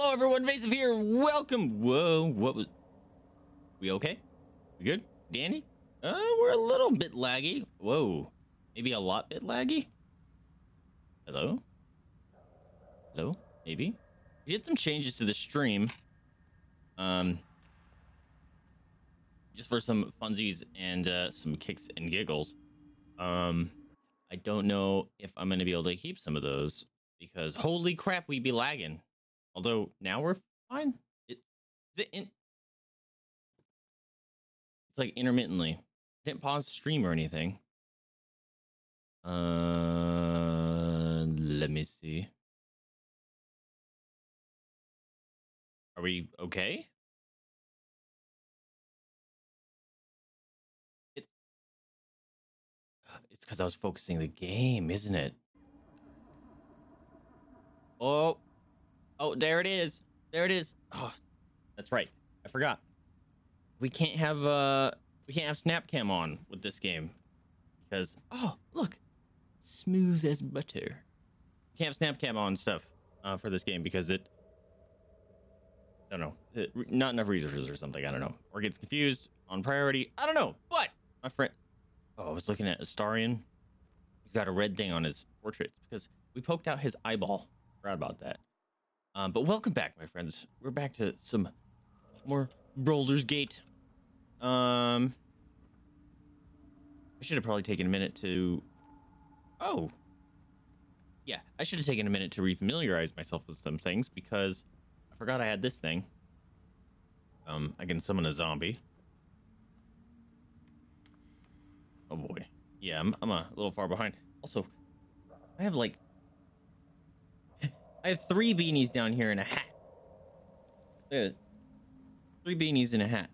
Hello, everyone. Vaesive here. Welcome. Whoa, what was? We okay? We good? Danny? Uh, we're a little bit laggy. Whoa, maybe a lot bit laggy. Hello? Hello? Maybe. We did some changes to the stream. Um, just for some funsies and uh, some kicks and giggles. Um, I don't know if I'm gonna be able to keep some of those because holy crap, we be lagging. Although now we're fine. It, it in, it's like intermittently. Didn't pause the stream or anything. Uh, let me see. Are we okay? It's it's because I was focusing the game, isn't it? Oh, oh, there it is. There it is. Oh, that's right. I forgot. We can't have uh, we can't have Snapcam on with this game because oh, look, smooth as butter. Can't have Snapcam on stuff uh, for this game because it. I don't know. It, not enough resources or something. I don't know. Or gets confused on priority. I don't know. But my friend, oh, I was looking at Astarion. He's got a red thing on his portraits because we poked out his eyeball. Forgot about that. Um, but welcome back, my friends. We're back to some more Baldur's Gate. Um, I should have probably taken a minute to. Oh, yeah, I should have taken a minute to refamiliarize myself with some things because I forgot I had this thing. Um, I can summon a zombie. Oh boy, yeah, I'm I'm a little far behind. Also, I have like I have three beanies down here and a hat. Three beanies and a hat.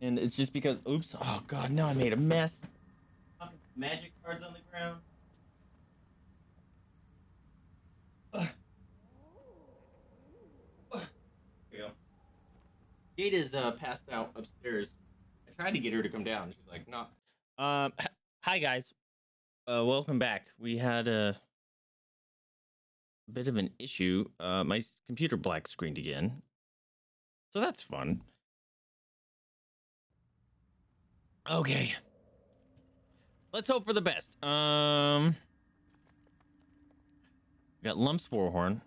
And it's just because, oops, oh god, now I made a mess. Magic cards on the ground. Ugh. Ugh. Go. Jade is uh, passed out upstairs. I tried to get her to come down. She's like, no. Um, hi guys. Uh, welcome back. We had a bit of an issue. Uh, my computer black screened again, so that's fun. Okay, let's hope for the best. Um, got Lumps Warhorn.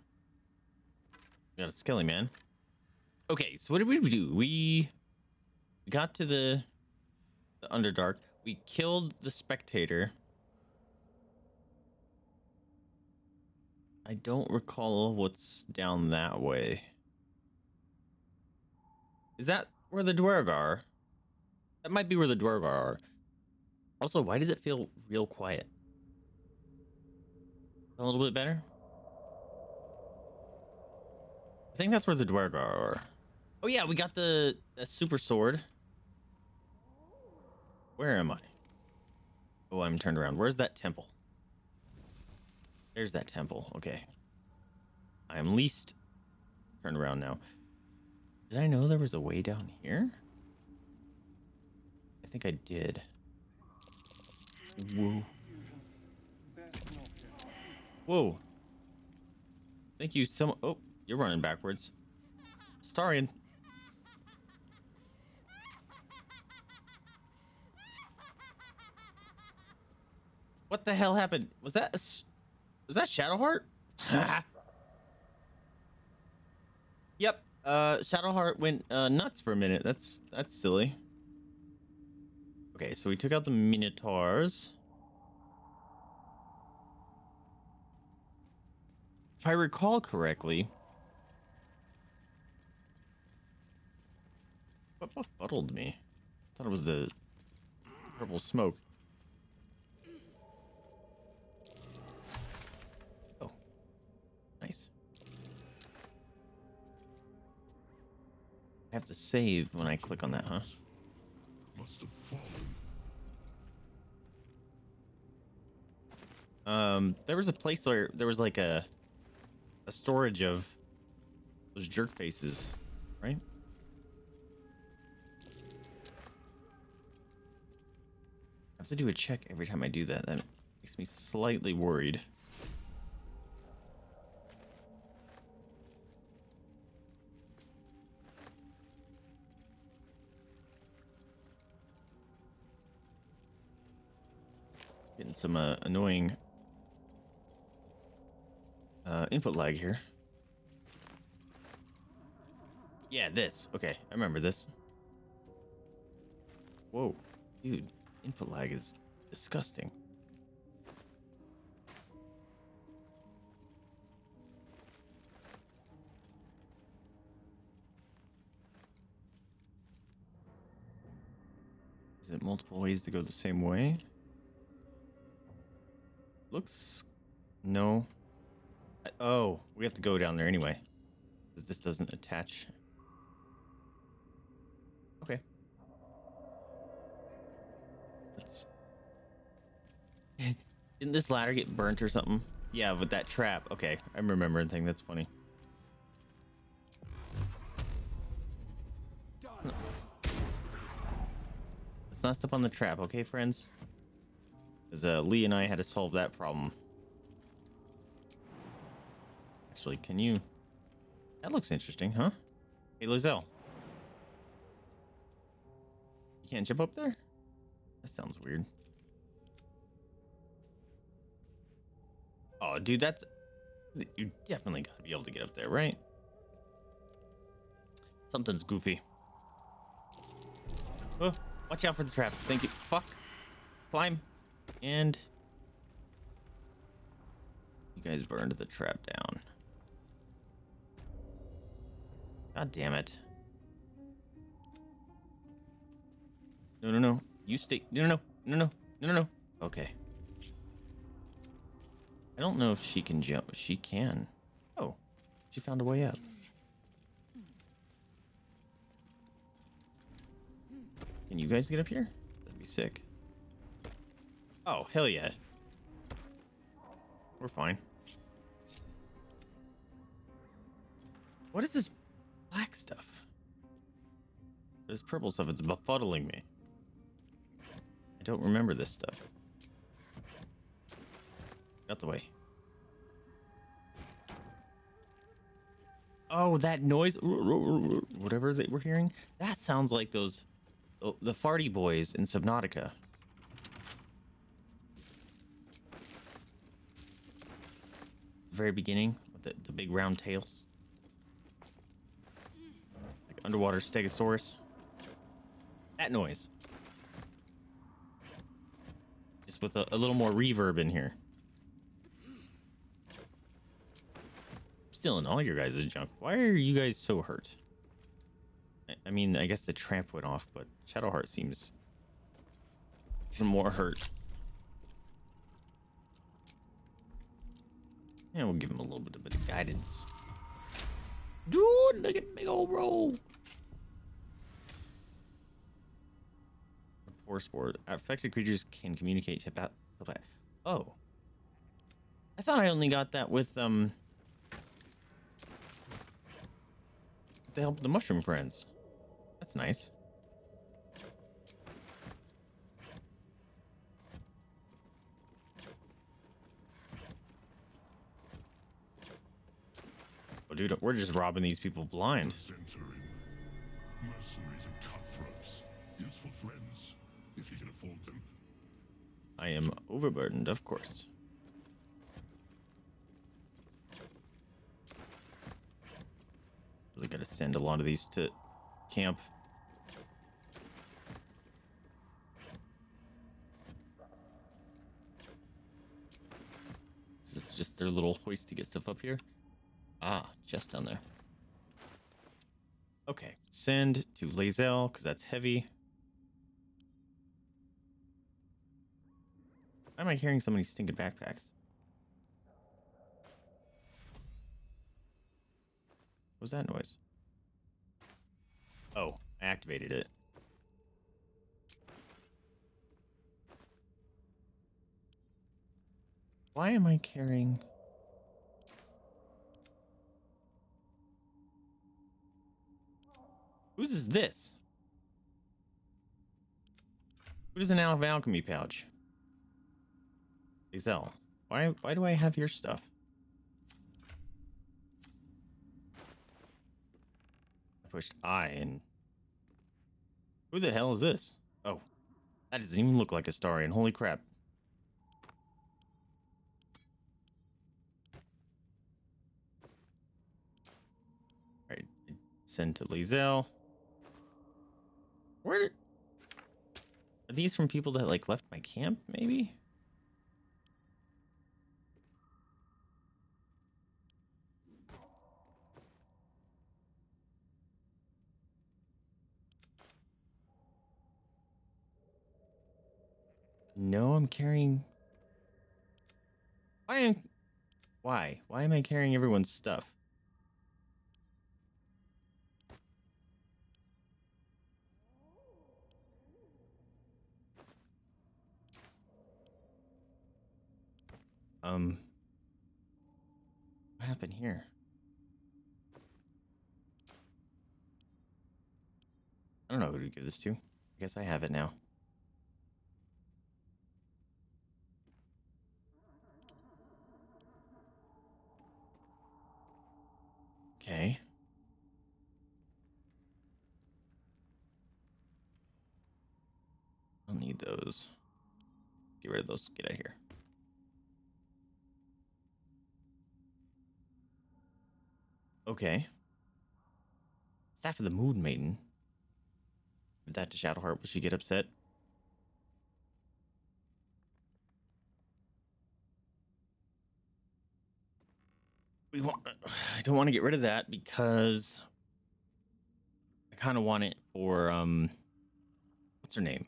Got a Skelly Man. Okay, so what did we do? We we got to the the Underdark. We killed the Spectator. I don't recall what's down that way. Is that where the Dwerg are? That might be where the Dwerg are. Also, why does it feel real quiet? A little bit better? I think that's where the Dwerg are. Oh yeah, we got the, the super sword. Where am I? Oh, I'm turned around. Where's that temple? There's that temple. Okay. I am least turned around now. Did I know there was a way down here? I think I did. Whoa. Whoa. Thank you so much. Oh, you're running backwards. Starion. What the hell happened? Was that was that Shadowheart? yep. Uh, Shadowheart went uh, nuts for a minute. That's that's silly. Okay, so we took out the Minotaurs. If I recall correctly, what befuddled me? I thought it was the purple smoke. Have to save when I click on that, huh? Must have fallen. Um, there was a place where there was like a a storage of those jerk faces, right? I have to do a check every time I do that. That makes me slightly worried. Getting some uh, annoying uh, input lag here. Yeah, this. Okay, I remember this. Whoa, dude, input lag is disgusting. Is it multiple ways to go the same way? Looks no. Oh, we have to go down there anyway. Because this doesn't attach. Okay. Let's. Didn't this ladder get burnt or something? Yeah, with that trap. Okay, I'm remembering thing. That's funny. Let's not step on the trap, okay, friends? Because uh, Lee and I had to solve that problem. Actually, can you? That looks interesting, huh? Hey, Lae'zel. You can't jump up there? That sounds weird. Oh, dude, that's. You definitely gotta be able to get up there, right? Something's goofy. Oh, watch out for the traps. Thank you. Fuck. Climb. And. You guys burned the trap down. God damn it. No, no, no. You stay. No, no, no. No, no. No, no, no. Okay. I don't know if she can jump. She can. Oh, she found a way up. Can you guys get up here? That'd be sick. Oh, hell yeah. We're fine. What is this black stuff? This purple stuff, it's befuddling me. I don't remember this stuff. Out the way. Oh, that noise, whatever that we're hearing, that sounds like those, the, the farty boys in Subnautica. Very beginning with the, the big round tails, like underwater Stegosaurus. That noise, just with a, a little more reverb in here. stealing all your guys' junk. Why are you guys so hurt? I, I mean, I guess the tramp went off, but Shadowheart seems even more hurt. Yeah, we'll give him a little bit of, bit of guidance. Dude, look at big old bro. Poor sport. Affected creatures can communicate about. Oh. I thought I only got that with um to help the mushroom friends. That's nice. Dude, we're just robbing these people blind. Mercenaries and cutthroats. Useful friends, if you can afford them. I am overburdened, of course. Really gotta send a lot of these to camp. This is just their little hoist to get stuff up here. Ah, just down there. Okay, send to Lae'zel, because that's heavy. Why am I hearing so many stinking backpacks? What was that noise? Oh, I activated it. Why am I carrying... Whose is this? Who does an Alf Alchemy pouch? Lae'zel. Why, why do I have your stuff? I pushed I and... Who the hell is this? Oh, that doesn't even look like a star. And Holy crap. Alright, send to Lae'zel. Where did... Are these from people that like left my camp, maybe? No, I'm carrying. Why am? Why? Why am I carrying everyone's stuff? Um. What happened here? I don't know who to give this to. I guess I have it now. Okay. I'll need those. Get rid of those. Get out of here. Okay. Staff of the Moon Maiden. Give that to Shadowheart. Will she get upset? We want. I don't want to get rid of that because I kind of want it for um. What's her name?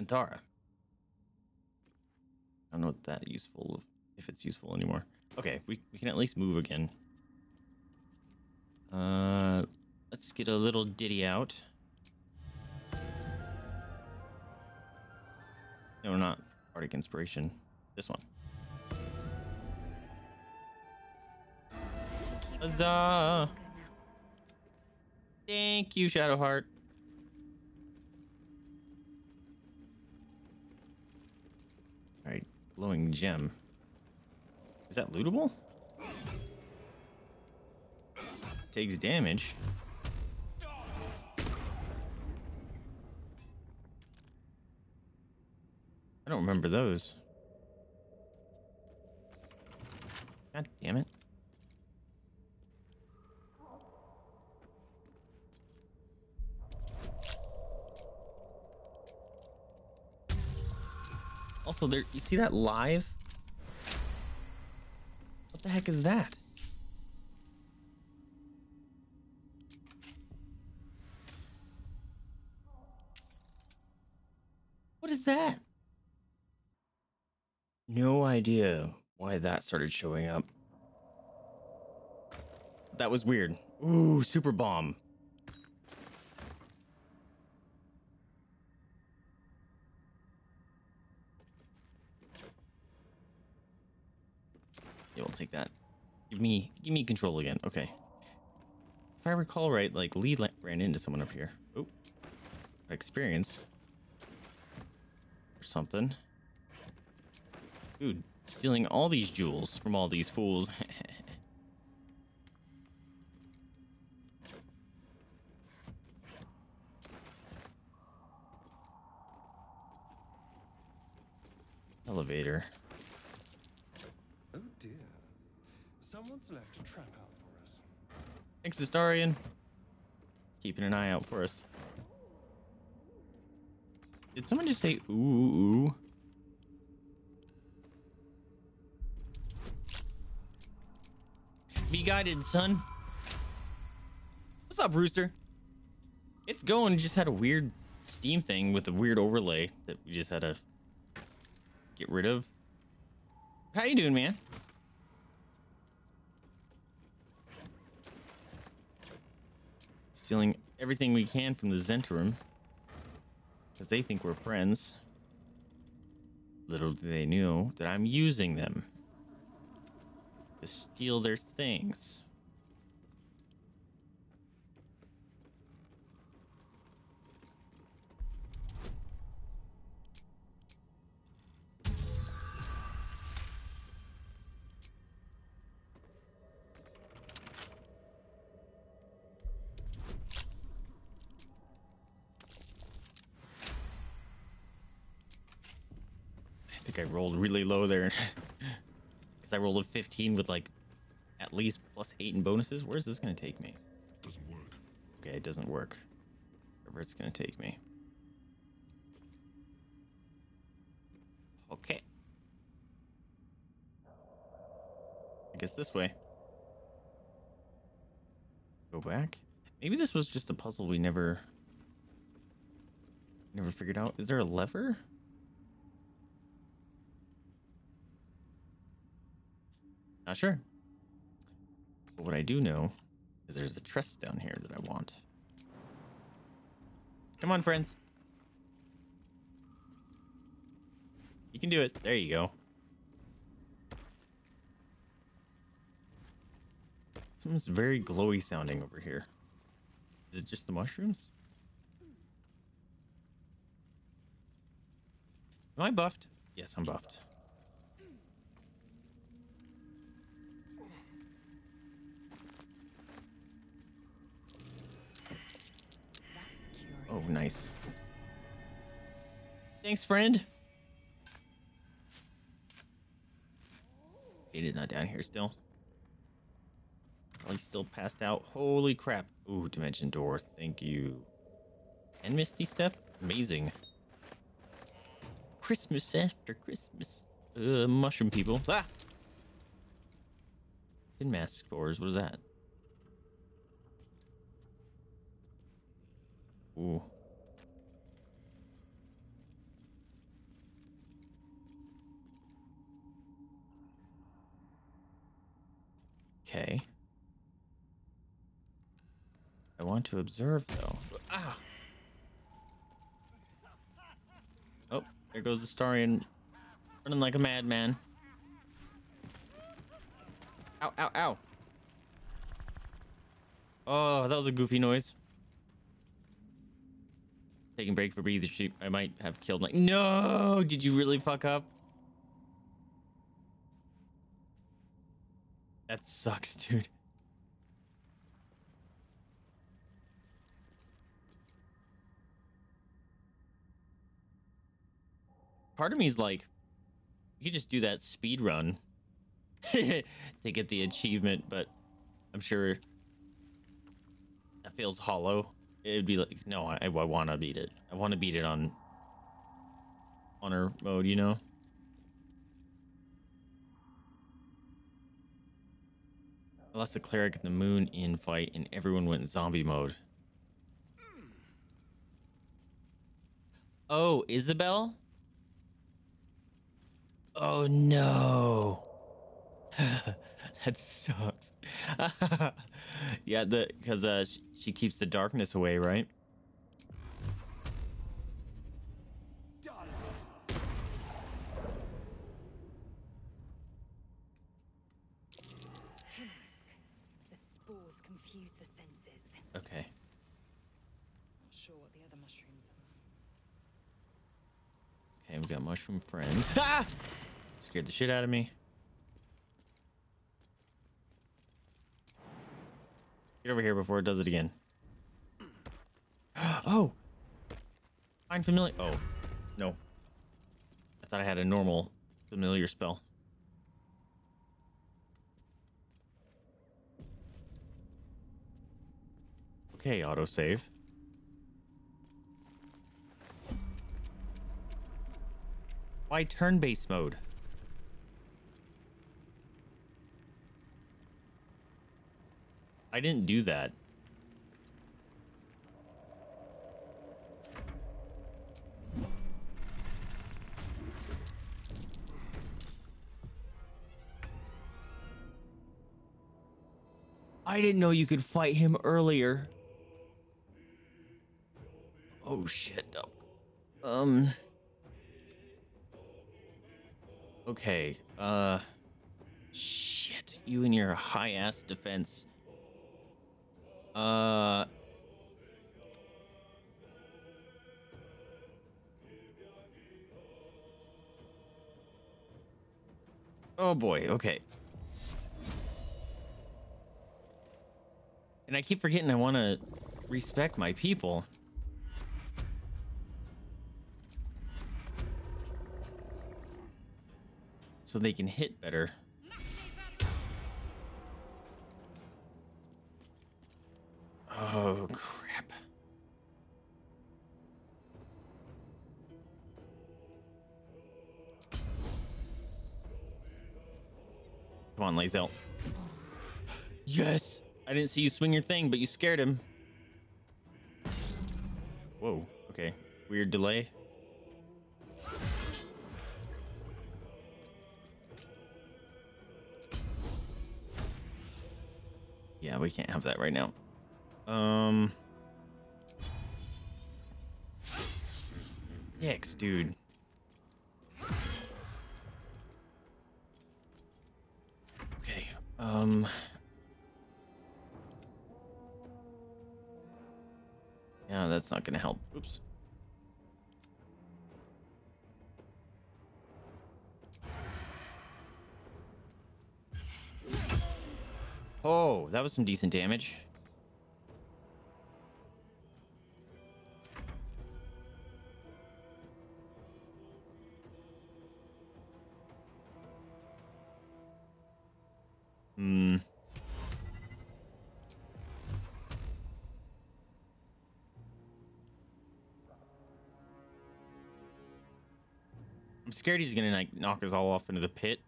Minthara. I don't know what that useful if it's useful anymore. Okay, we, we can at least move again. Uh, let's get a little ditty out. No, not Bardic Inspiration. This one. Huzzah! Thank you, Shadowheart. Alright, glowing gem. Is that lootable? Takes damage. I don't remember those. God damn it. Also, there you see that live? What the heck is that? What is that? No idea why that started showing up. That was weird. Ooh, super bomb. Yeah, we'll take that. Give me, give me control again. Okay. If I recall right, like Lee ran into someone up here. Oh, experience or something. Dude, stealing all these jewels from all these fools. Elevator. Oh dear. Someone's left a trap out for us. Thanks, Astarion. Keeping an eye out for us. Did someone just say ooh ooh? ooh? Be guided, son. What's up, Rooster? It's going. It just had a weird Steam thing with a weird overlay that we just had to get rid of. How you doing, man? Stealing everything we can from the Zhentarim. Because they think we're friends. Little do they know that I'm using them to steal their things. I rolled really low there. Because I rolled a 15 with like at least plus eight in bonuses. Where's this gonna take me? Doesn't work. Okay, it doesn't work. Wherever it's gonna take me. Okay. I guess this way. Go back. Maybe this was just a puzzle we never never figured out. Is there a lever? Not sure. But what I do know is there's a chest down here that I want. Come on, friends. You can do it. There you go. Something's very glowy sounding over here. Is it just the mushrooms? Am I buffed? Yes, I'm buffed. Oh, nice. Thanks, friend. It is not down here still. Probably still passed out. Holy crap. Ooh, dimension door. Thank you. And Misty Step? Amazing. Christmas after Christmas. Uh, mushroom people. Ah! Timmask doors. What is that? Ooh. Okay. I want to observe though. Ah. Oh, there goes the Starian running like a madman. Ow, ow, ow. Oh, that was a goofy noise. Taking break for breather sheep. I might have killed my. No! Did you really fuck up? That sucks, dude. Part of me is like, you just do that speed run to get the achievement, but I'm sure that feels hollow. It'd be like, no, I, I want to beat it. I want to beat it on honor mode, you know? I lost the cleric in the moon in fight, and everyone went zombie mode. Oh, Isobel? Oh no. that sucks. yeah, the because uh she, she keeps the darkness away, right? Timmask. The spores confuse the senses. Okay. Not sure what the other mushrooms are. Okay, we got mushroom friend. Ah! Scared the shit out of me. Get over here before it does it again. oh! Find familiar. Oh, no. I thought I had a normal familiar spell. Okay, autosave. Why turn-based mode? I didn't do that. I didn't know you could fight him earlier. Oh shit. Um Okay, uh shit, you and your high ass defense. Uh Oh boy, okay. And I keep forgetting I want to respect my people. So they can hit better. Oh crap. Come on, Lae'zel. Yes! I didn't see you swing your thing, but you scared him. Whoa, okay. Weird delay. Yeah, we can't have that right now. Um. Yikes, dude. Okay. Um. Yeah, that's not gonna help. Oops. Oh, that was some decent damage. Scared he's gonna like knock us all off into the pit.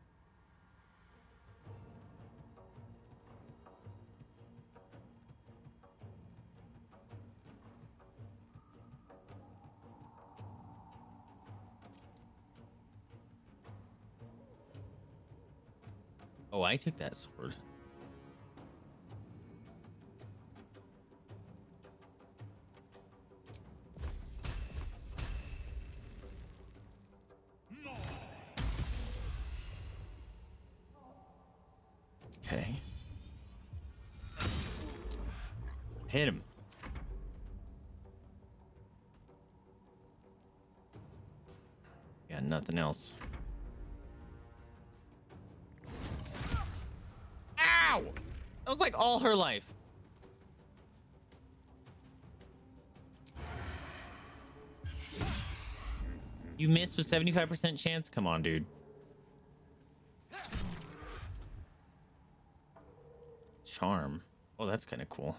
Oh, I took that sword. Nothing else. Ow! That was like all her life. You missed with 75% chance? Come on, dude. Charm. Oh, that's kind of cool.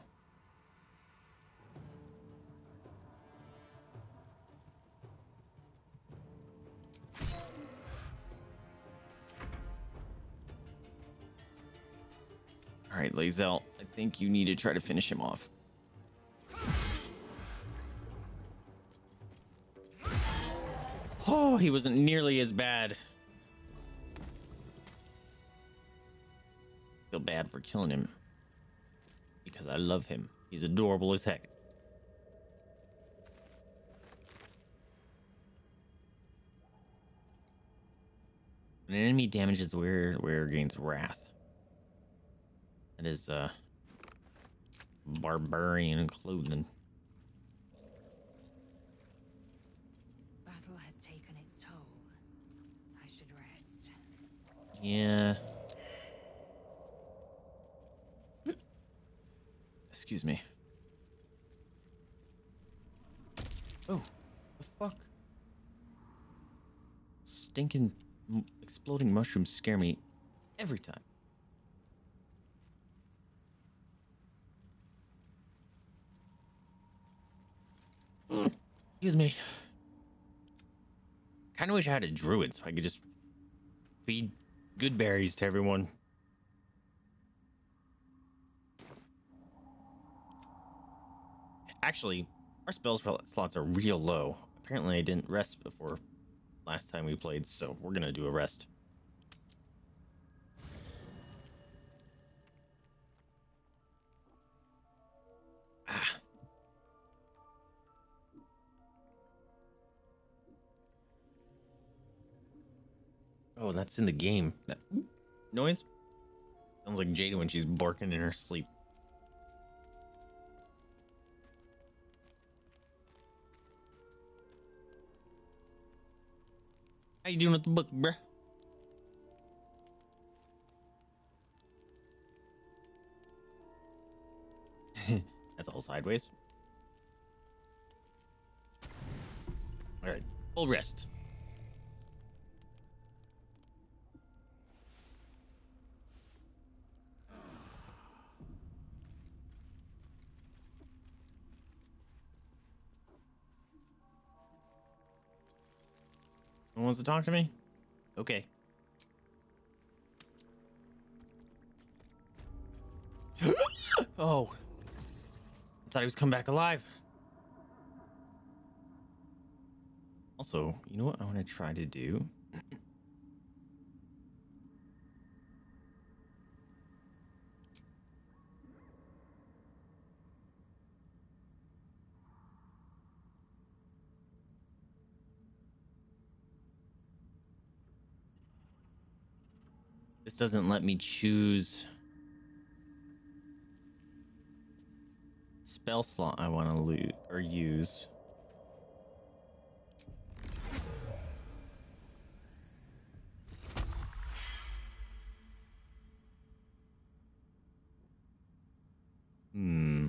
Lae'zel, I think you need to try to finish him off. Oh, he wasn't nearly as bad. Feel bad for killing him. Because I love him. He's adorable as heck. An enemy damages where where gains wrath. That is uh barbarian clothing. Battle has taken its toll. I should rest. Yeah. Excuse me. Oh, the fuck? Stinking m- exploding mushrooms scare me every time. Excuse me. Kind of wish I had a druid so I could just feed good berries to everyone. Actually, our spell spell slots are real low. Apparently, I didn't rest before last time we played, so we're gonna do a rest. Ah. Oh, that's in the game. That noise sounds like Jada when she's barking in her sleep. How you doing with the book, bruh? That's all sideways. All right, full rest. One wants to talk to me? Okay. oh. I thought he was coming back alive. Also, you know what I want to try to do? This doesn't let me choose spell slot I want to loot or use. Hmm.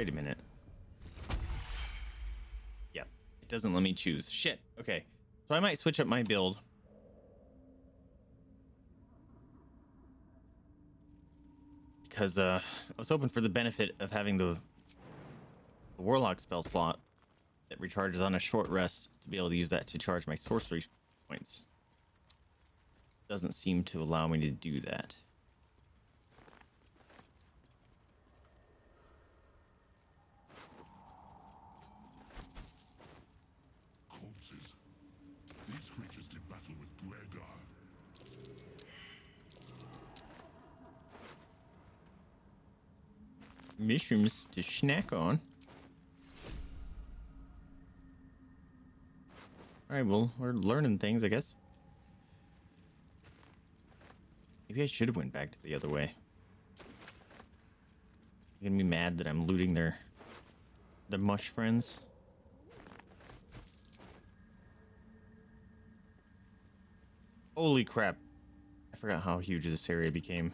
Wait a minute. Yep. It doesn't let me choose. Shit. Okay. So I might switch up my build. Because uh, I was hoping for the benefit of having the, the Warlock spell slot that recharges on a short rest to be able to use that to charge my sorcery points. Doesn't seem to allow me to do that. Corpses. These creatures did battle with Duergar. Mushrooms to snack on. Alright, well, we're learning things, I guess. Maybe I should have went back to the other way. You're gonna be mad that I'm looting their their mush friends. Holy crap. I forgot how huge this area became.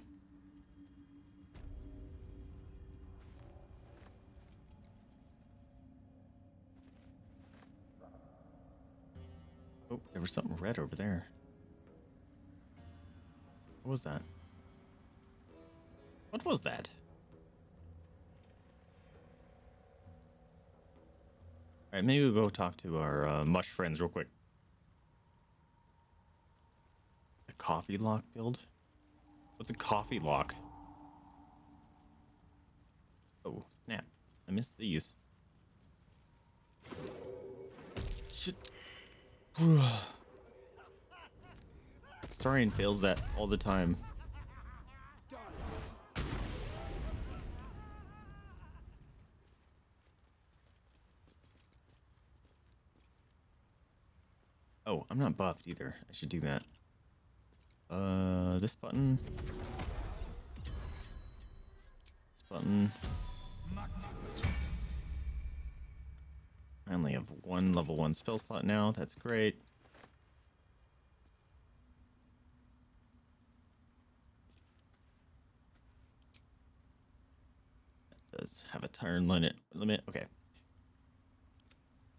There was something red over there. What was that? What was that? Alright, maybe we'll go talk to our uh, mush friends real quick. A coffee lock build? What's a coffee lock? Oh, snap. I missed these. Shit. Starian fails that all the time. Oh, I'm not buffed either. I should do that. Uh, this button. This button. I only have one level one spell slot now. That's great. That does have a turn limit. Limit. Okay.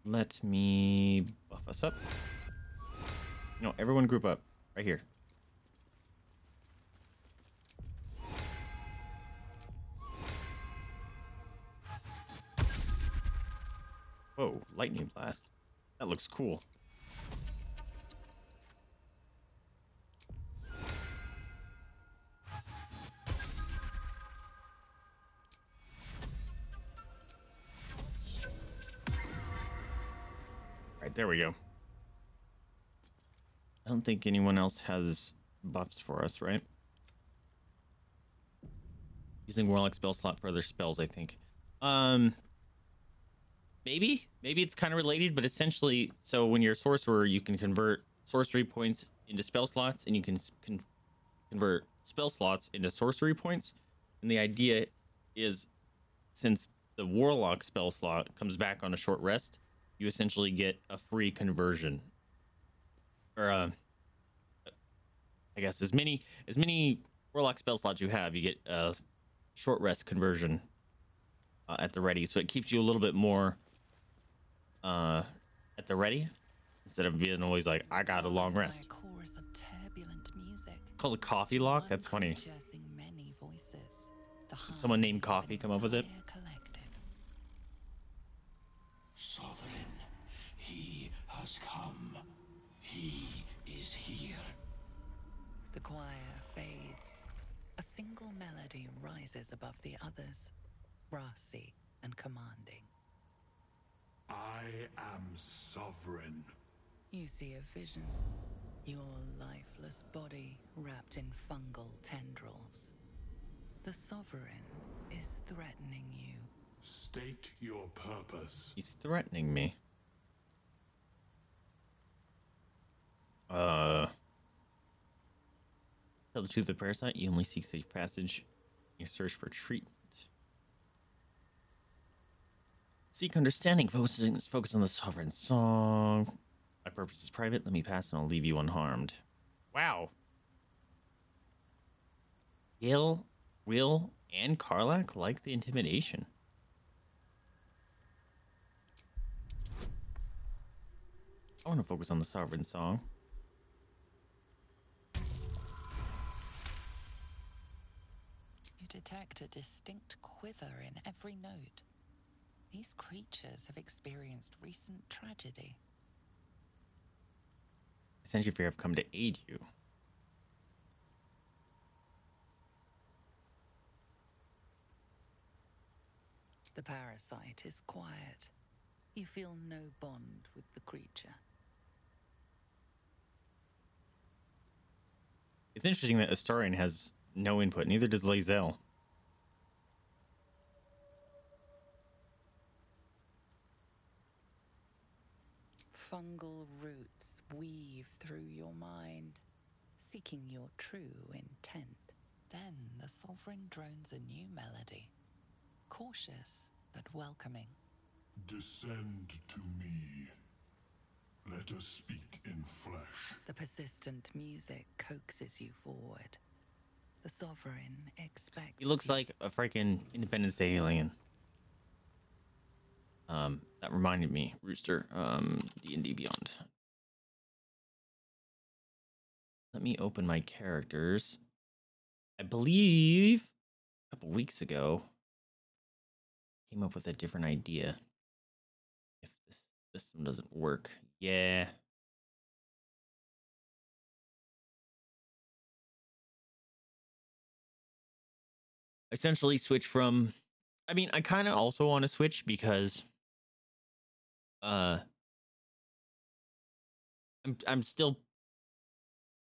Let me buff us up. No, everyone group up right here. Whoa, lightning blast. That looks cool. Right, there we go. I don't think anyone else has buffs for us, right? Using Warlock spell slot for other spells, I think. Um, maybe maybe it's kind of related but essentially so when you're a sorcerer you can convert sorcery points into spell slots and you can convert spell slots into sorcery points. And the idea is since the warlock spell slot comes back on a short rest you essentially get a free conversion. Or uh, i guess as many as many warlock spell slots you have you get a short rest conversion uh, at the ready. So it keeps you a little bit more uh at the ready instead of being always like I got a long rest. A chorus of turbulent music. called a coffee lock. That's funny. creature sing many voices. The someone harmony named Coffee come up with it? Collective. Sovereign, he has come. He is here. The choir fades. A single melody rises above the others, brassy and commanding. I am sovereign. You see a vision. Your lifeless body wrapped in fungal tendrils. The sovereign is threatening you. State your purpose. He's threatening me. Uh. Tell the truth of the parasite, you only seek safe passage in your search for treatment. Seek understanding, focusing, focus on the sovereign song. My purpose is private, let me pass and I'll leave you unharmed. Wow. Gale, Wyll, and Karlach like the intimidation. I want to focus on the sovereign song. You detect a distinct quiver in every note. These creatures have experienced recent tragedy. Sent fear I've come to aid you. The parasite is quiet. You feel no bond with the creature. It's interesting that Astarion has no input, neither does Lae'zel. Fungal roots weave through your mind, seeking your true intent. Then the sovereign drones a new melody, cautious but welcoming. Descend to me. Let us speak in flesh. The persistent music coaxes you forward. The sovereign expects. He looks you- like a freaking Independence Day alien. Um, that reminded me, Rooster. Um, D and D Beyond. Let me open my characters. I believe a couple weeks ago came up with a different idea. If this one doesn't work, yeah. essentially switch from I mean, I kind of also want to switch because uh I'm I'm still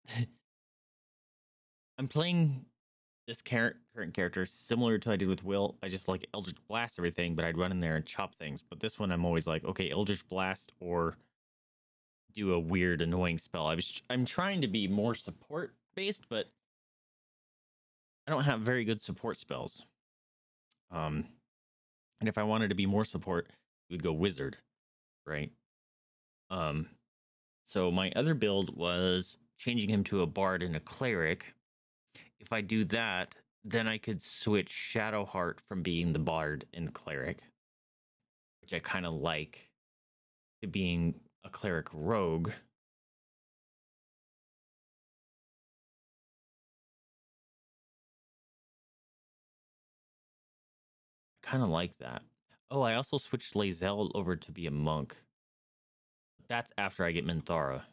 I'm playing this char- current character similar to I did with Wyll. I just like Eldritch Blast everything, but I'd run in there and chop things. But this one I'm always like, okay, Eldritch Blast or do a weird annoying spell. I was I'm trying to be more support based, but I don't have very good support spells. Um, and if I wanted to be more support, we would go wizard, right? Um, so my other build was changing him to a bard and a cleric. If I do that, then I could switch Shadowheart from being the bard and cleric, which I kind of like, to being a cleric rogue. I kind of like that. Oh, I also switched Lae'zel over to be a monk. That's after I get Minthara.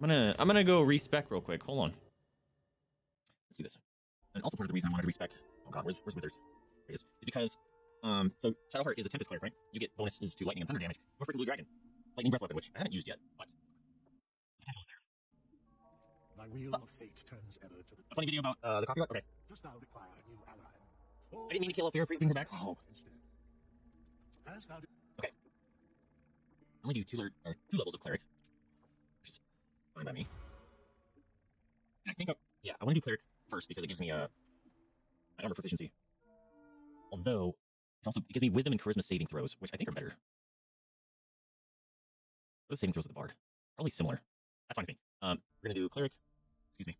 I'm gonna I'm gonna go respec real quick. Hold on. Let's see this. And also part of the reason I wanted to respec. Oh god, where's where's Withers? There he is. Is because um so Shadowheart is a Tempest cleric, right? You get bonuses to lightning and thunder damage. Or freaking blue dragon. Lightning breath weapon, which I haven't used yet, but. Thy wheel of fate turns ever to the A funny video about uh, the coffee lock. Okay, Dost thou require a new ally? Or I didn't mean to kill a fear priest. Bring her back. Oh, instead? As thou I only do two, le- or two levels of cleric, which is fine by me. And I think, I, yeah, I want to do cleric first because it gives me a my armor proficiency. Although it also it gives me wisdom and charisma saving throws, which I think are better. What are the saving throws of the bard? Probably similar. That's fine with me. Um, we're gonna do cleric. Excuse me.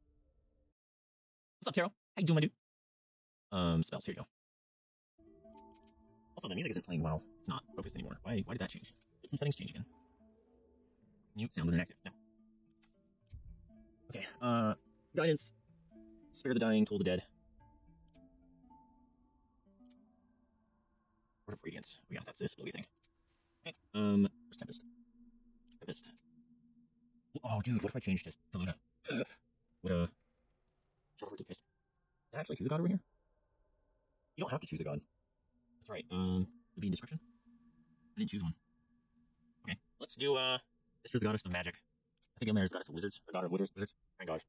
What's up, Taro? How you doing, my dude? Um, spells. Here you go. Also, the music isn't playing well. It's not focused anymore. Why? Why did that change? Did some settings change again? Mute sound inactive. No. Okay. Uh, guidance. Spare the dying, toll the dead. Word of radiance. Oh, yeah, that's this movie thing. Okay. Um, Tempest? Tempest. Oh, dude, what if I change this to Luna? Would a get pissed? Did I actually choose a god over here? You don't have to choose a god. That's right. Um, it'd be in description. I didn't choose one. Okay, let's do uh, Mystra Goddess of Magic. I think Ilmair is Goddess of Wizards. Or God of Wizards. Wizards. Thank God.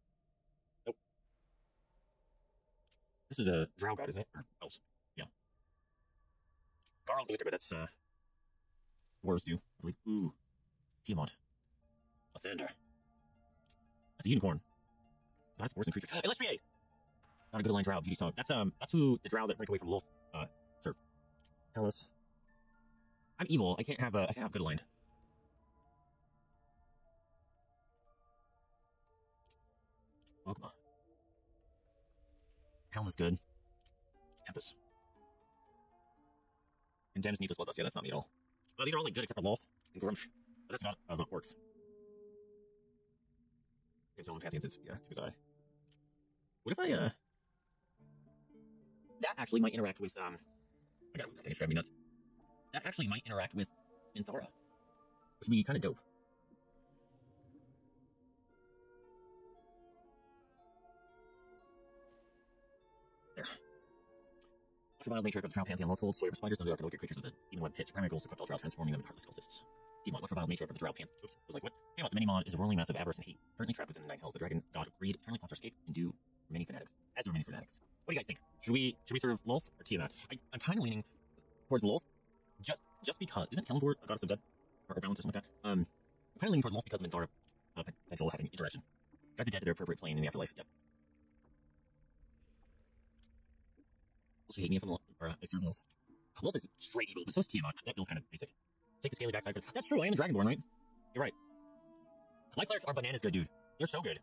Nope. This is a Drow God, isn't it? Or elves. Yeah. Garl but that's uh, dwarves do. I believe. Ooh, Piedmont. A thunder. That's a unicorn. Goddess Wars and creatures. Eilistraee. Not a good line Drow. Beauty song. That's um, that's who the Drow that break away from Lolth. Uh, serve. Tell us. I'm evil. I can't have a. I can't have good line. Ogma. Helm is good. Tempest. Condemns needless bloodlust. Yeah, that's not me at all. Well, these are all like good except for Lolth and Gruumsh. But that's not how it works. Okay, so Pantheons is yeah, choose I. What if I uh that actually might interact with um I got I think it's driving me nuts. That actually might interact with Minthara. Which would be kinda dope. There. Ultraviolet nature of the Drow Pantheon sway over spiders, and wicked creatures of the Demonweb Pits. Primary goal is to all Drow, transforming them into heartless cultists. Demon, ultraviolet nature of the Drow Pan. Oops, was like, what? Tiamat, the Minimon, is a whirling mass of avarice and hate. Currently trapped within the Nine Hells, the dragon god of greed, eternally plots her escape, and do many fanatics. As do many fanatics. What do you guys think? Should we should we serve Lolth or Tiamat? I, I'm kind of leaning towards Lolth, just just because isn't Kelemvor a goddess of death or, or balance or something like that? Um, I'm kind of leaning towards Lolth because of Minthara uh, potential having interaction. Guys are dead to their appropriate plane in the afterlife. Yep. Also hate me if I'm Lolth, or uh, if you're Lolth. Lolth is straight evil, but so is Tiamat. That feels kind of basic. Take the scaly backside for That's true. I am a Dragonborn, right? You're right. Light clerics are bananas good, dude. They're so good.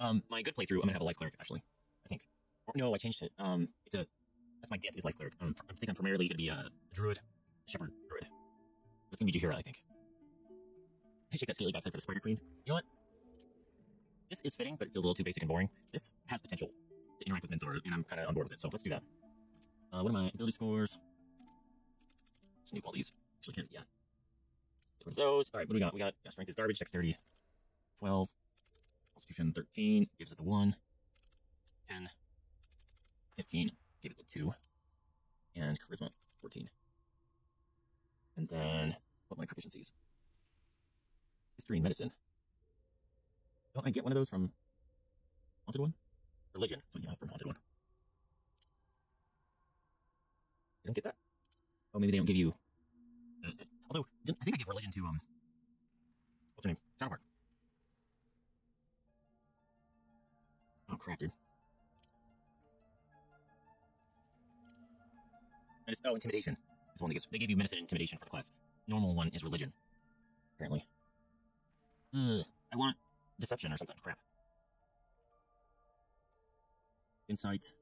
Um, my good playthrough, I'm gonna have a life cleric actually. I think. Or no, I changed it. Um, it's a that's my dip is life cleric. Um, I'm thinking I'm primarily gonna be a, druid, shepherd druid. It's gonna be Jaheira, I think. Hey, check that scaly backside for the spider queen. You know what? This is fitting, but it feels a little too basic and boring. This has potential to interact with Minthara, and I'm kind of on board with it. So let's do that. Uh, what are my ability scores? Nuke all these. Actually, can't. Yeah. Get rid of those. All right, what do we got? We got yeah, strength is garbage, dexterity 12, Constitution 13, gives it the 1, 10, 15, give it the 2, and Charisma 14. And then, what my proficiencies? History and Medicine. Don't I get one of those from Haunted One? Religion. So yeah, from Haunted One. You don't get that? Oh, maybe they don't give you. Although, I think I give religion to um. What's her name? Shadowheart. Oh crap, dude. Oh, intimidation is one that gives. They give you medicine and intimidation for the class. Normal one is religion. Apparently. Ugh, I want deception or something. Crap. Insight.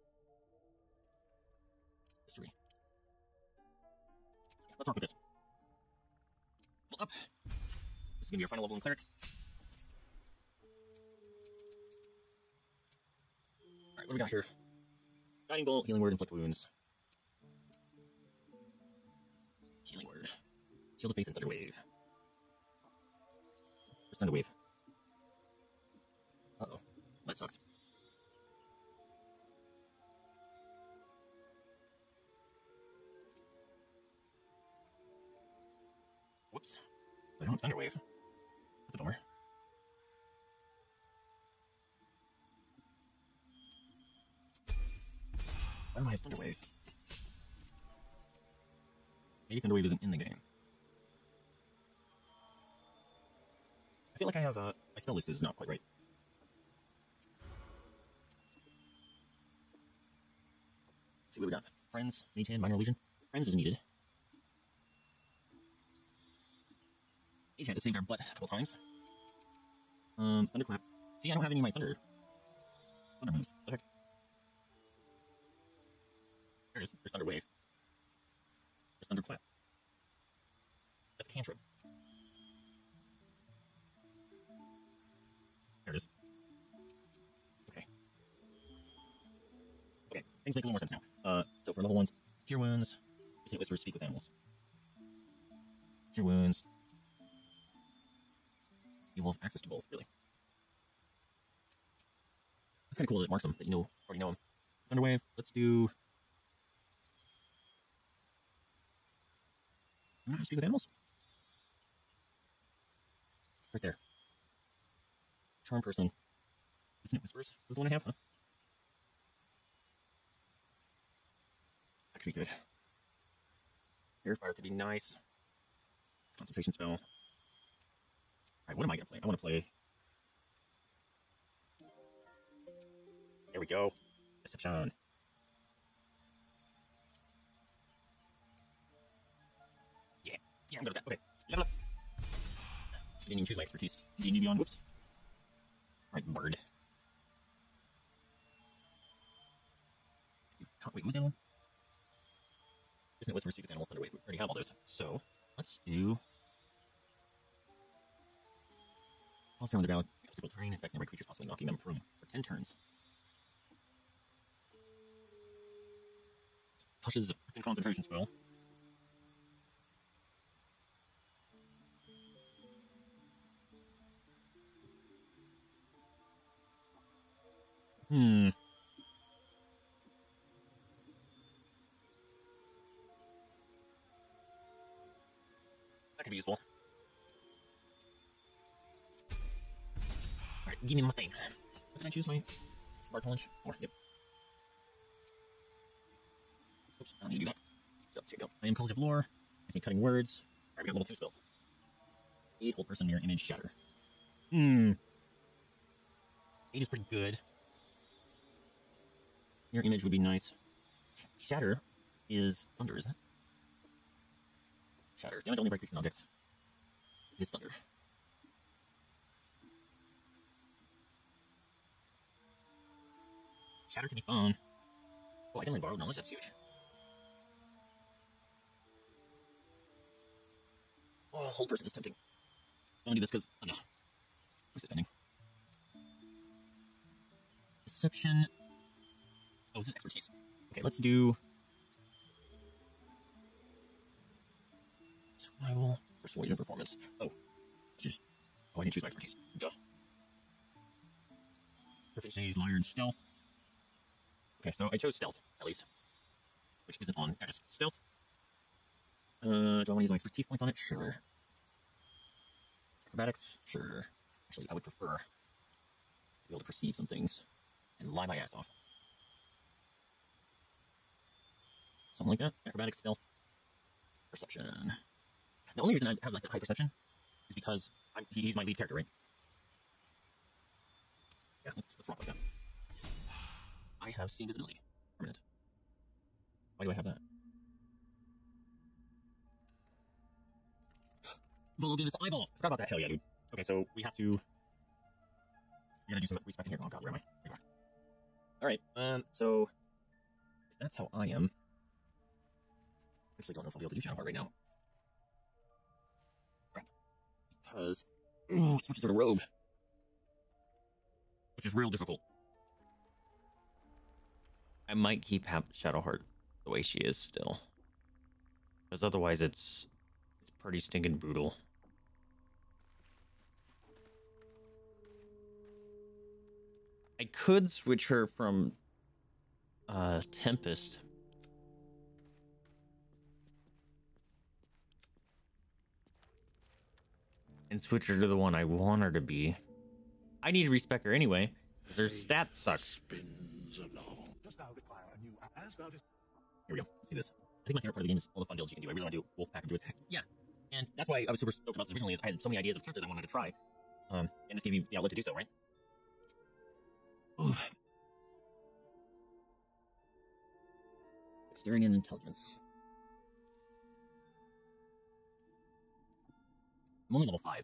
Let's work with this. Level up. This is gonna be your final level in cleric. Alright, what do we got here? Guiding bolt, healing word, inflict wounds. Healing word. Shield of faith and thunder wave. Where's thunder wave? Uh oh. That sucks. I don't have thunder wave. That's a bummer. Why don't I have thunder wave? Maybe thunder wave isn't in the game. I feel like I have uh, my spell list is not quite right. Let's see what we got. Friends, Mage Hand, Minor Illusion. Friends is needed. Mage Hand has saved our butt a couple times. Um, Thunderclap. See, I don't have any of my Thunder. Thunder moves. What the heck? There it is. There's Thunder Wave. There's Thunder Clap. That's a cantrip. There it is. Okay. Okay, things make a little more sense now. Uh, so for level ones, Cure Wounds, Instant Whispers, Speak with Animals. Cure Wounds. You will have access to both, really. That's kind of cool that it marks them, that you know, already know them. Thunderwave, let's do... I don't know speak with animals. Right there. Charm person. Isn't it Whispers? Was the one I have, huh? That could be good. Faerie Fire could be nice. Concentration spell. Alright, what am I gonna play? I wanna play. There we go. Deception. Yeah, yeah, I'm good at that. Okay, level up. Didn't even choose my expertise. D and Beyond. Whoops. Right, bird. Wait, who's that one? Isn't it Whisper Speak with Animals Thunderwave? We already have all those. So, let's do. Pulse turn on the ground. Physical terrain affects nearby creatures, possibly knocking them prone for 10 turns. Hush is a concentration spell. Hmm. That could be useful. Give me my thing. Can I choose my Punch? Or, yep. Oops, I don't need to do that. Spells, here we go. I am College of Lore. Makes me cutting words. Alright, we got level 2 spells. Aid, hold person, mirror, image, shatter. Hmm. Aid is pretty good. Mirror image would be nice. Shatter is thunder, isn't it? Shatter. Damage only by creatures and objects. It is thunder. Shatter can be fun. Oh, I can learn borrowed knowledge. That's huge. Oh, hold person is tempting. I'm gonna do this because oh no. Where's it pending? Deception. Oh, this is expertise. Okay, let's do. Survival, persuasion, performance. Oh, just. Oh, I didn't choose my expertise. Duh. Proficiencies, liar, and stealth. Okay, so I chose stealth, at least. Which isn't on. Stealth. Uh, do I want to use my expertise points on it? Sure. Acrobatics? Sure. Actually, I would prefer to be able to perceive some things and lie my ass off. Something like that. Acrobatics, stealth, perception. The only reason I have like that high perception is because I'm, he's my lead character, right? Yeah, let's, let's rock like that. I have see invisibility. Permanent. Why do I have that? Volo gave us eyeball. Forgot about that. Hell yeah, dude. Okay, so we have to. We gotta do some respecting here. Oh god, where am I? There you are. Alright, um, so. That's how I am. Actually don't know if I'll be able to do Shadowheart right now. Crap. Because. Ooh, it switches to the rogue. Which is real difficult. I might keep ha- Shadowheart the way she is still. Because otherwise it's it's pretty stinking brutal. I could switch her from uh Tempest. And switch her to the one I want her to be. I need to respec her anyway. Her stats suck. Spins along. Dis- Here we go. See this. I think my favorite part of the game is all the fun builds you can do. I really want to do Wolfpack and Druid. Yeah. And that's why I was super stoked about this originally is I had so many ideas of characters I wanted to try. Um, and this gave me the outlet to do so, right? Ooh. Dexterity and intelligence. I'm only level 5.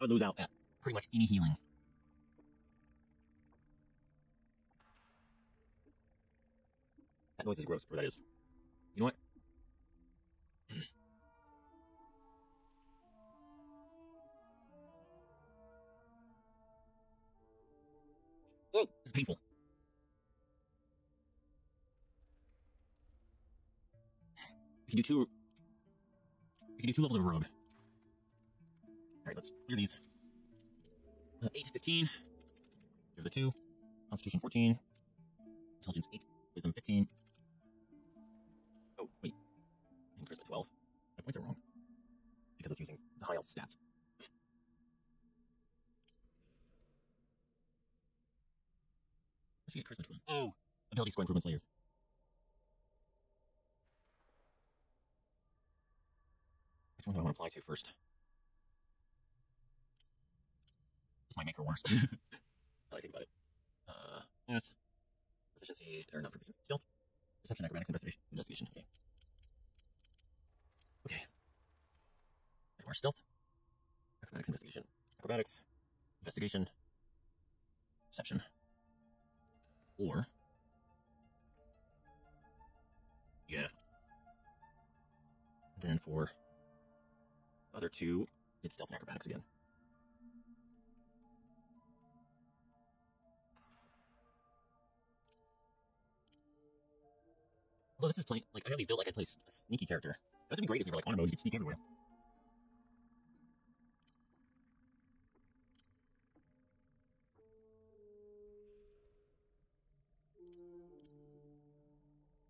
I lose out at pretty much any healing. That noise is gross, where that is. You know what? Oh, this is painful. We can do two. We can do two levels of rogue. Alright, let's clear these. Uh, 8 to 15. Clear the 2. Constitution 14. Intelligence 8. Wisdom 15. Oh, wait. And charisma 12. My points are wrong. Because it's using the high elf stats. Let's get charisma 12. Oh! Ability score improvements later. Which one do I want to apply to first? This might make her worse. I think about it. Uh, yes. Proficiency, or not for proficiency. Stealth. Perception, acrobatics, investigation. Investigation, okay. Okay. More stealth. Acrobatics, investigation. Acrobatics. Investigation. Perception. Or. Yeah. Then for other two, it's stealth and acrobatics again. Although this is playing, like, I these built like I play a sneaky character. That would be great if you were like on a mode, you could sneak everywhere.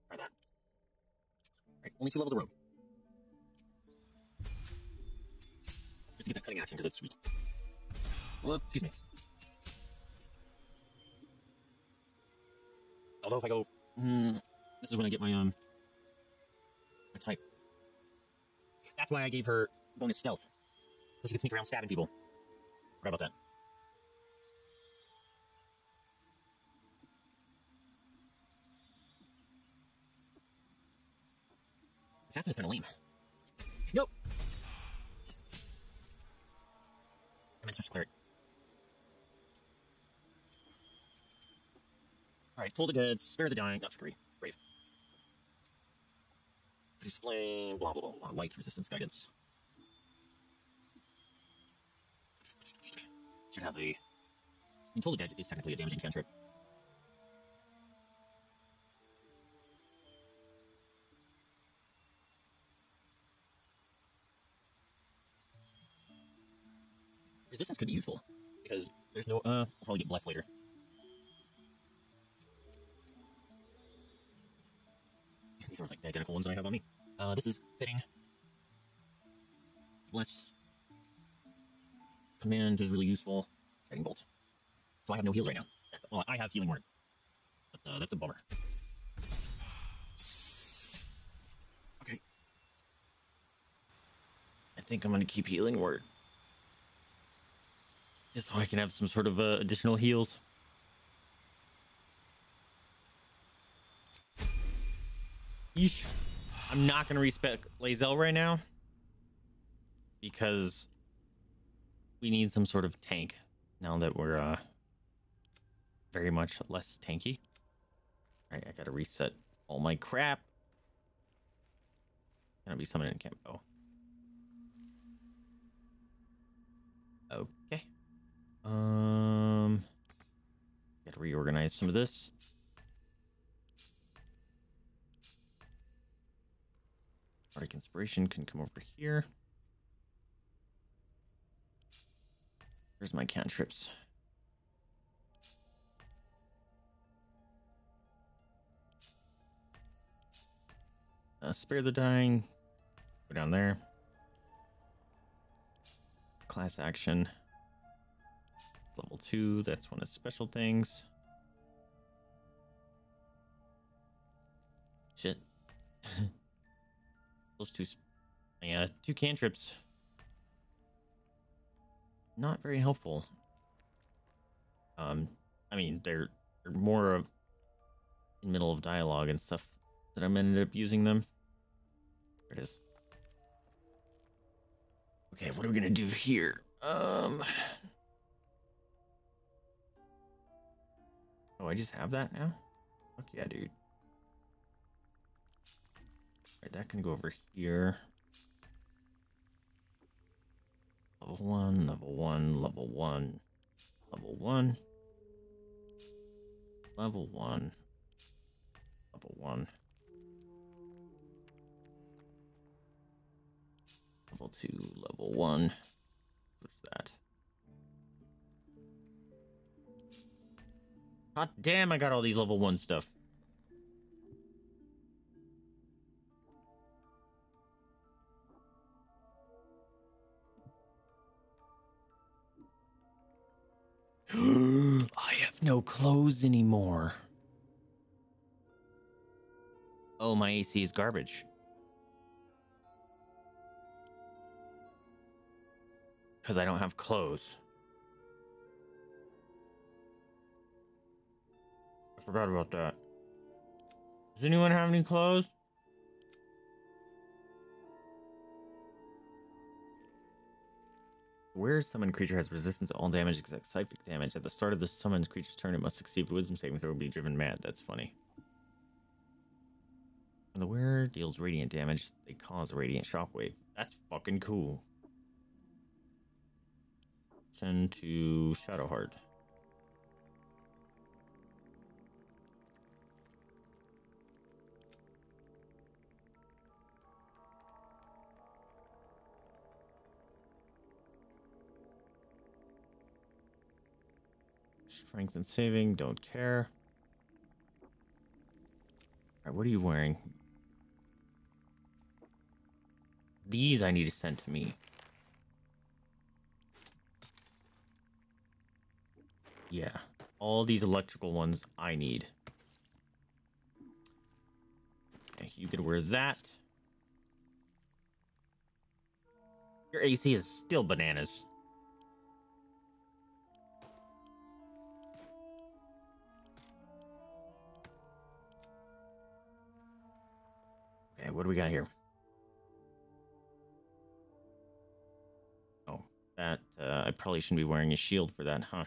Try that. Alright, only two levels of rogue. Just to get that cunning action, because it's sweet. Well, excuse me. Although if I go, hmm, this is when I get my um my type. That's why I gave her bonus stealth, so she could sneak around stabbing people. Forgot about that. Assassin's kind of lame. Nope. I meant switch cleric. Alright, pull the dead, spare the dying, not trickery, Produce flame, blah blah blah, blah. light resistance guidance. Should have a. Until the dead is technically a damaging cantrip. Resistance could be useful because there's no. Uh, I'll probably get blessed later. These are like the identical ones I have on me. Uh, this is fitting. Bless. Command is really useful. Guiding bolt. So I have no heal right now. Well, I have healing word, but uh, that's a bummer. Okay. I think I'm gonna keep healing word. Just so I can have some sort of uh, additional heals. I'm not gonna respect Lae'zel right now because we need some sort of tank now that we're uh very much less tanky. Alright, I gotta reset all my crap. Gonna be summoning camp. Oh. Okay. Um gotta reorganize some of this. Bardic Inspiration can come over here. Where's my cantrips? Uh, spare the dying. Go down there. Class action. Level 2, that's one of the special things. Shit. Those two, yeah, two cantrips. Not very helpful. Um, I mean, they're they're more of in middle of dialogue and stuff that I'm ended up using them. There it is. Okay, what are we gonna do here? Um. Oh, I just have that now? Fuck yeah, dude. Alright, that can go over here. Level one, level one, level one, level one, level one, level one, level two, level one. What's that? God damn, I got all these level one stuff. I have no clothes anymore. Oh, my AC is garbage. Because I don't have clothes. I forgot about that. Does anyone have any clothes? Where summoned creature has resistance to all damage except psychic damage. At the start of the summoned creature's turn, it must succeed with wisdom saving throw or be driven mad. That's funny. When the wearer deals radiant damage, they cause a radiant shockwave. That's fucking cool. Send to Shadowheart. Strength and saving, don't care. Alright, what are you wearing? These I need to send to me. Yeah, all these electrical ones I need. Okay, you could wear that. Your AC is still bananas. What do we got here? Oh, that uh, I probably shouldn't be wearing a shield for that, huh?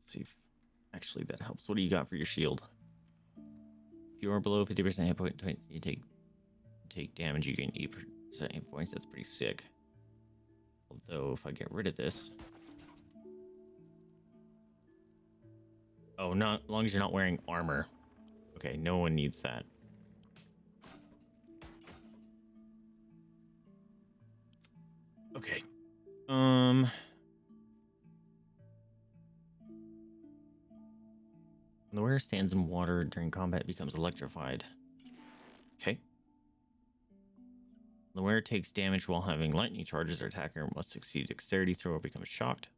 Let's see if actually that helps. What do you got for your shield? If you are below 50% hit point, you take take damage, you gain 8% hit points. That's pretty sick. Although, if I get rid of this. Oh, not as long as you're not wearing armor. Okay, no one needs that. Okay. Um. When the wearer stands in water during combat, becomes electrified. Okay. The wearer takes damage while having lightning charges. Their attacker must succeed dexterity throw or become shocked.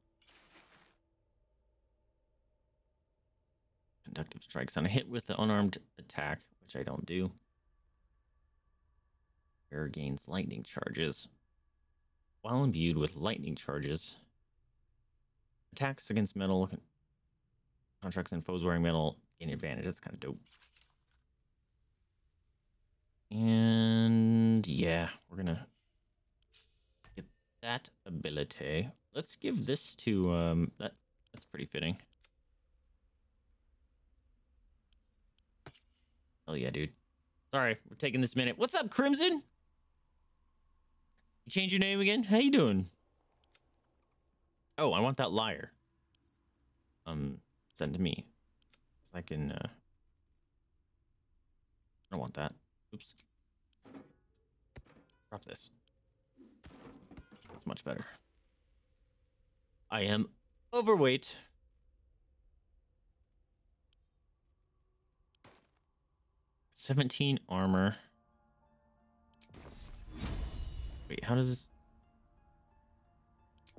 Conductive strikes on a hit with the unarmed attack, which I don't do. Bearer gains lightning charges. While imbued with lightning charges, attacks against metal contracts and foes wearing metal gain advantage. That's kind of dope. And yeah, we're gonna get that ability. Let's give this to um that that's pretty fitting. Oh yeah, dude. Sorry, we're taking this minute. What's up, Crimson? You change your name again? How you doing? Oh, I want that liar. Um, send to me. I can. uh I don't want that. Oops. Drop this. That's much better. I am overweight. Seventeen armor. Wait, how does this?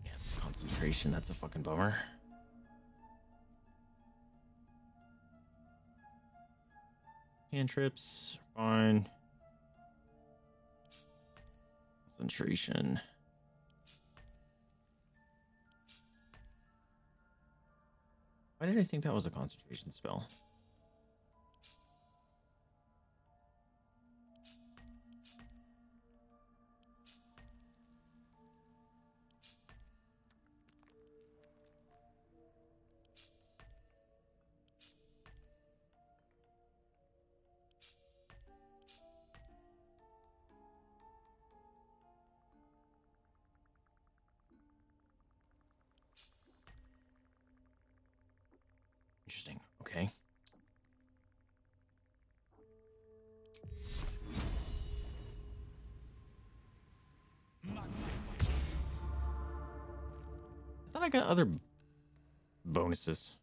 Yeah, concentration. That's a fucking bummer. Cantrips, fine. Concentration. Why did I think that was a concentration spell? Got other bonuses.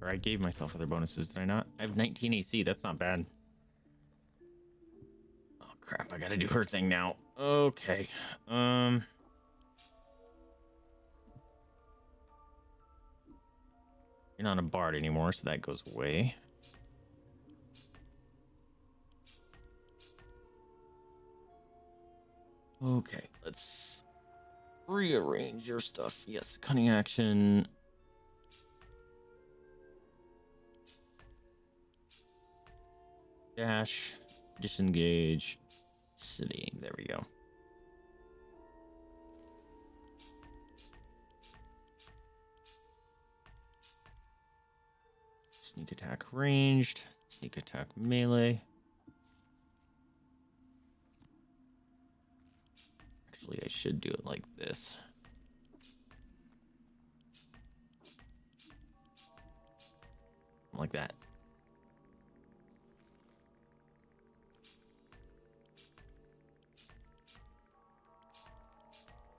Or I gave myself other bonuses, did I not? I have 19 AC, that's not bad. Oh crap, I gotta do her thing now. Okay. Um You're not a bard anymore, so that goes away. Okay, let's rearrange your stuff. Yes, cunning action. Dash, disengage, city. There we go. Sneak attack ranged, sneak attack melee. Actually, I should do it like this. Like that.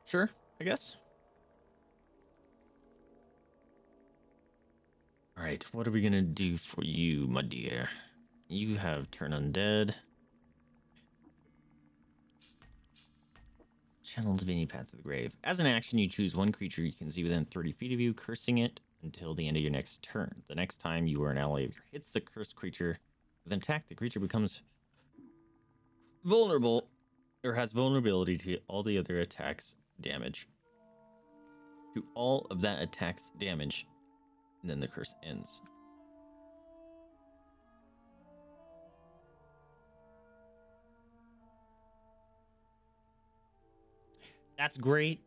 Sure, I guess. All right, what are we gonna do for you, my dear? You have turn undead. Channel Divinity Path to the Grave. As an action, you choose one creature you can see within 30 feet of you, cursing it until the end of your next turn. The next time you or an ally hits the cursed creature with an attack, the creature becomes vulnerable or has vulnerability to all the other attacks damage. To all of that attack's damage, and then the curse ends. That's great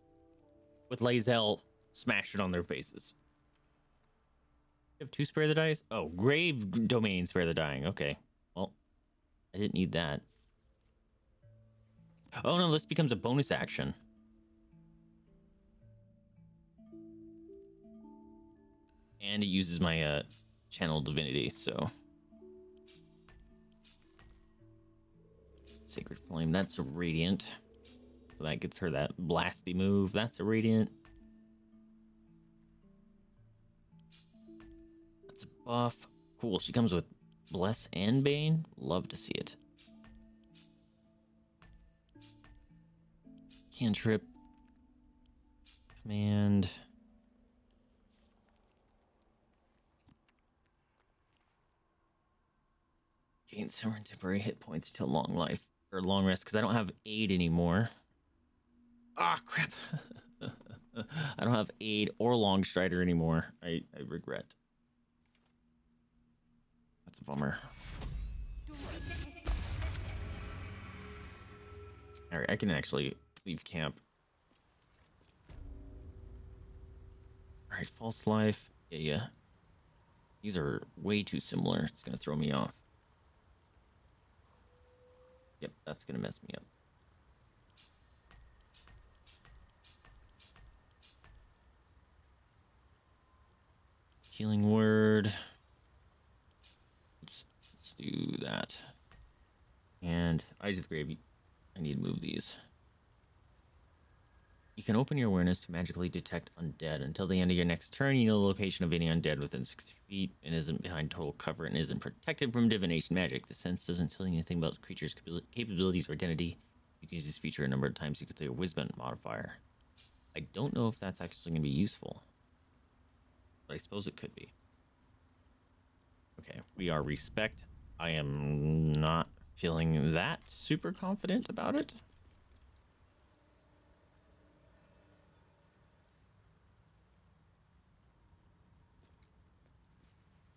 with Lae'zel smashing on their faces. You have two spare the dice? Oh, grave domain spare the dying. Okay. Well, I didn't need that. Oh no, this becomes a bonus action. And it uses my uh channel divinity, so Sacred Flame, that's radiant. So that gets her that blasty move. That's a radiant. That's a buff. Cool. She comes with Bless and Bane. Love to see it. Cantrip. Command. Gain several temporary hit points till long life or long rest because I don't have aid anymore. Ah, crap. I don't have aid or long strider anymore. I, I regret. That's a bummer. Alright, I can actually leave camp. Alright, false life. Yeah, yeah. These are way too similar. It's gonna throw me off. Yep, that's gonna mess me up. Healing word. Oops, let's do that. And Eyes of the Grave. I need to move these. You can open your awareness to magically detect undead. Until the end of your next turn, you know the location of any undead within 60 feet and isn't behind total cover and isn't protected from divination magic. The sense doesn't tell you anything about the creature's capabilities or identity. You can use this feature a number of times. You can your wisdom modifier. I don't know if that's actually going to be useful, but I suppose it could be. Okay, we are respect. I am not feeling that super confident about it.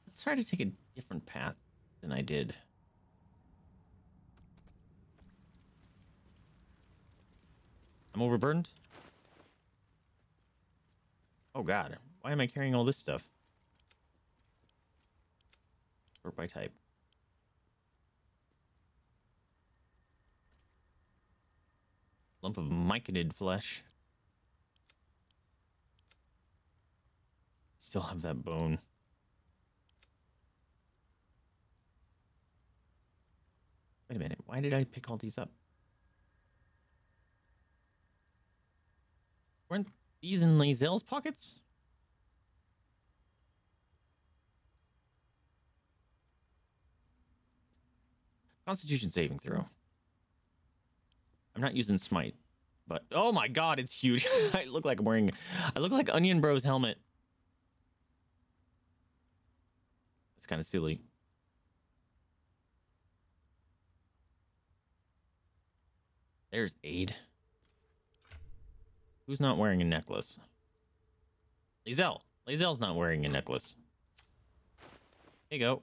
Let's try to take a different path than I did. I'm overburdened? Oh god, why am I carrying all this stuff? Sort by type. Lump of myconid flesh. Still have that bone. Wait a minute. Why did I pick all these up? Weren't these in Lae'zel's pockets? Constitution saving throw. I'm not using smite, but oh my god, it's huge. I look like I'm wearing I look like Onion Bro's helmet. It's kind of silly. There's Aid. Who's not wearing a necklace? Lae'zel. Lae'zel's not wearing a necklace. Here you go.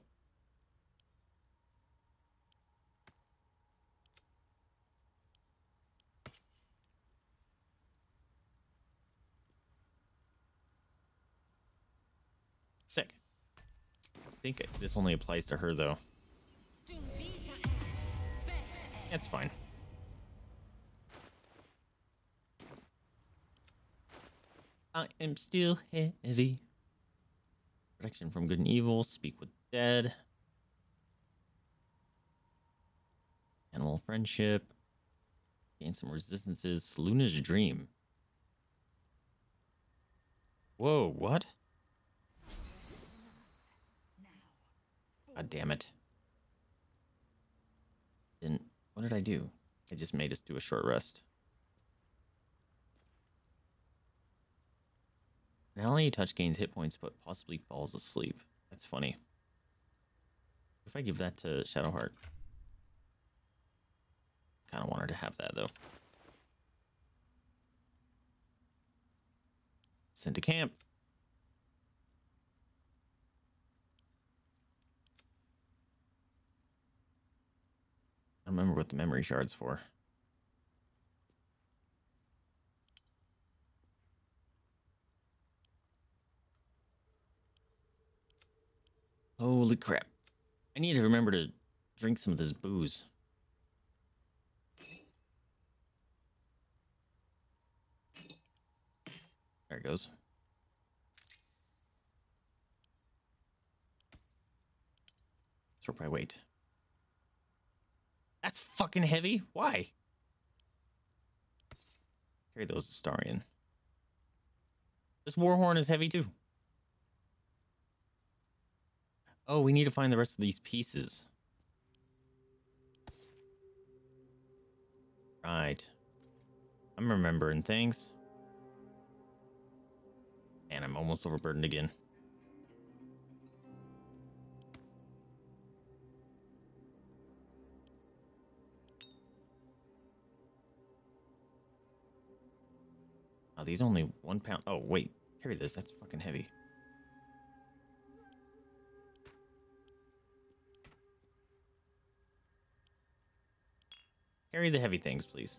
Sick. I think this only applies to her though. That's fine. I am still heavy. Protection from good and evil. Speak with dead. Animal friendship. Gain some resistances. Luna's dream. Whoa, what? God damn it. Didn't. What did I do? I just made us do a short rest. Not only touch gains hit points, but possibly falls asleep. That's funny. If I give that to Shadowheart. Kind of want her to have that, though. Sent to camp. Remember what the memory shard's for. Holy crap. I need to remember to drink some of this booze. There it goes. Sort by weight. That's fucking heavy. Why? Carry those Astarion. This Warhorn is heavy too. Oh, we need to find the rest of these pieces. Right. I'm remembering things. And I'm almost overburdened again. Oh, these only one pound. Oh, wait. Carry this. That's fucking heavy. Carry the heavy things, please.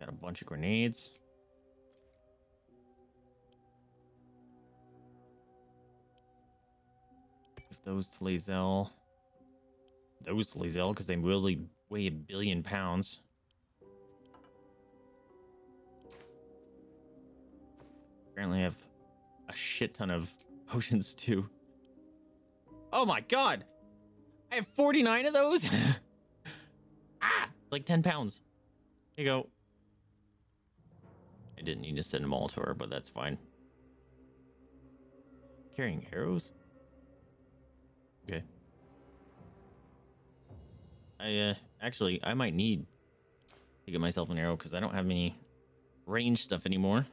Got a bunch of grenades. Give those to. Those to because they really weigh a billion pounds. Apparently I have a shit ton of potions too. Oh my god! I have 49 of those? ah! Like 10 pounds. Here you go. I didn't need to send them all to her, but that's fine. Carrying arrows? I, uh, actually, I might need to get myself an arrow because I don't have any range stuff anymore.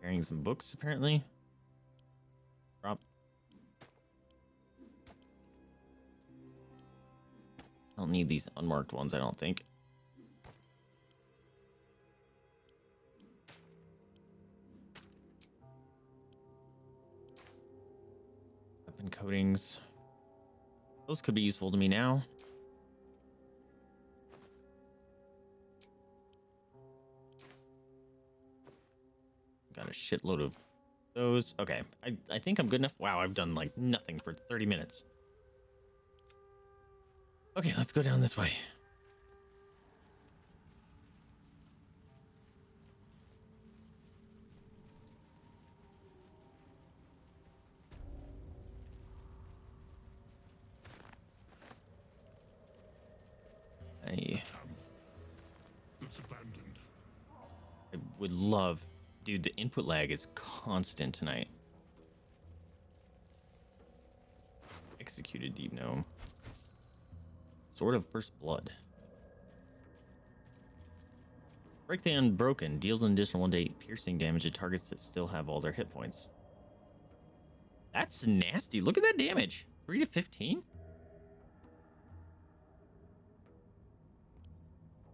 Carrying some books, apparently. Drop. I don't need these unmarked ones, I don't think. Weapon coatings. Those could be useful to me now. Got a shitload of those. Okay, I, I think I'm good enough. Wow, I've done like nothing for 30 minutes. Okay, let's go down this way. Would love, dude. The input lag is constant tonight. Executed deep gnome. Sword of first blood. Break the unbroken deals an additional 1d8 piercing damage to targets that still have all their hit points. That's nasty. Look at that damage. 3 to 15?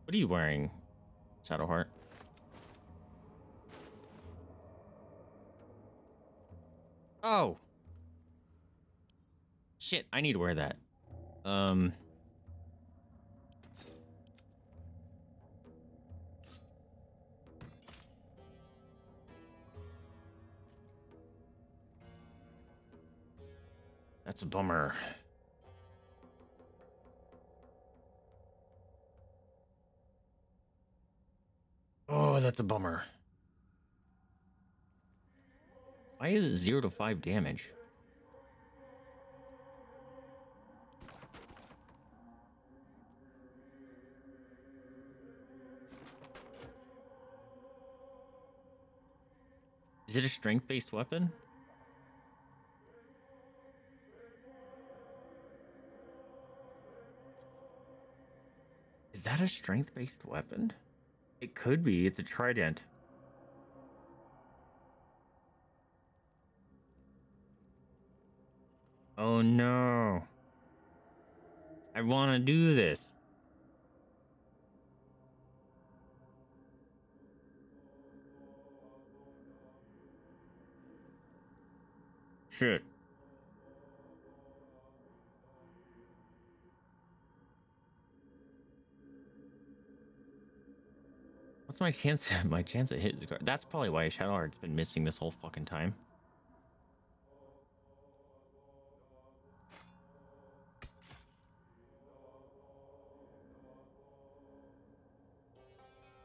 What are you wearing, Shadowheart? Oh. Shit, I need to wear that. Um. That's a bummer. Oh, that's a bummer. Why is it zero to five damage? Is it a strength based weapon? Is that a strength based weapon? It could be. It's a trident. Oh no. I want to do this. Shit. What's my chance? My chance at hitting the card. That's probably why Shadowheart's been missing this whole fucking time.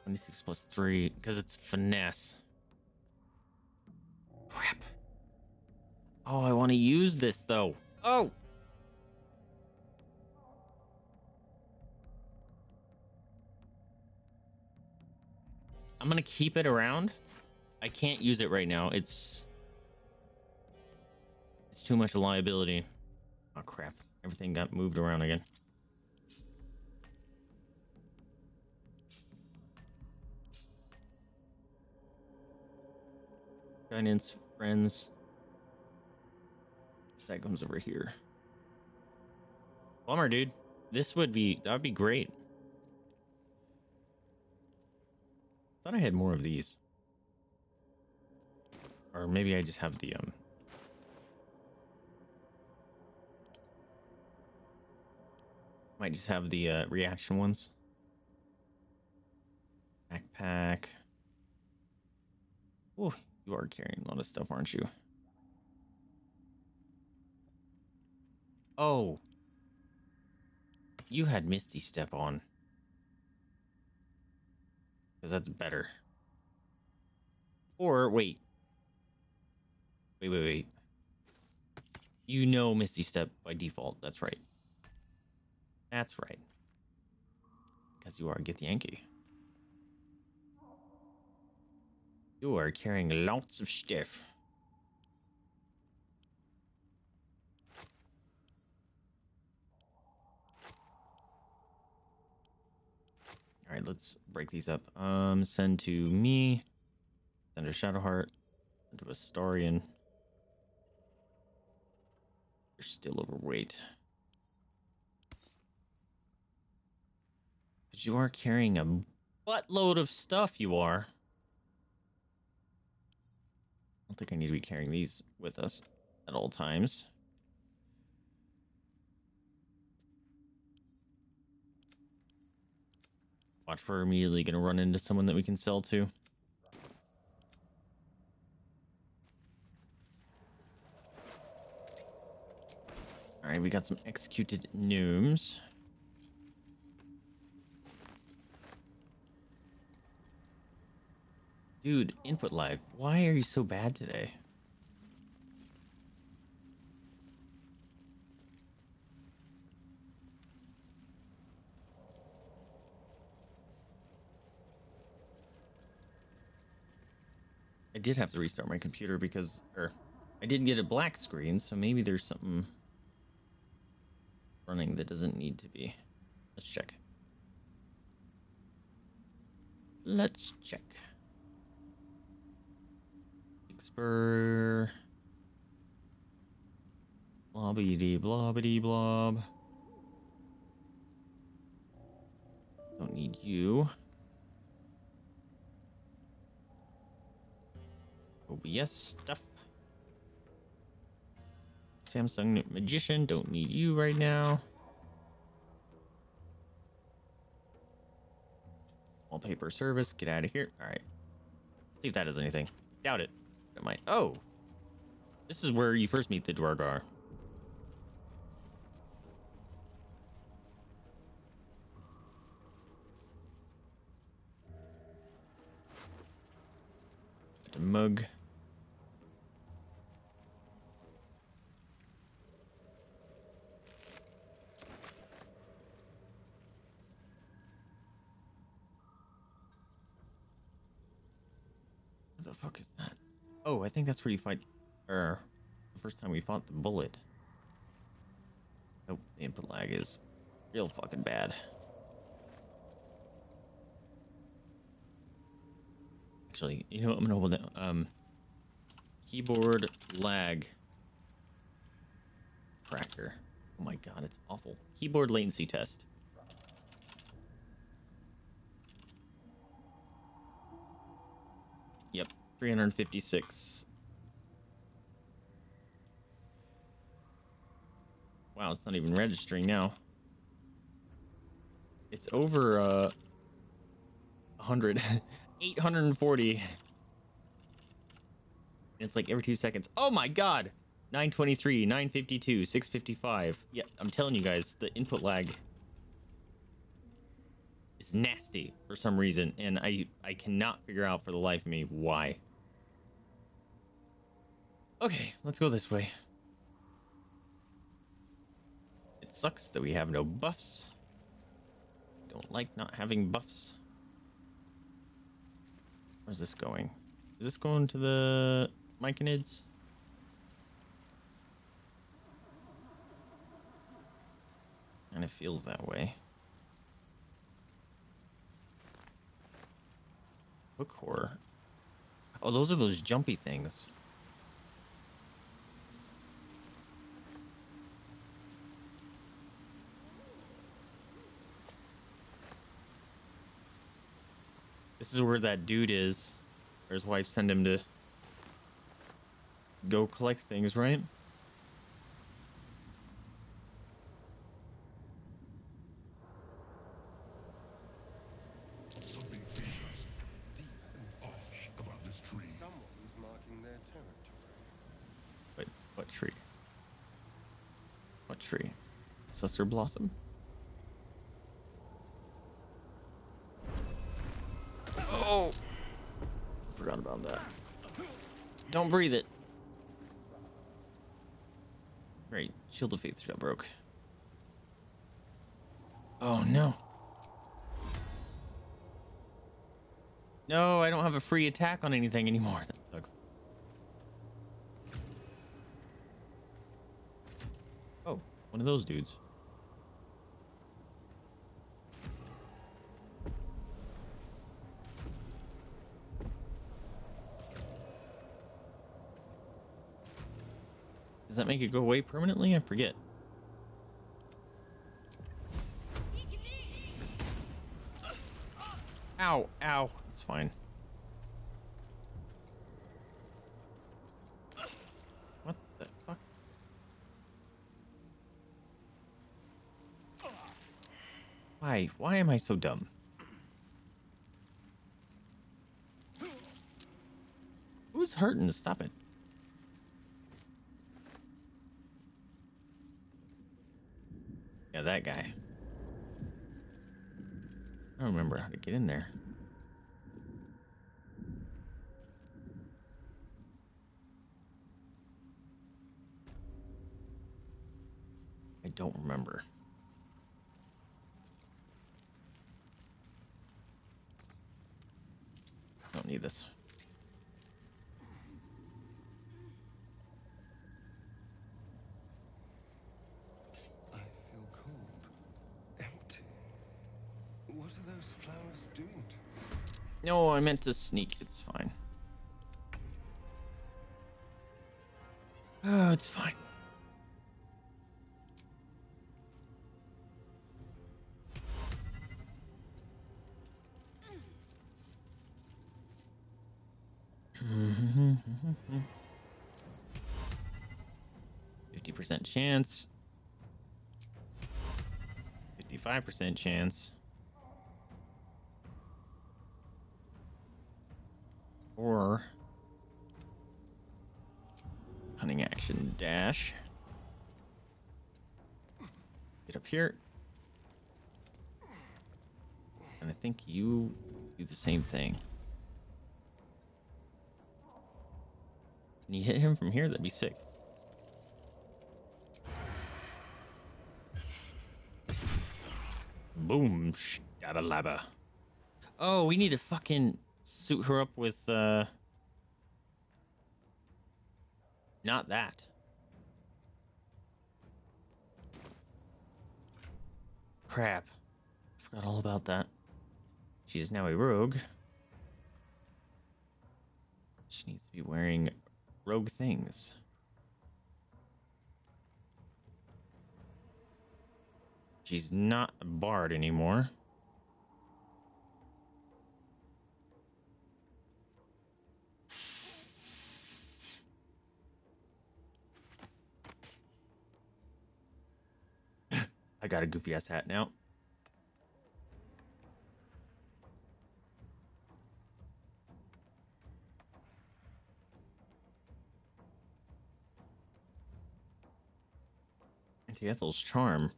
Twenty-six plus three, because it's finesse. Crap. Oh, I want to use this though. Oh. I'm gonna keep it around. I can't use it right now. It's it's too much liability. Oh crap! Everything got moved around again. Guidance, friends. That comes over here. Bummer, dude. This would be that would be great. thought I had more of these. Or maybe I just have the um might just have the uh, reaction ones. Backpack. Oh, you are carrying a lot of stuff, aren't you? Oh. You had Misty Step on. Because that's better. Or, wait. Wait, wait, wait. You know Misty Step by default. That's right. That's right. Because you are Get You are carrying lots of stuff. All right, let's break these up. Um, send to me. Send to Shadowheart. Send to Astarion. You're still overweight. But you are carrying a buttload of stuff, you are. I don't think I need to be carrying these with us at all times. Watch, we're immediately gonna run into someone that we can sell to. Alright, we got some executed gnomes. Dude, input lag. Why are you so bad today? I did have to restart my computer because or I didn't get a black screen, so maybe there's something running that doesn't need to be. Let's check. Let's check. Expert. Blobbity blobbity blob. Don't need you. Oh, OBS stuff. Samsung Magician, don't need you right now. Wallpaper service, get out of here. All right. See if that does anything. Doubt it. It might. Oh, this is where you first meet the Duergar. Mug. What the fuck is that? Oh, I think that's where you fight. Or the first time we fought the bulette. Nope, the input lag is real fucking bad. Actually, you know what? I'm gonna hold it. Um, keyboard lag cracker. Oh my god, it's awful. Keyboard latency test. Yep, 356. Wow, it's not even registering now. It's over uh 100 840. It's like every 2 seconds. Oh my god. 923, 952, 655. Yeah, I'm telling you guys, the input lag is nasty for some reason and I I cannot figure out for the life of me why. Okay, let's go this way. It sucks that we have no buffs. Don't like not having buffs. Where's this going? Is this going to the Myconids? And it feels that way. Hook horror. Oh, those are those jumpy things. This is where that dude is. Or his wife sent him to go collect things, right? Something tree. Wait, what tree? What tree? Sussur Blossom? Don't breathe it. Great. Shield of Faith got broke. Oh no. No, I don't have a free attack on anything anymore. That sucks. Oh, one of those dudes. Does that make it go away permanently? I forget. Ow, ow. It's fine. What the fuck? Why? Why am I so dumb? Who's hurting? To stop it. Yeah, that guy. I don't remember how to get in there. I don't remember. Don't need this. What are those flowers doing to No, I meant to sneak. It's fine. Oh, it's fine. Fifty percent chance. Fifty-five percent chance. Dash. Get up here. And I think you do the same thing. Can you hit him from here? That'd be sick. Boom. Shabba labba. Oh, we need to fucking suit her up with, uh. Not that. Crap. Forgot all about that. She is now a rogue. She needs to be wearing rogue things. She's not a bard anymore. I got a goofy ass hat now. Auntie Ethel's charm.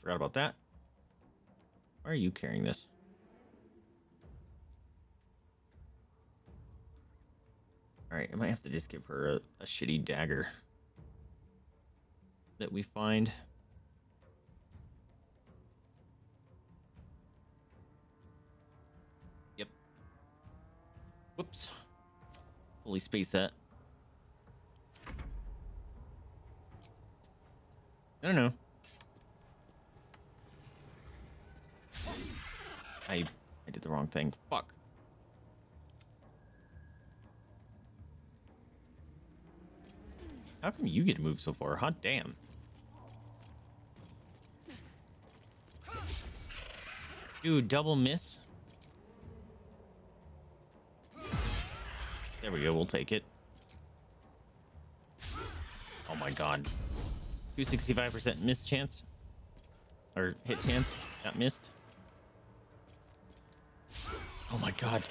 Forgot about that. Why are you carrying this? Alright, I might have to just give her a, a shitty dagger that we find. Whoops. Holy space that. I don't know. I I did the wrong thing. Fuck. How come you get to move so far? Hot damn. Dude, double miss. There we go. We'll take it. Oh my god. 265% miss chance. Or hit chance. Got missed. Oh my god.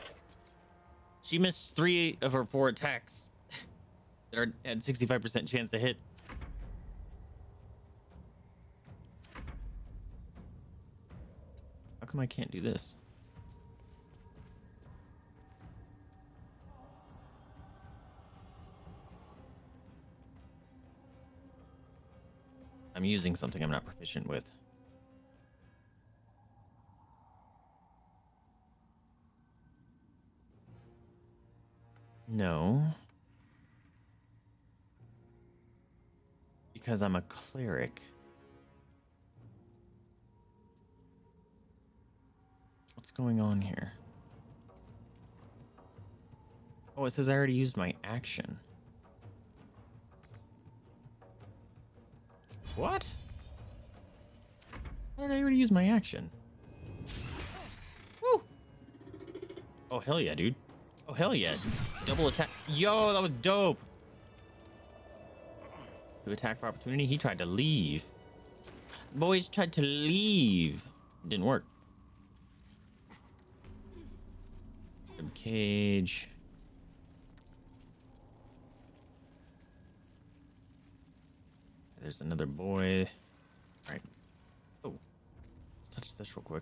She missed three of her four attacks that are had 65% chance to hit. How come I can't do this? I'm using something I'm not proficient with. No. Because I'm a cleric. What's going on here? Oh, it says I already used my action. What? How did I already use my action? Woo! Oh, hell yeah, dude. Oh, hell yeah. Double attack. Yo, that was dope. To attack for opportunity. He tried to leave. Boys tried to leave. Didn't work. Cage. There's another boy. All right. Oh, let's touch this real quick.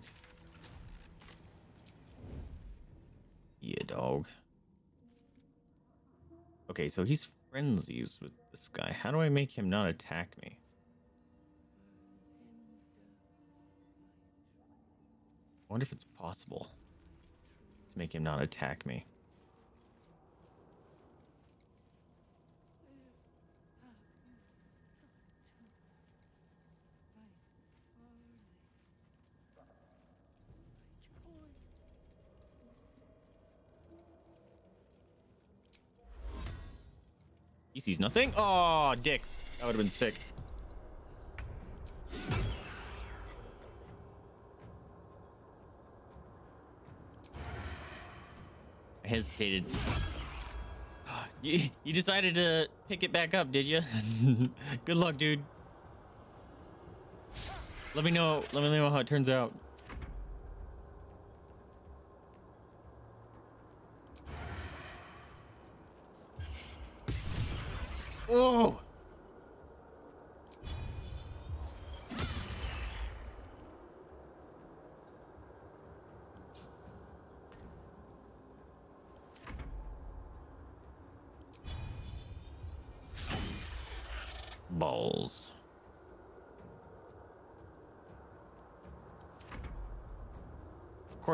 Yeah, dog. Okay, so he's frenzies with this guy. How do I make him not attack me? I wonder if it's possible to make him not attack me. He sees nothing. Oh, dicks. That would have been sick. I hesitated. You, you decided to pick it back up, did you? Good luck, dude. Let me know. Let me know how it turns out.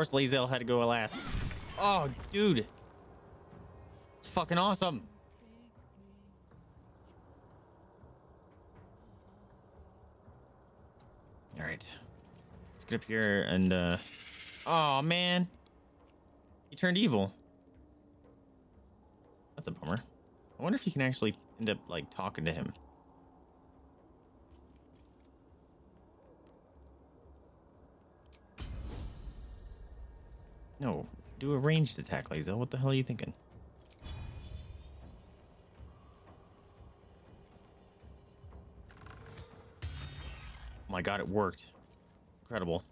Course, Lae'zel had to go last. Oh, dude. It's fucking awesome. All right. Let's get up here and, uh... Oh, man. He turned evil. That's a bummer. I wonder if you can actually end up, like, talking to him. No, do a ranged attack, Lae'zel. What the hell are you thinking? Oh my god, it worked. Incredible.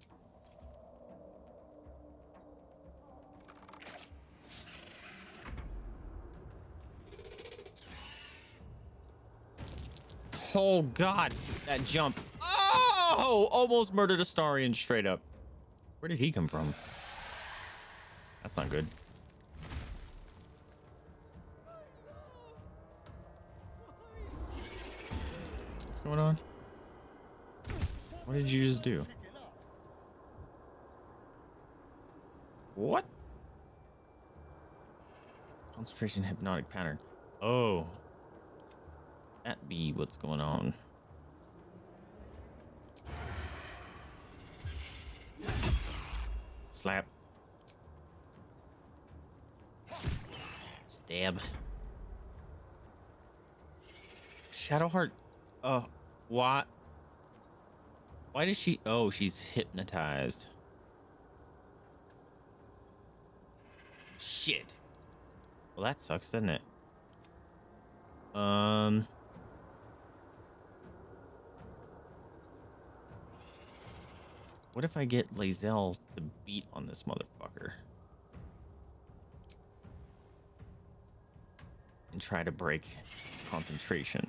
Oh god, that jump. Oh, almost murdered Astarion straight up. Where did he come from? That's not good. What's going on? What did you just do? What? Concentration hypnotic pattern. Oh. That be what's going on. Slap. Stab. Shadowheart. Oh, what? Why does she? Oh, she's hypnotized. Shit. Well, that sucks, doesn't it? Um. What if I get Lae'zel to beat on this motherfucker? And try to break concentration.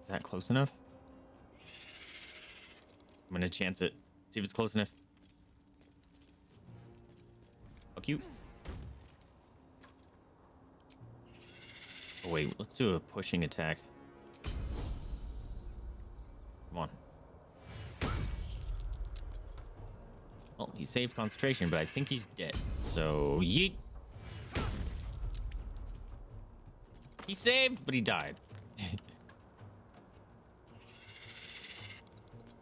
Is that close enough? I'm gonna chance it. See if it's close enough. Fuck you. Oh wait, let's do a pushing attack. Well, he saved concentration, but I think he's dead. So, yeet. He saved, but he died. All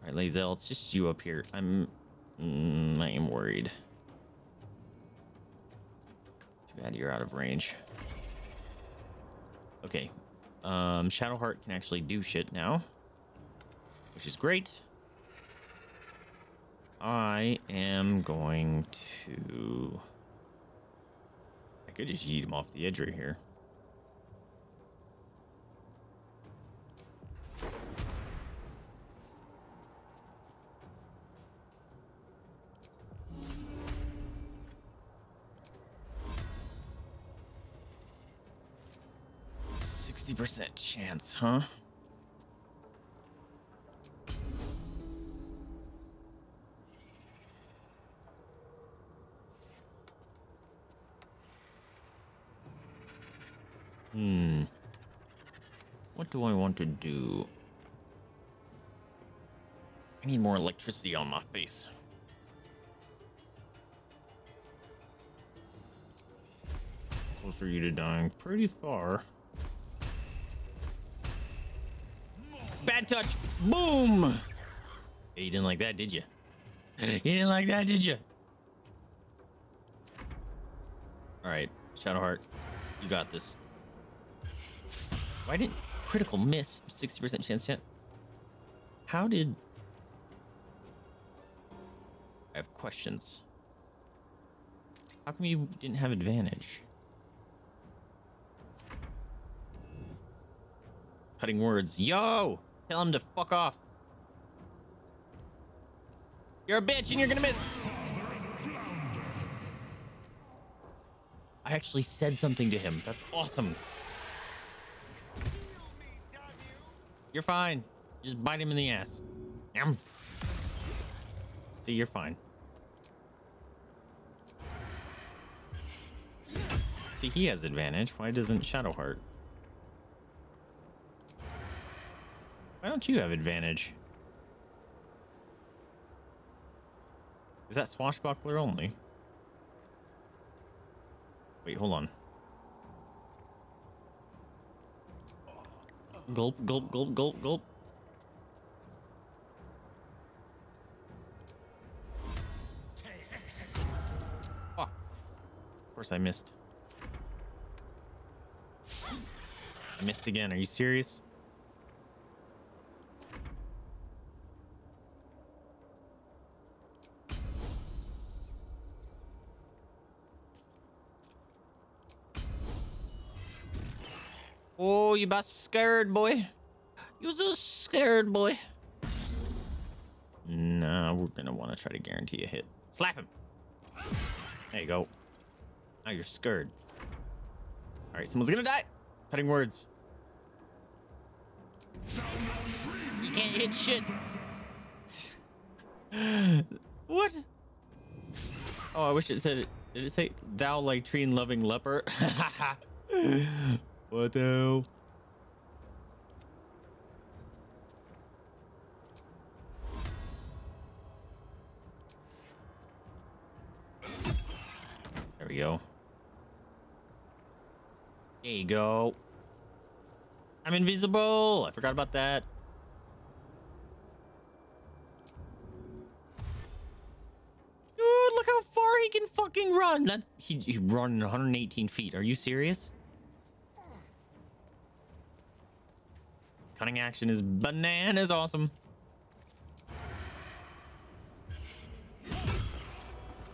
right, Lae'zel, it's just you up here. I'm, mm, I am worried. Too bad you're out of range. Okay, um, Shadowheart can actually do shit now, which is great. I am going to. I could just yeet him off the edge right here. Sixty percent chance, huh? Do I want to do? I need more electricity on my face. Closer you to dying pretty far. Bad touch. Boom. Hey, you didn't like that, did you? You didn't like that, did you? All right, Shadowheart, you got this. Why didn't critical miss? 60% chance yet. How did. I have questions. How come you didn't have advantage? Cutting words. Yo! Tell him to fuck off. You're a bitch and you're gonna miss. I actually said something to him. That's awesome. You're fine. Just bite him in the ass. Yum. See, you're fine. See, he has advantage. Why doesn't Shadowheart? Why don't you have advantage? Is that swashbuckler only? Wait, hold on. Gulp, gulp, gulp, gulp, gulp. Fuck. Of course I missed. I missed again. Are you serious? You about scared, boy. You was a scared boy. Nah, we're gonna want to try to guarantee a hit. Slap him. There you go. Now you're scared. All right, someone's gonna die. Cutting words. You can't hit shit. what? Oh, I wish it said. Did it say thou latrine loving leper? what the hell? We go. There you go. I'm invisible. I forgot about that. Dude, look how far he can fucking run. That he, he run 118 feet. Are you serious? Cunning action is bananas awesome.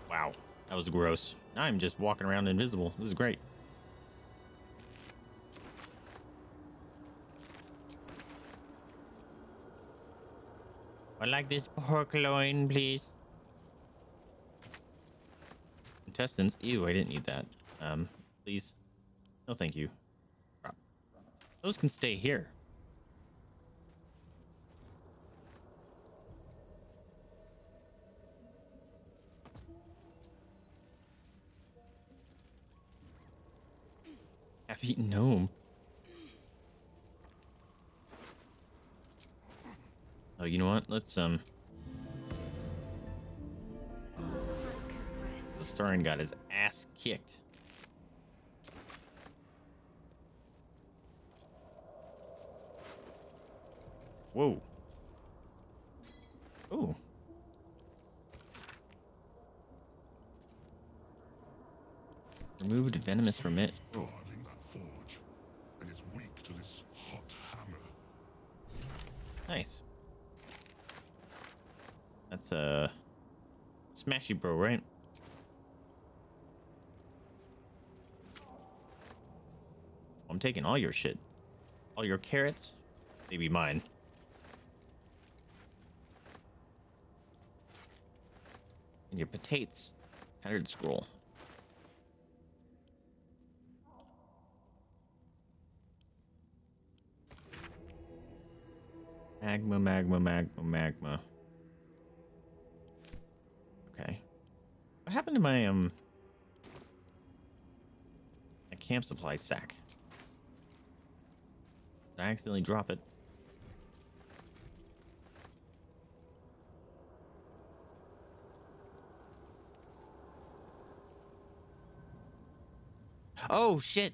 Wow, that was gross. I'm just walking around invisible. This is great. I like this pork loin, please. Intestines. Ew, I didn't need that. Um, please. No, thank you. Those can stay here. I've gnome. Oh, you know what? Let's um. The Storin got his ass kicked. Whoa. Ooh. Removed venomous remit. it. Guarding that forge, and it's weak to this hot hammer. Nice. That's uh Smashy Bro, right? I'm taking all your shit. All your carrots, they be mine. And your potatoes. Tattered scroll. Magma, magma, magma, magma. Okay. What happened to my um my camp supply sack? Did I accidentally drop it? Oh shit.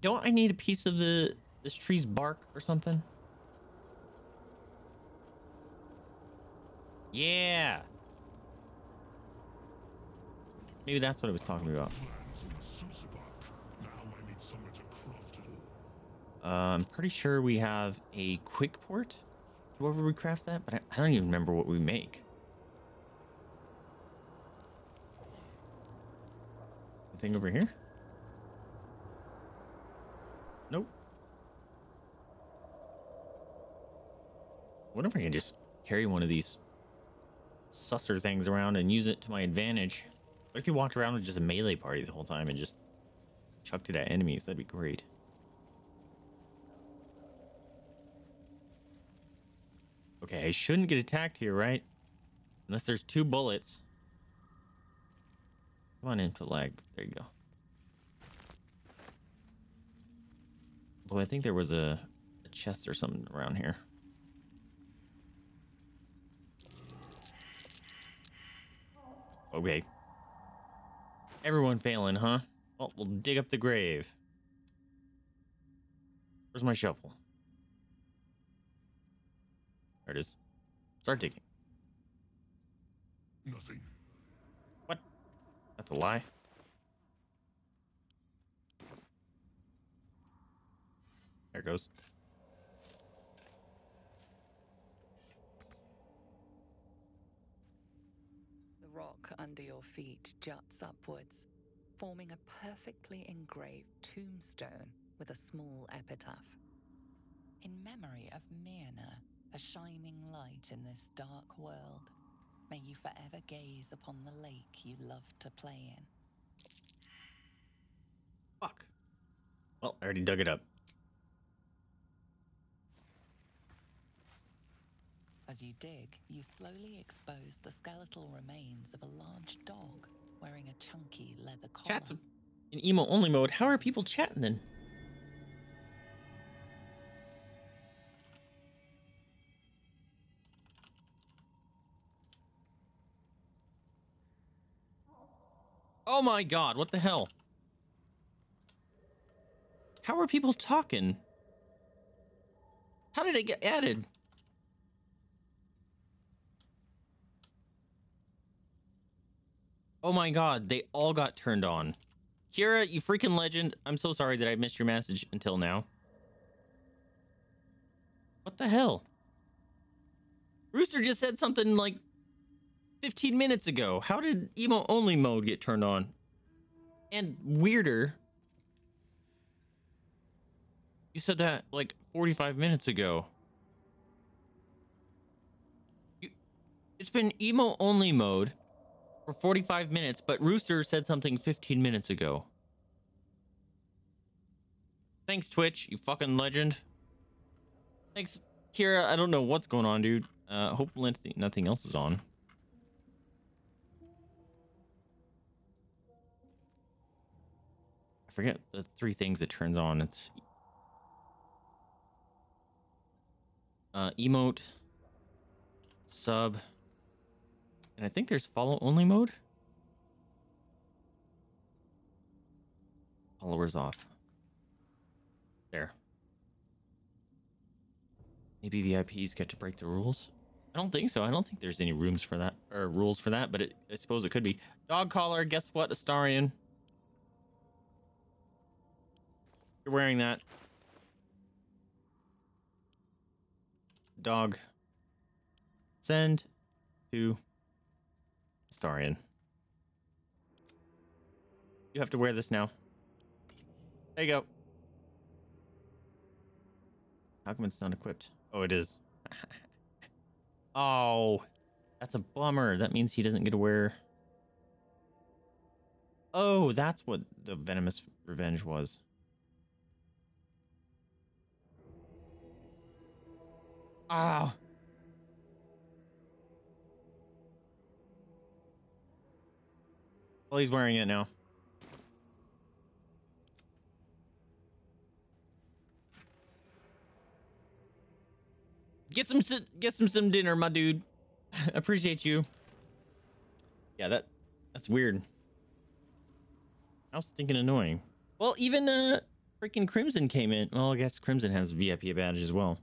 Don't I need a piece of the this tree's bark or something? Yeah. Maybe that's what I was talking about. Uh, I'm pretty sure we have a quick port. However we craft that, but I, I don't even remember what we make. Anything over here? Nope. What if I can just carry one of these Sussur things around and use it to my advantage? What if you walked around with just a melee party the whole time and just chucked it at enemies? That'd be great. Okay, I shouldn't get attacked here, right? Unless there's two bulettes. Come on into lag. There you go. Although I think there was a, a chest or something around here. Okay. Everyone failing, huh? Well, we'll dig up the grave. Where's my shovel? There it is. Start digging. Nothing. What? That's a lie. There it goes. The under your feet juts upwards, forming a perfectly engraved tombstone with a small epitaph. In memory of Myrna, a shining light in this dark world, may you forever gaze upon the lake you loved to play in. Fuck. Well, I already dug it up. As you dig, you slowly expose the skeletal remains of a large dog wearing a chunky leather collar. Chat's in emo only mode. How are people chatting then? Oh my god, what the hell? How are people talking? How did it get added? Oh my god, they all got turned on. Kira, you freaking legend. I'm so sorry that I missed your message until now. What the hell? Rooster just said something like 15 minutes ago. How did emo only mode get turned on? And weirder, you said that like 45 minutes ago. You, it's been emo only mode for 45 minutes, but Rooster said something 15 minutes ago. Thanks, Twitch, you fucking legend. Thanks, Kira. I don't know what's going on, dude. Uh, hopefully nothing else is on. I forget the three things it turns on. It's uh, emote, sub, and I think there's follow only mode. Followers off. There. Maybe VIPs get to break the rules. I don't think so. I don't think there's any rooms for that or rules for that, but it, I suppose it could be. Dog collar. Guess what, Astarion? You're wearing that. Dog. Send to Starian. You have to wear this now. There you go. How come it's not equipped? Oh, it is. oh, that's a bummer. That means he doesn't get to wear. Oh, that's what the venomous revenge was. Oh. Well, he's wearing it now. Get some get some some dinner, my dude. Appreciate you. Yeah, that that's weird. I was thinking annoying. Well, even uh freaking Crimson came in. Well, I guess Crimson has VIP advantage as well.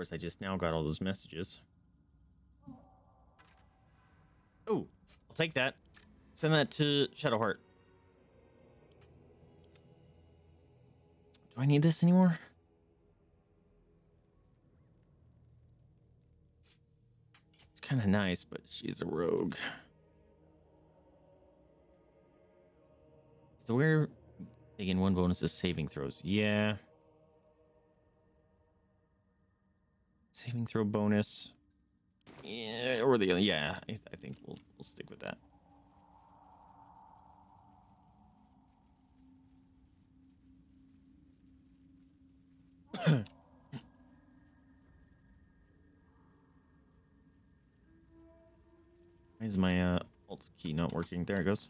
Course, I just now got all those messages. Oh, I'll take that. Send that to Shadowheart. Do I need this anymore? It's kind of nice, but she's a rogue. So we're taking one bonus is saving throws. Yeah. Saving throw bonus. Yeah, or the yeah, I, I think we'll we'll stick with that. Why is my uh, alt key not working? There it goes.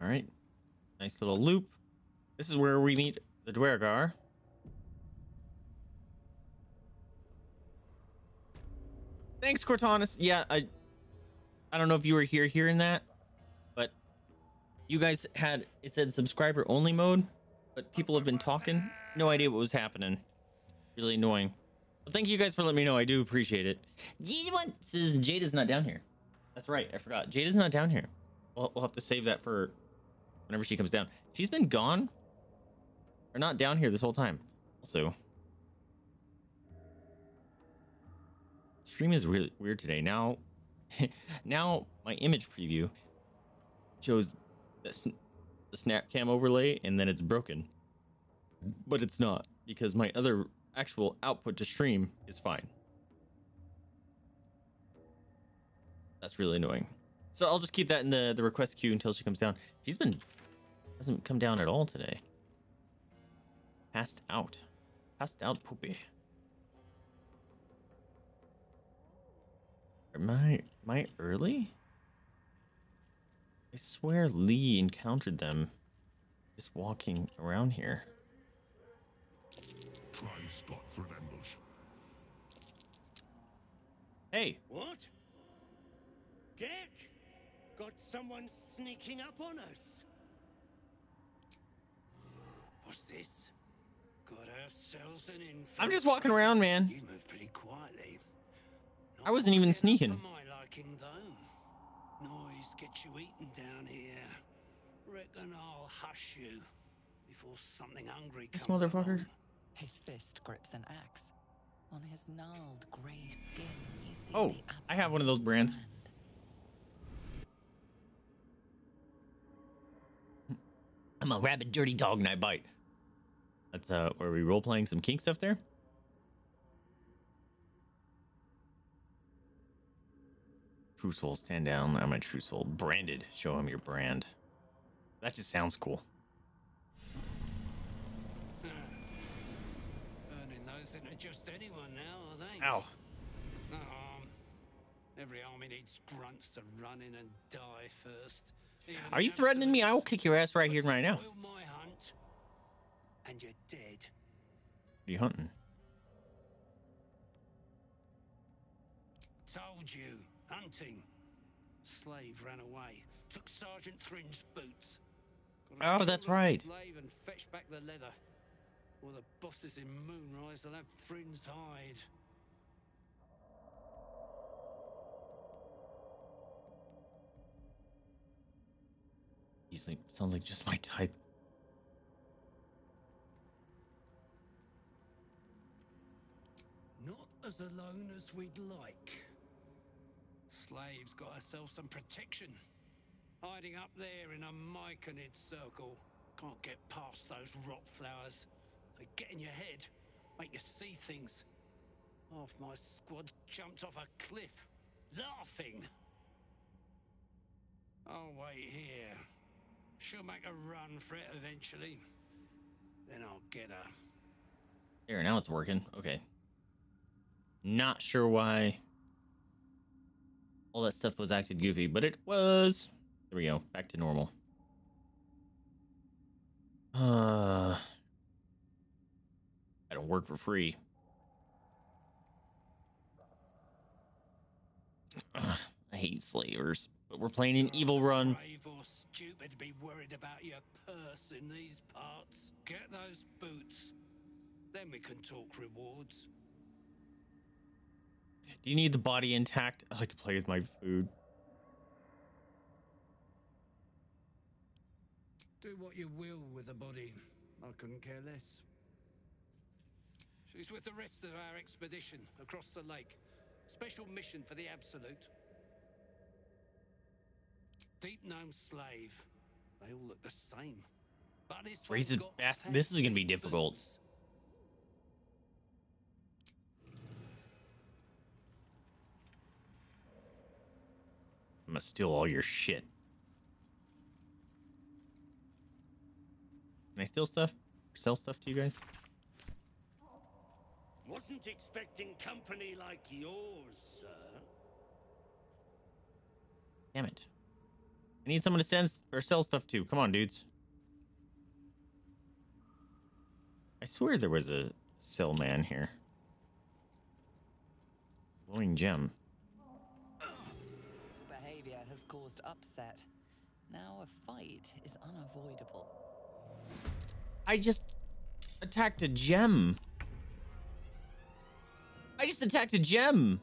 All right. Nice little loop. This is where we meet the Duergar. Thanks, Cortanus. Yeah, I I don't know if you were here hearing that, but you guys had it said subscriber only mode, but people have been talking. No idea what was happening. Really annoying. But thank you guys for letting me know. I do appreciate it. You? Says Jade is not down here. That's right. I forgot. Jade is not down here. We'll, we'll have to save that for whenever she comes down. She's been gone or not down here this whole time. Also, stream is really weird today. Now, now my image preview shows the, sn- the snap cam overlay and then it's broken, but it's not because my other actual output to stream is fine. That's really annoying. So I'll just keep that in the the request queue until she comes down. She's been hasn't come down at all today. Passed out. Passed out poopy. Am I am I early? I swear Lee encountered them just walking around here. Prime spot for an ambush. Hey, What? Gek? Got someone sneaking up on us? What's this? Got ourselves an infant. I'm just walking around, man. You move pretty quietly. I wasn't even sneaking. For my liking, though. Noise gets you eaten down here. Reckon I'll hush you before something hungry This comes motherfucker. along. His fist grips an axe. On his gnarled grey skin, you see Oh, the I have one of those brands. brand. I'm a rabid, dirty dog, and I bite. That's uh, where we role playing some kink stuff there. True soul, stand down. I'm a true soul. Branded. Show him your brand. That just sounds cool. Turning those just anyone now, are they? Ow. No harm. Every army needs grunts to run in and die first. Even Are you threatening me? I will kick your ass right here and right now. Spoil my hunt, and you're dead. What are you hunting? Told you, hunting. Slave ran away. Took Sergeant Thrinn's boots. Oh, that's right. Slave and fetch back the leather. Or the bosses in Moonrise will have Thrinn's hide. He's like, sounds like just my type. Not as alone as we'd like. Slaves got ourselves some protection. Hiding up there in a myconid circle. Can't get past those rot flowers. They get in your head, make you see things. Half my squad jumped off a cliff, laughing. I'll wait here. She'll make a run for it eventually. Then I'll get her. There, now it's working. Okay. Not sure why all that stuff was acted goofy, but it was. There we go. Back to normal. Uh, I don't work for free. Uh, I hate slavers, but we're playing an evil run. Or stupid to be worried about your purse in these parts. Get those boots, then we can talk rewards. Do you need the body intact? I like to play with my food. Do what you will with the body. I couldn't care less. She's with the rest of our expedition across the lake. Special mission for the Absolute. Deep gnome slave. They all look the same. But this one's Raises got bas- this is gonna be fancy difficult. I'm gonna steal all your shit. Can I steal stuff? Sell stuff to you guys? Wasn't expecting company like yours, sir. Damn it. I need someone to send or sell stuff to. Come on, dudes. I swear there was a sell man here. Glowing gem. Caused upset. Now a fight is unavoidable. I just attacked a gem. I just attacked a gem.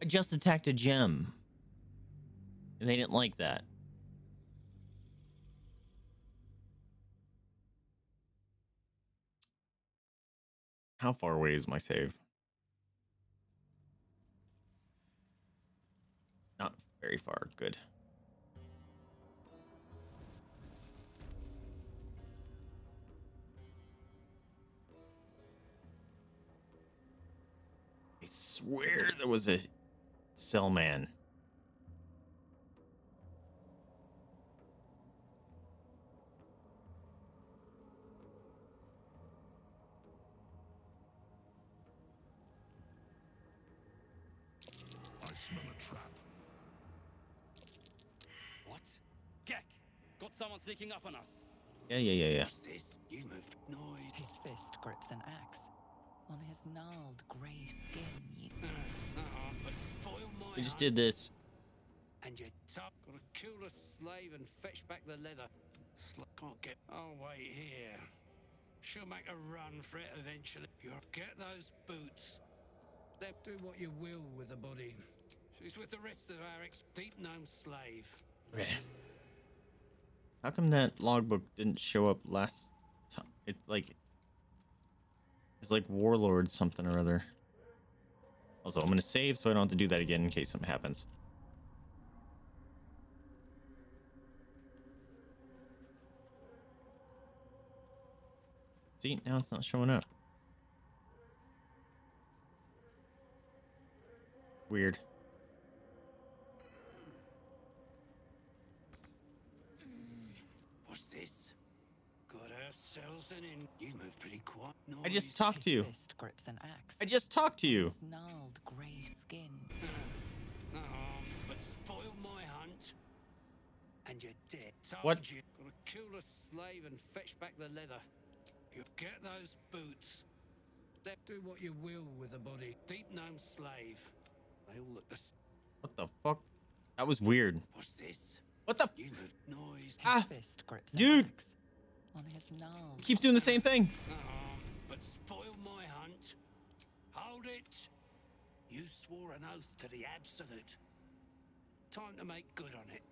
I just attacked a gem. And they didn't like that. How far away is my save? Not very far. Good. I swear there was a cell man. Someone sneaking up on us. Yeah, yeah, yeah, yeah. What's this? You moved noise. His fist grips an axe. On his gnarled grey skin, you Uh, uh, but spoil my We just did this. And you top gotta kill the slave and fetch back the leather. Sl- can't get. Oh wait here. She'll make a run for it eventually. You get those boots. Then do what you will with the body. She's with the rest of our ex deep gnome slave. Okay. How come that logbook didn't show up last time? It's like it's like warlord something or other. Also, I'm gonna save so I don't have to do that again in case something happens. See, now it's not showing up. Weird. What's this? Got ourselves an in. You move pretty quiet. I just talked to you. grips an axe. I just talked to you. His gnarled grey skin. No, but spoil my hunt, and you're dead. Told What? You gotta kill the slave and fetch back the leather. You get those boots. Then do what you will with the body. Deep gnome slave. They all look the. What the fuck? That was weird. What's this? What the? F- You moved noise. Ah, fist grips dude. axe. On his gnarled keeps doing the same thing. No, but spoil my hunt. Hold it. You swore an oath to the absolute. Time to make good on it.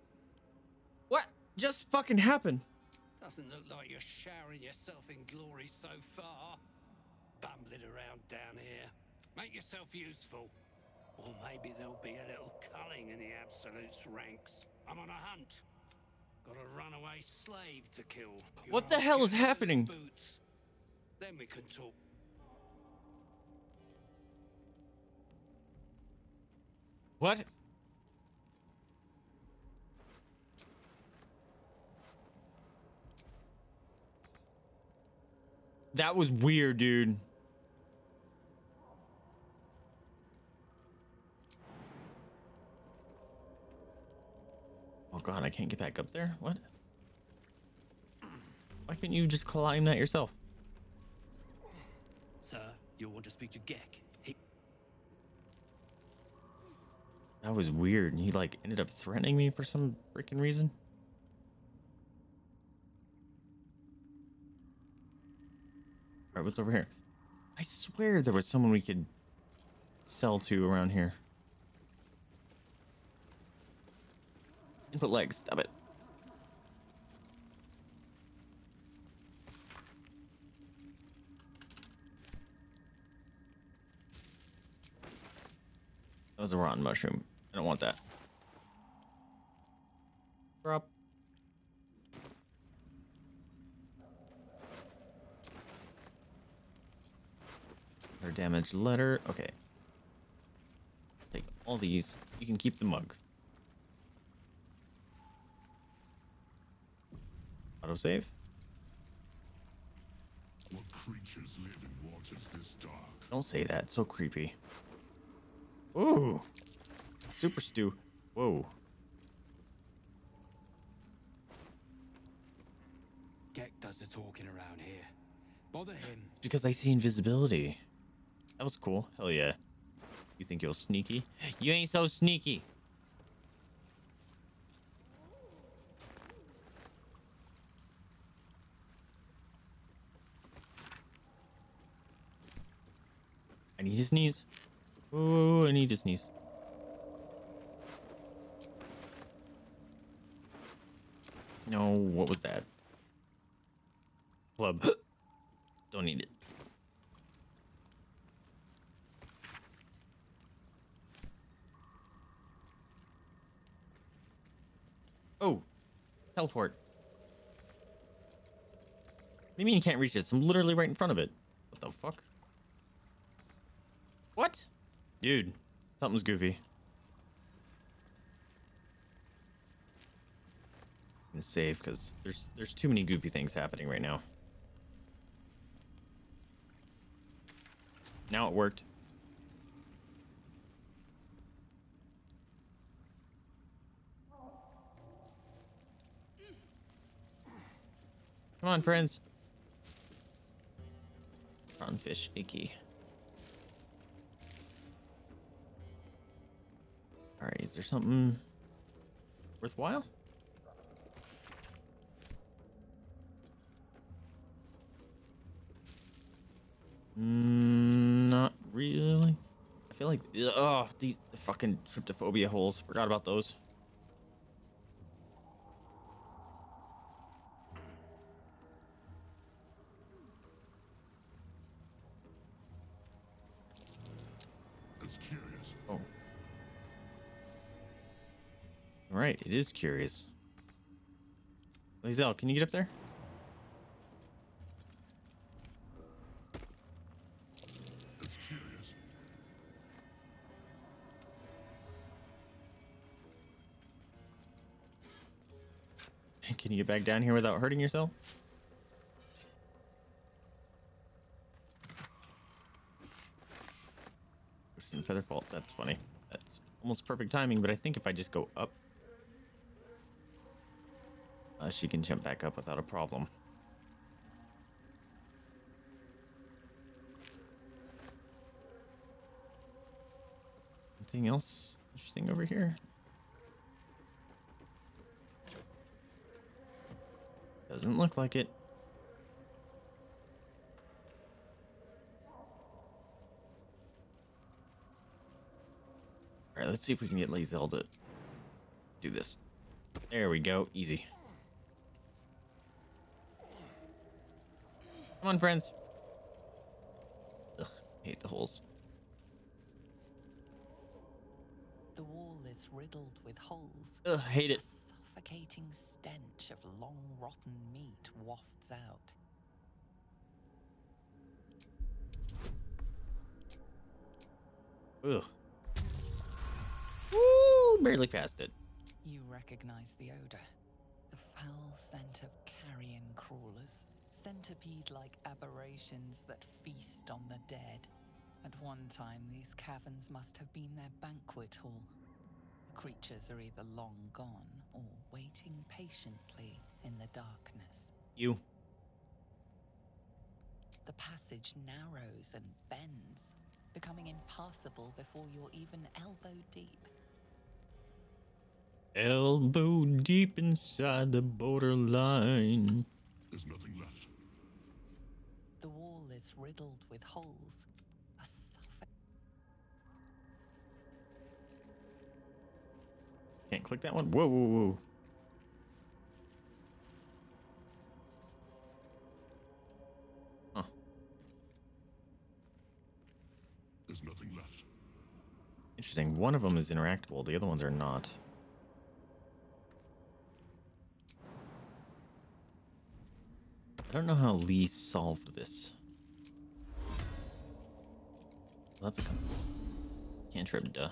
What just fucking happened? Doesn't look like you're showering yourself in glory so far. Bumbling around down here. Make yourself useful. Or maybe there'll be a little culling in the Absolute's ranks. I'm on a hunt. Got a runaway slave to kill. What the hell is happening? Boots. Then we can talk. What? That was weird, dude. Oh god, I can't get back up there? What? Why couldn't you just climb that yourself? Sir, you'll want to speak to Gek. He That was weird. And he like ended up threatening me for some freaking reason. All right, what's over here? I swear there was someone we could sell to around here. Input legs, stop it. That was a rotten mushroom. I don't want that. Drop. Or damaged letter. Okay. Take all these. You can keep the mug. Autosave. What creatures live in waters this dark? Don't say that. It's so creepy. Ooh. Super stew. Whoa. Gek does the talking around here. Bother him. Because I see invisibility. That was cool. Hell yeah. You think you're sneaky? You ain't so sneaky. I need to sneeze. Oh, I need to sneeze. No, what was that? Club. Don't need it. Oh, teleport. What do you mean you can't reach this? I'm literally right in front of it. What the fuck? What? Dude, something's goofy. I'm gonna save because there's there's too many goofy things happening right now. Now it worked. Come on, friends. Prawnfish icky. Alright, is there something worthwhile? Mm, not really. I feel like oh these fucking tryptophobia holes. Forgot about those. Right, it is curious. Lae'zel, can you get up there? Can you get back down here without hurting yourself? Feather Fall. That's funny. That's almost perfect timing, but I think if I just go up, uh, she can jump back up without a problem. Anything else interesting over here? Doesn't look like it. All right, let's see if we can get Lae'zel to do this. There we go. Easy. Come on, friends. Ugh, hate the holes. The wall is riddled with holes. Ugh, hate A it. suffocating stench of long rotten meat wafts out. Ugh. Woo! Barely passed it. You recognize the odor. The foul scent of carrion crawlers, centipede like aberrations that feast on the dead. At one time, these caverns must have been their banquet hall. The creatures are either long gone or waiting patiently in the darkness. You. The passage narrows and bends, becoming impassable before you're even elbow deep. Elbow deep inside the borderline. There's nothing left. The wall is riddled with holes. A suffix. Can't click that one. Whoa, whoa, whoa. Huh. There's nothing left. Interesting. One of them is interactable. The other ones are not. I don't know how Lee solved this. Well, that's a cantrip, duh.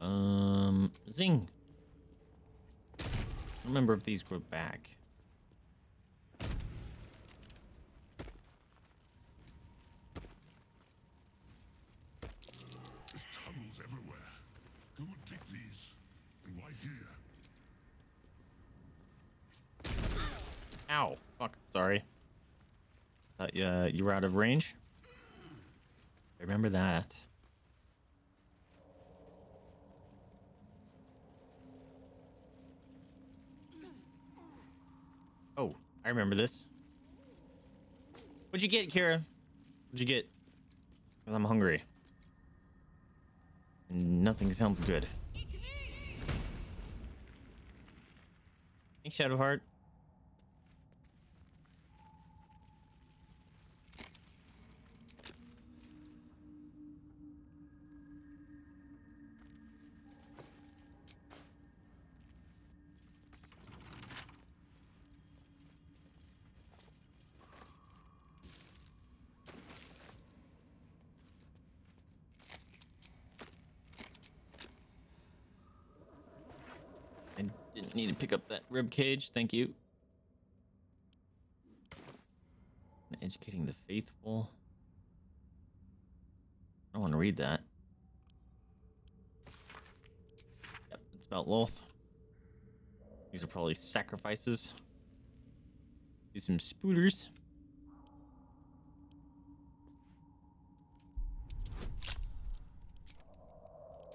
Um, zing. I don't remember if these go back. There's tunnels everywhere. Who would dig these? And why here? Ow. Sorry. Thought uh, you were out of range. I remember that. Oh, I remember this. What'd you get, Kira? What'd you get? Because I'm hungry. Nothing sounds good. Thanks, Shadowheart. I didn't need to pick up that rib cage. Thank you. Educating the faithful. I want to read that. Yep, it's about Lolth. These are probably sacrifices. Do some spooters.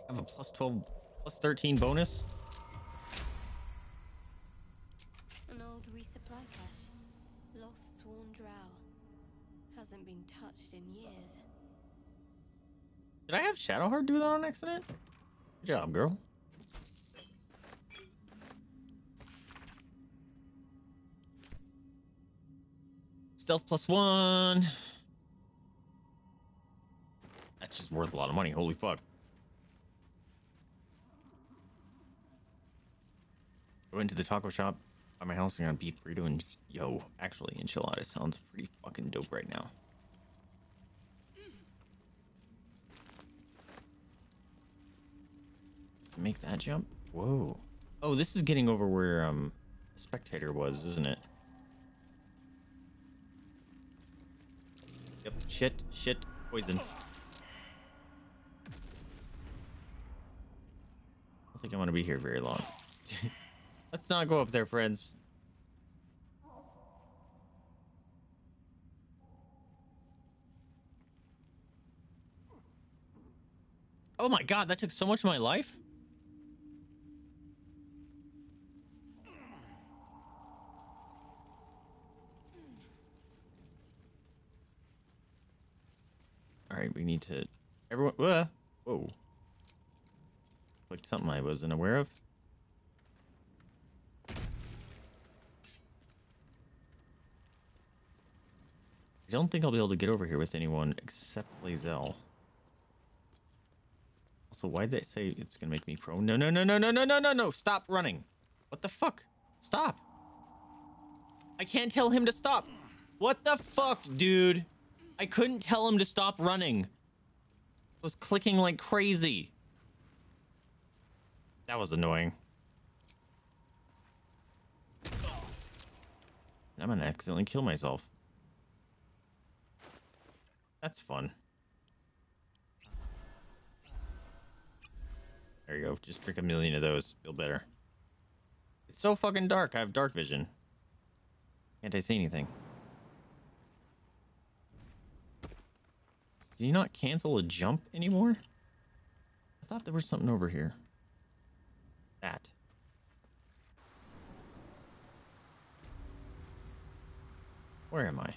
I have a plus 12, plus 13 bonus. Been touched in years. Did I have Shadowheart do that on accident? Good job, girl. Stealth plus one. That's just worth a lot of money. Holy fuck. Go to the taco shop by my house and got beef burrito and yo, actually enchilada sounds pretty fucking dope right now. Make that jump? Whoa. Oh, this is getting over where um the spectator was, isn't it? Yep. Shit, shit, poison. I don't think I want to be here very long. Let's not go up there, friends. Oh my god, that took so much of my life. All right, we need to. Everyone, uh, whoa! Clicked something I wasn't aware of. I don't think I'll be able to get over here with anyone except Lae'zel. Also, why'd they say it's gonna make me prone? No, no, no, no, no, no, no, no, no! Stop running! What the fuck? Stop! I can't tell him to stop. What the fuck, dude? I couldn't tell him to stop running. I was clicking like crazy. That was annoying. I'm gonna accidentally kill myself. That's fun. There you go. Just drink a million of those. Feel better. It's so fucking dark. I have dark vision. Can't I see anything? Can you not cancel a jump anymore? I thought there was something over here. That. Where am I?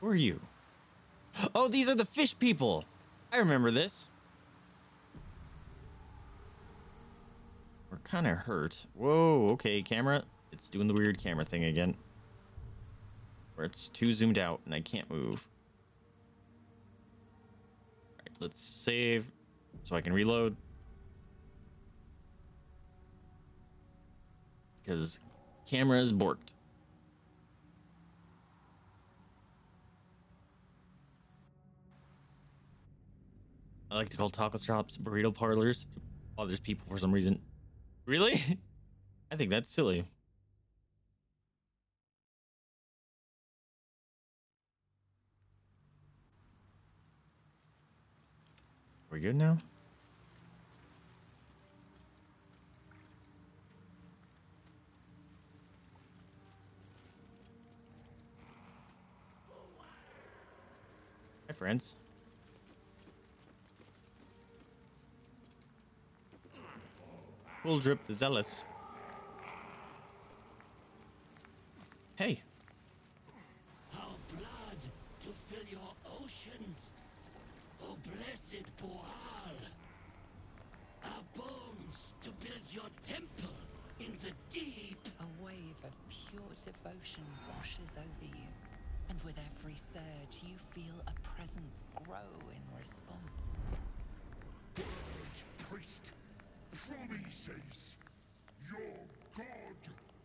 Who are you? Oh, these are the fish people. I remember this. We're kind of hurt. Whoa, okay, camera. It's doing the weird camera thing again. Where it's too zoomed out and I can't move. Let's save so I can reload. Because camera is borked. I like to call taco shops burrito parlors. Oh, Bothers people for some reason. Really? I think that's silly. We're good now? Hi, friends. Full drip the zealous. Hey. Our blood to fill your oceans. O blessed Boooal. Our bones to build your temple in the deep. A wave of pure devotion washes over you. And with every surge, you feel a presence grow in response. Purge, priest. Promises. Your god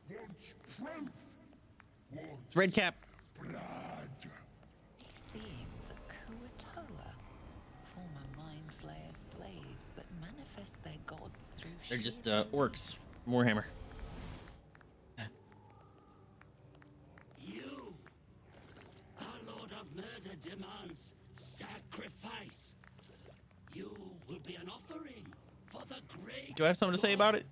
wants proof. Wants Red Cap. blood. These beings are Kuo-toa, former Mind Flayer slaves that manifest their gods through They're just sheer uh, orcs. Warhammer. You, our Lord of Murder demands sacrifice. You will be an offering for the great. Do I have something to say about it?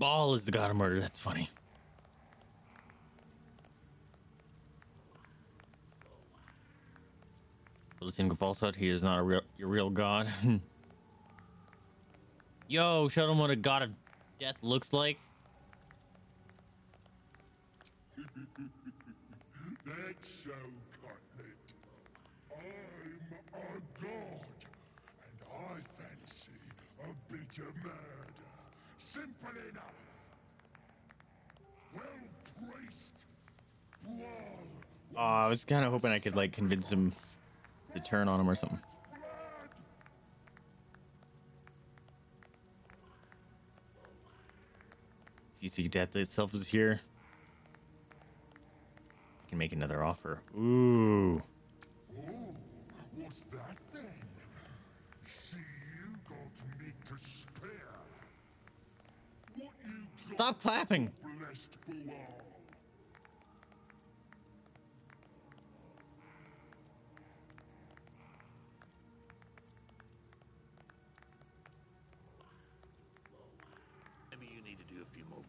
Boooal is the god of murder. That's funny. Listening to falsehood, he is not a real your real god. Yo, show them what a god of death looks like. That's so, Cutlet. I'm a god, and I fancy of murder. Simple enough. Well. Brawl. Oh, I was kind of hoping I could like convince him to turn on him or something. If you see death itself is here, I can make another offer. Ooh. Oh, what's that then? See, you got me to spare. What you got Stop clapping. blessed Boooal? Maybe you need to do a few more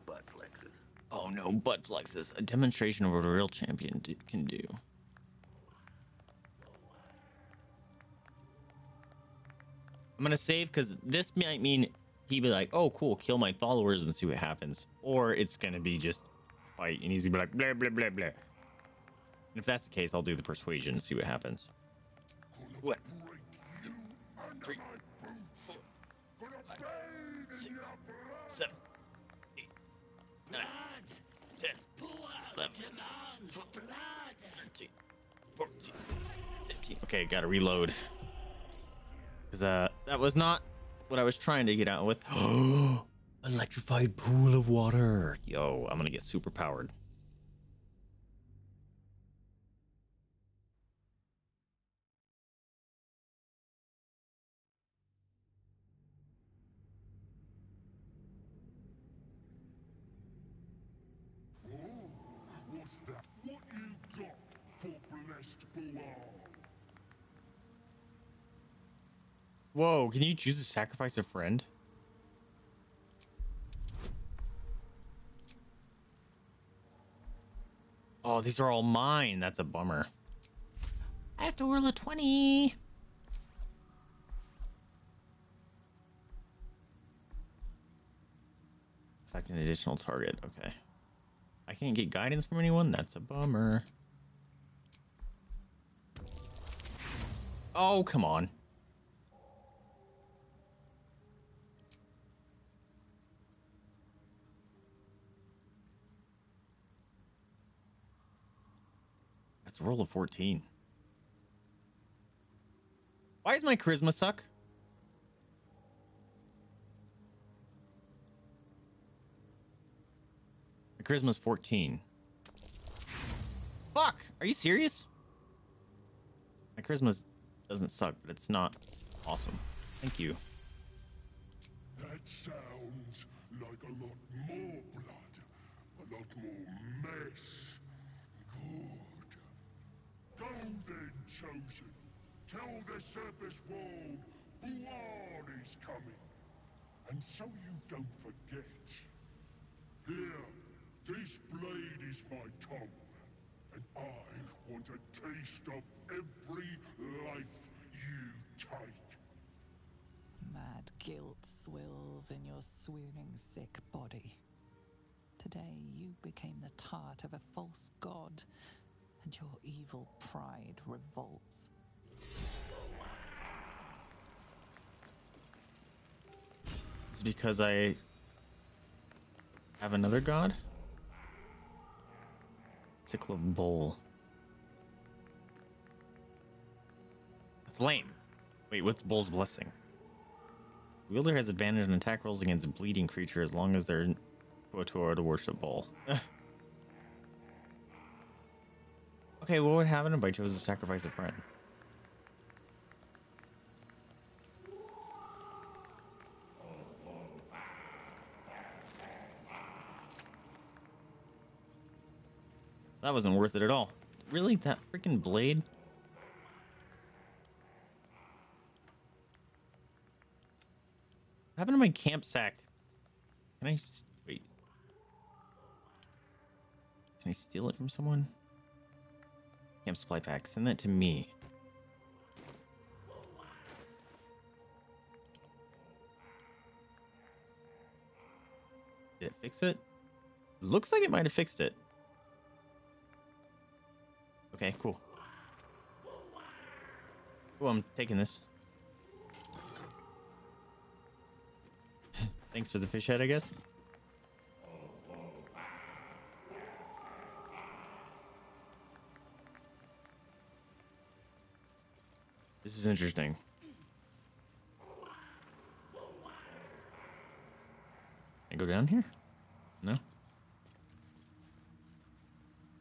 butt flexes. Oh no, butt flexes. A demonstration of what a real champion do, can do. I'm gonna save because this might mean he'd be like, "Oh, cool, kill my followers and see what happens," or it's gonna be just fight and he's gonna be like, "Blah blah blah blah." And if that's the case, I'll do the persuasion and see what happens. What? Break you under Three, my boots. Gonna bathe in six. Seven, eight, nine, ten, Eleven. blood. 13, 14, 15. Okay, gotta reload. Cause uh, that was not what I was trying to get out with. Electrified pool of water. Yo, I'm gonna get super powered. Oh, what's that? What you got for blessed Boooal? Whoa, can you choose to sacrifice a friend? Oh, these are all mine. That's a bummer. I have to roll a 20. Affect an additional target. Okay. I can't get guidance from anyone. That's a bummer. Oh, come on. That's a roll of 14. Why does my charisma suck? My charisma's 14. Fuck! Are you serious? My charisma doesn't suck, but it's not awesome. Thank you. That sounds like a lot more blood. A lot more mess. Then, Chosen. Tell the surface world Boooal is coming. And so you don't forget. Here, this blade is my tongue. And I want a taste of every life you take. Mad guilt swills in your swooning sick body. Today you became the tart of a false god, and your evil pride revolts. It's because I have another god? Sickle of Boooal. That's lame. Wait, what's Boooal's blessing? The Wielder has advantage on attack rolls against bleeding creature as long as they're Kotor to worship Boooal. okay, what would happen if I chose to sacrifice a friend? That wasn't worth it at all. Really? That freaking blade? What happened to my camp sack? Can I just wait? Can I steal it from someone? Camp supply pack. Send that to me. Did it fix it? Looks like it might have fixed it. Okay, cool. Oh, I'm taking this. Thanks for the fish head, I guess. This is interesting. I go down here? No?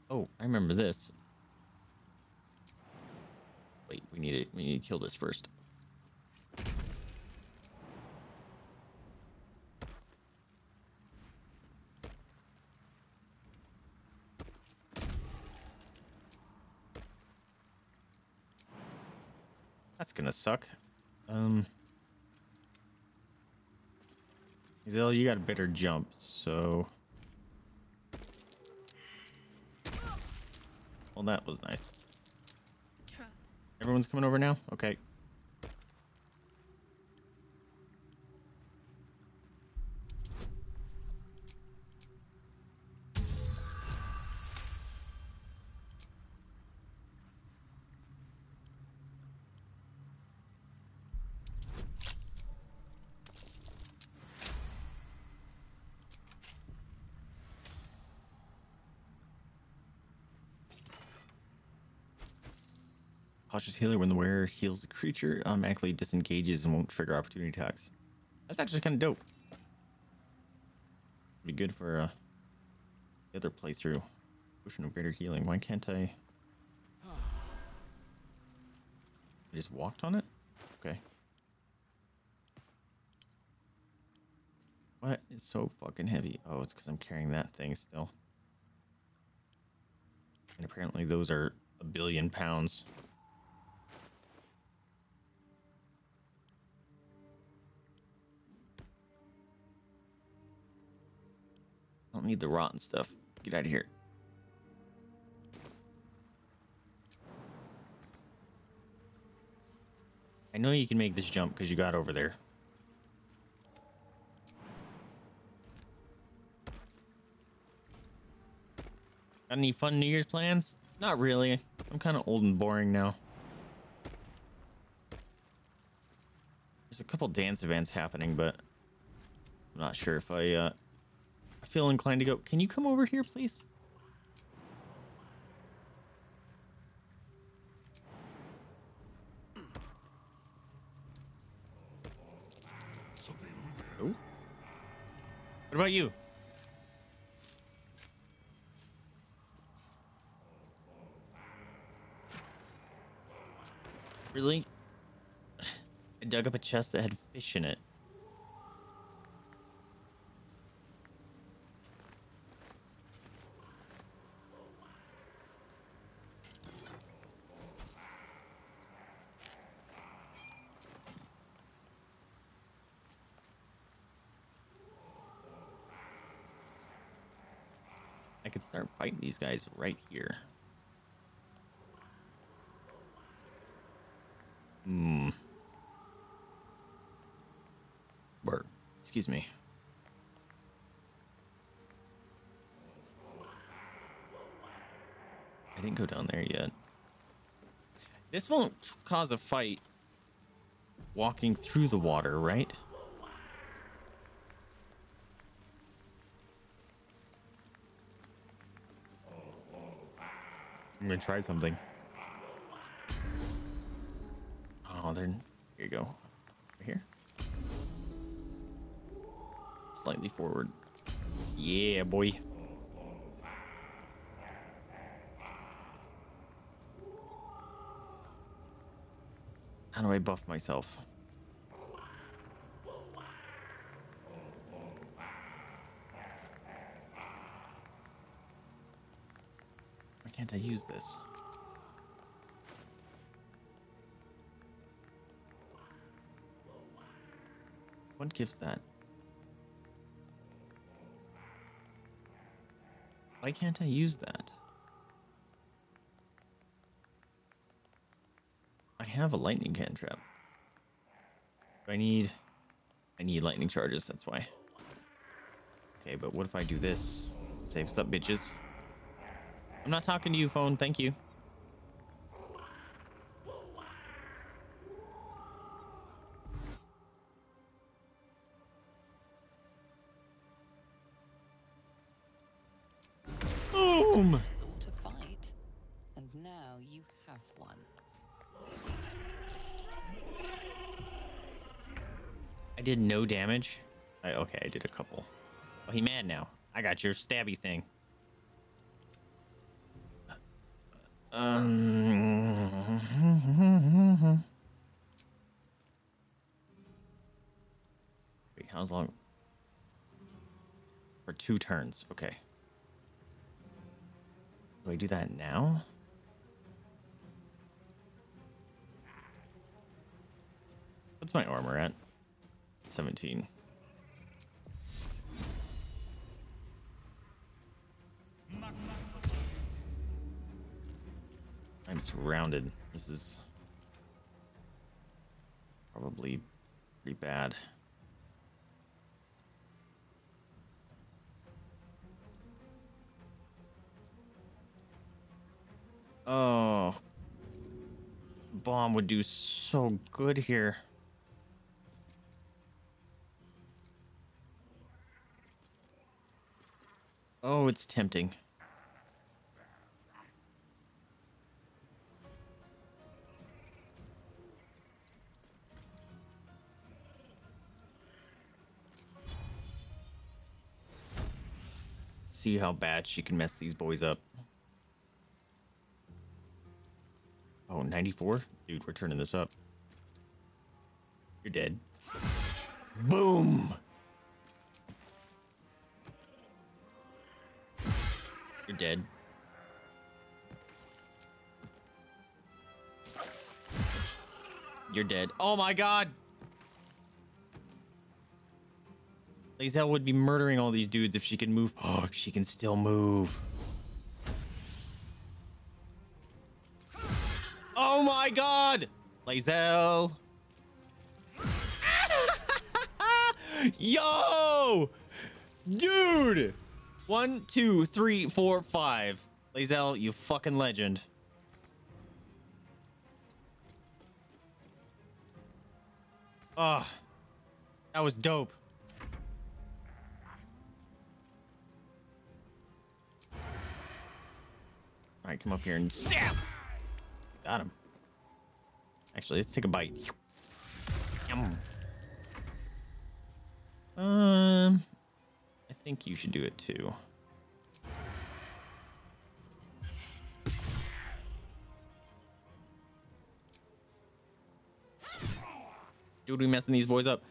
Oh, I remember this. Wait, we need to we need to kill this first. Gonna suck. Um Zell, you got a better jump, so Well that was nice. Everyone's coming over now? Okay. Cautious healer when the wearer heals the creature automatically disengages and won't trigger opportunity attacks. That's actually kind of dope. Be good for uh, the other playthrough. Potion of greater healing. Why can't I? I just walked on it? Okay. What is so fucking heavy? Oh, it's because I'm carrying that thing still. And apparently those are a billion pounds. I don't need the rotten stuff. Get out of here. I know you can make this jump because you got over there. Got any fun New Year's plans? Not really. I'm kind of old and boring now. There's a couple dance events happening, but I'm not sure if I uh, feel inclined to go. Can you come over here, please? What about you? Really? I dug up a chest that had fish in it. I could start fighting these guys right here. Hmm. Burp. Excuse me. I didn't go down there yet. This won't cause a fight walking through the water, right? Gonna try something. Oh, there. Here you go. Right here. Slightly forward. Yeah, boy. How do I buff myself? I use this? What gives that? Why can't I use that? I have a lightning cantrip. I need... I need lightning charges, that's why. Okay, but what if I do this? What's up, bitches? I'm not talking to you, phone, thank you. Boom! Sort of fight. And now you have one. I did no damage. I, okay, I did a couple. Oh, he mad now. I got your stabby thing. Um. Wait, how's long? For two turns. Okay. Do I do that now? What's my armor at? 17. I'm surrounded. This is probably pretty bad. Oh. Bomb would do so good here. Oh, it's tempting. See how bad she can mess these boys up. Oh, 94? Dude, we're turning this up. You're dead. Boom! You're dead. You're dead. Oh my god! Lae'zel would be murdering all these dudes if she could move. Oh, she can still move. Oh my god! Lae'zel! Yo! Dude! One, two, three, four, five. Lae'zel, you fucking legend. Oh, that was dope. All right, come up here and stab. Got him. Actually, let's take a bite. Yum. Um, I think you should do it too. Dude, we messing these boys up.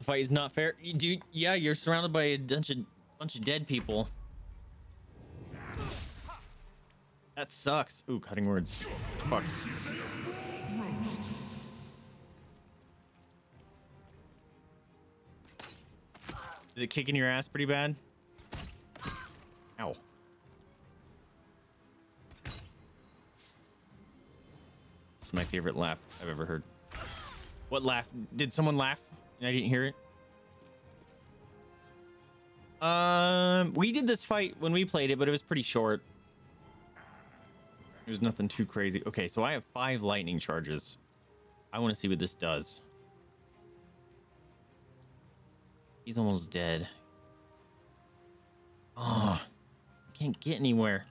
The fight is not fair. Dude, yeah, you're surrounded by a bunch of bunch of dead people. That sucks. Ooh, cutting words. Fuck. Is it kicking your ass pretty bad? Ow. This is my favorite laugh I've ever heard. What laugh? Did someone laugh? And I didn't hear it. Um, we did this fight when we played it, but it was pretty short. Was nothing too crazy. Okay, so I have five lightning charges. I want to see what this does. He's almost dead. Oh, I can't get anywhere.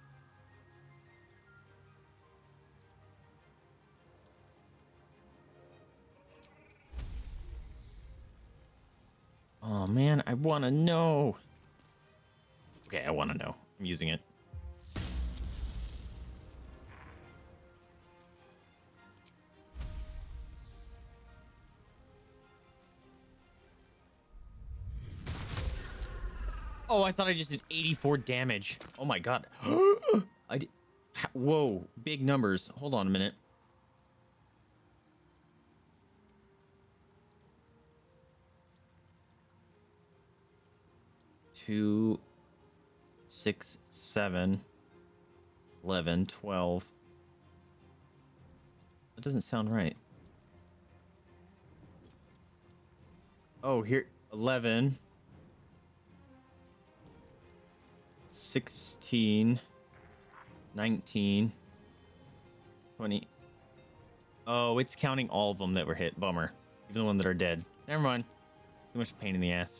Oh man, I want to know. Okay, I want to know. I'm using it. Oh, I thought I just did 84 damage. Oh my god. I did. Whoa, big numbers. Hold on a minute. Two, six, seven, 11, 12. That doesn't sound right. Oh, here, 11. 16 19 20 oh it's counting all of them that were hit. Bummer. Even the one that are dead. Never mind. Too much pain in the ass.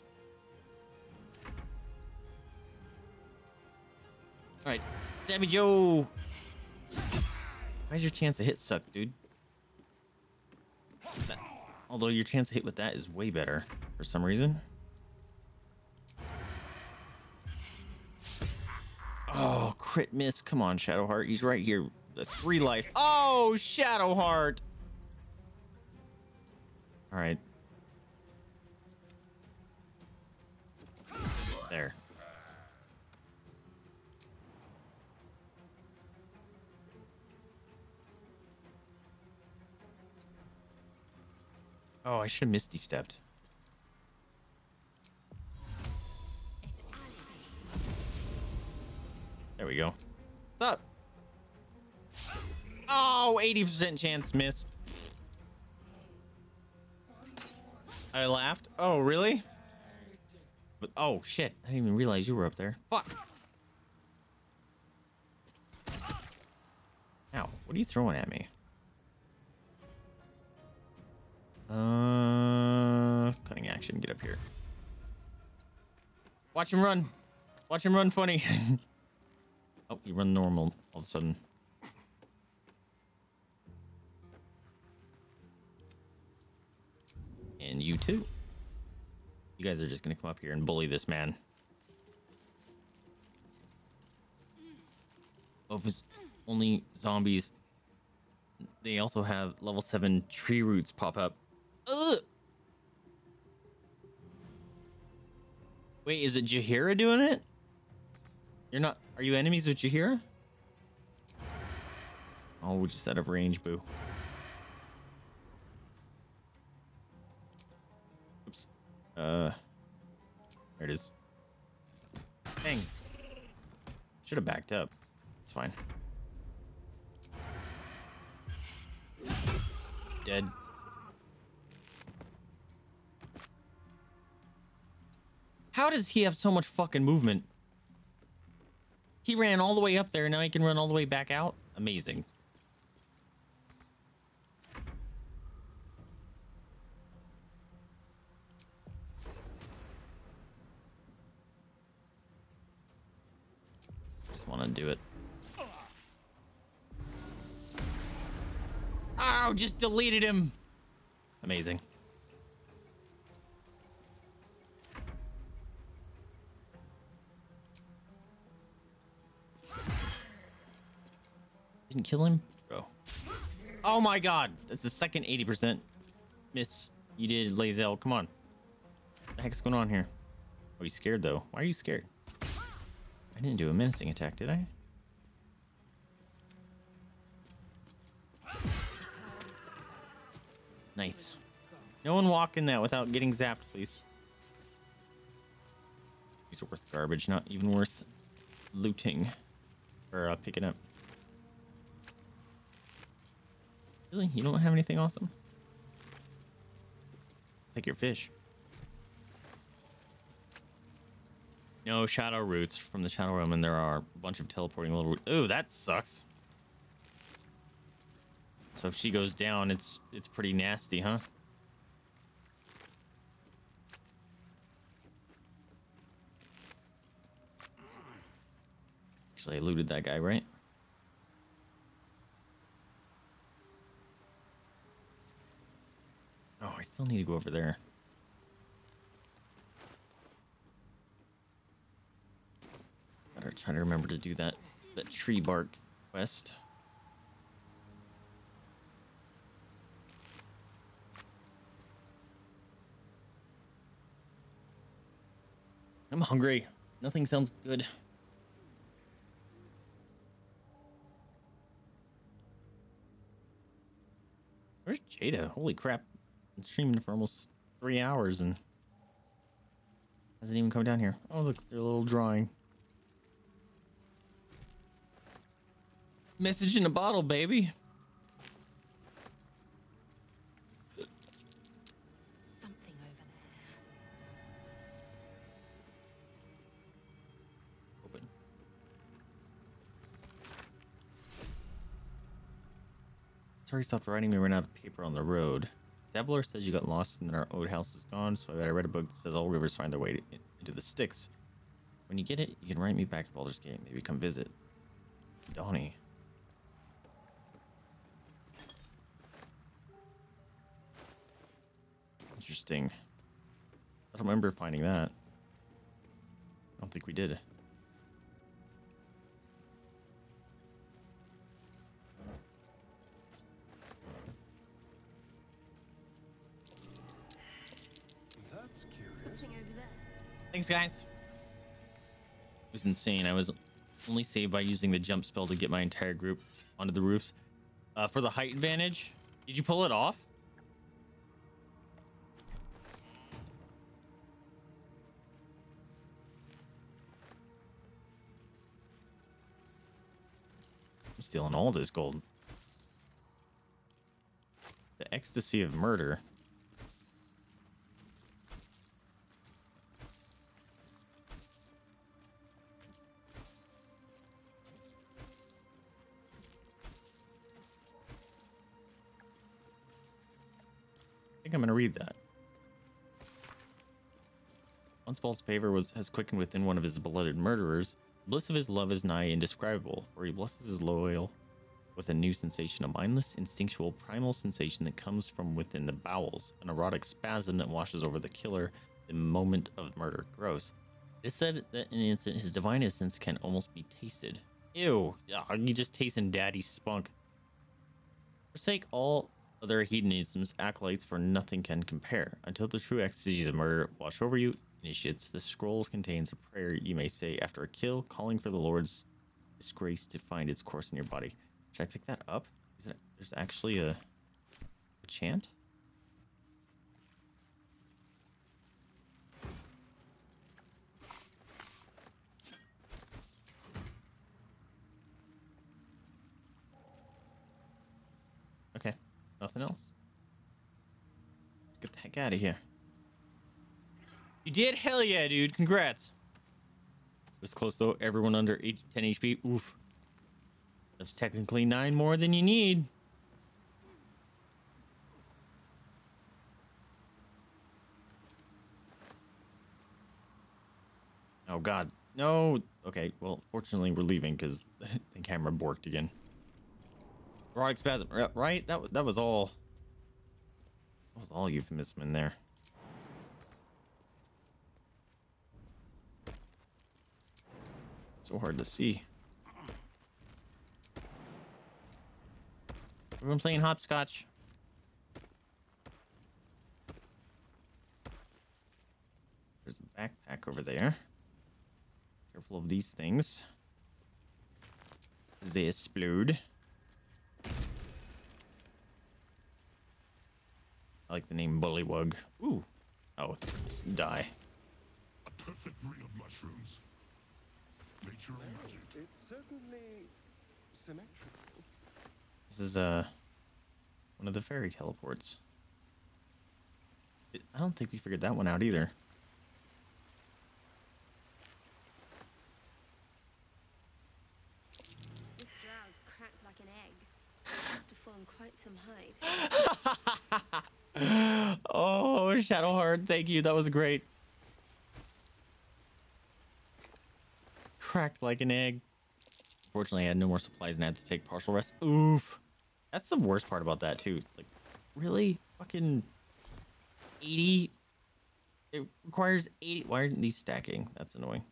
All right stabby joe! Why's your chance to hit suck dude? Although your chance to hit with that is way better for some reason Oh, crit miss. Come on, Shadowheart. He's right here. The three life. Oh, Shadowheart. All right. There. Oh, I should have misty stepped. There we go. Up? Oh, 80% chance miss. I laughed. Oh, really? But oh shit, I didn't even realize you were up there. Fuck. Ow, what are you throwing at me? Uh, cunning action. Get up here. Watch him run. Watch him run funny. oh, you run normal all of a sudden. And you too. You guys are just gonna come up here and bully this man. Oh, it's only zombies, they also have level 7 tree roots pop up. Ugh! Wait, is it Jaheira doing it? You're not. Are you enemies with Jaheira? Oh, we're just out of range, boo. Oops. Uh. There it is. Dang. Should have backed up. It's fine. Dead. How does he have so much fucking movement? He ran all the way up there, now he can run all the way back out? Amazing. Just want to do it. Oh, just deleted him. Amazing. Didn't kill him? Bro. Oh my god. That's the second 80% miss you did, Lae'zel. Come on. What the heck's going on here? Oh, he's scared though. Why are you scared? I didn't do a menacing attack, did I? Nice. No one walk in that without getting zapped, please. These are worth garbage, not even worth looting or uh, picking up. Really? You don't have anything awesome? Take your fish. No shadow roots from the shadow realm, and there are a bunch of teleporting little. Ooh, that sucks. So if she goes down, it's it's pretty nasty, huh? Actually, I looted that guy, right? Oh, I still need to go over there. Gotta try to remember to do that that tree bark quest. I'm hungry. Nothing sounds good. Where's Jada? Holy crap. Been streaming for almost three hours and hasn't even come down here. Oh, look, their little drawing. Message in a bottle, baby. Something over Open. Sorry, stopped writing. We ran out of paper on the road. Zabler says you got lost and that our old house is gone, so I read a book that says all rivers find their way to, into the sticks. When you get it, you can write me back to Baldur's Gate. Maybe come visit. Donnie. Interesting. I don't remember finding that. I don't think we did. Thanks, guys. It was insane. I was only saved by using the jump spell to get my entire group onto the roofs. Uh, for the height advantage, did you pull it off? I'm stealing all this gold. The ecstasy of murder. I'm gonna read that. Once Bhaal's favor was has quickened within one of his beloved murderers, the bliss of his love is nigh indescribable, for he blesses his loyal with a new sensation, a mindless, instinctual, primal sensation that comes from within the bowels, an erotic spasm that washes over the killer the moment of murder. Gross. It is said that in an instant his divine essence can almost be tasted. Ew, ah, you just tasting daddy's spunk. Forsake all other hedonisms, acolytes, for nothing can compare. Until the true ecstasies of murder wash over you, initiates, the scrolls contains a prayer you may say after a kill, calling for the Lord's disgrace to find its course in your body. Should I pick that up? Is it, there's actually a, a chant? Okay, nothing else. Let's get the heck out of here. You did? Hell yeah, dude. Congrats. It was close though. Everyone under 8, 10 HP. Oof. That's technically nine more than you need. Oh god. No. Okay, well, fortunately we're leaving because the camera borked again. Erotic spasm, right? That, that was all... That was all euphemism in there. So hard to see. Everyone playing hopscotch. There's a backpack over there. Careful of these things. They explode. I like the name Bullywug. Ooh. Oh, just die. A perfect ring of mushrooms. Nature or magic? It's certainly symmetrical. This is uh one of the fairy teleports. It- I don't think we figured that one out either. This drow's cracked like an egg. Must have fallen quite some height. oh, Shadowheart, thank you. That was great. Cracked like an egg. Fortunately, I had no more supplies and I had to take partial rest. Oof. That's the worst part about that too. Like, really? Fucking 80? It requires 80. Why aren't these stacking? That's annoying.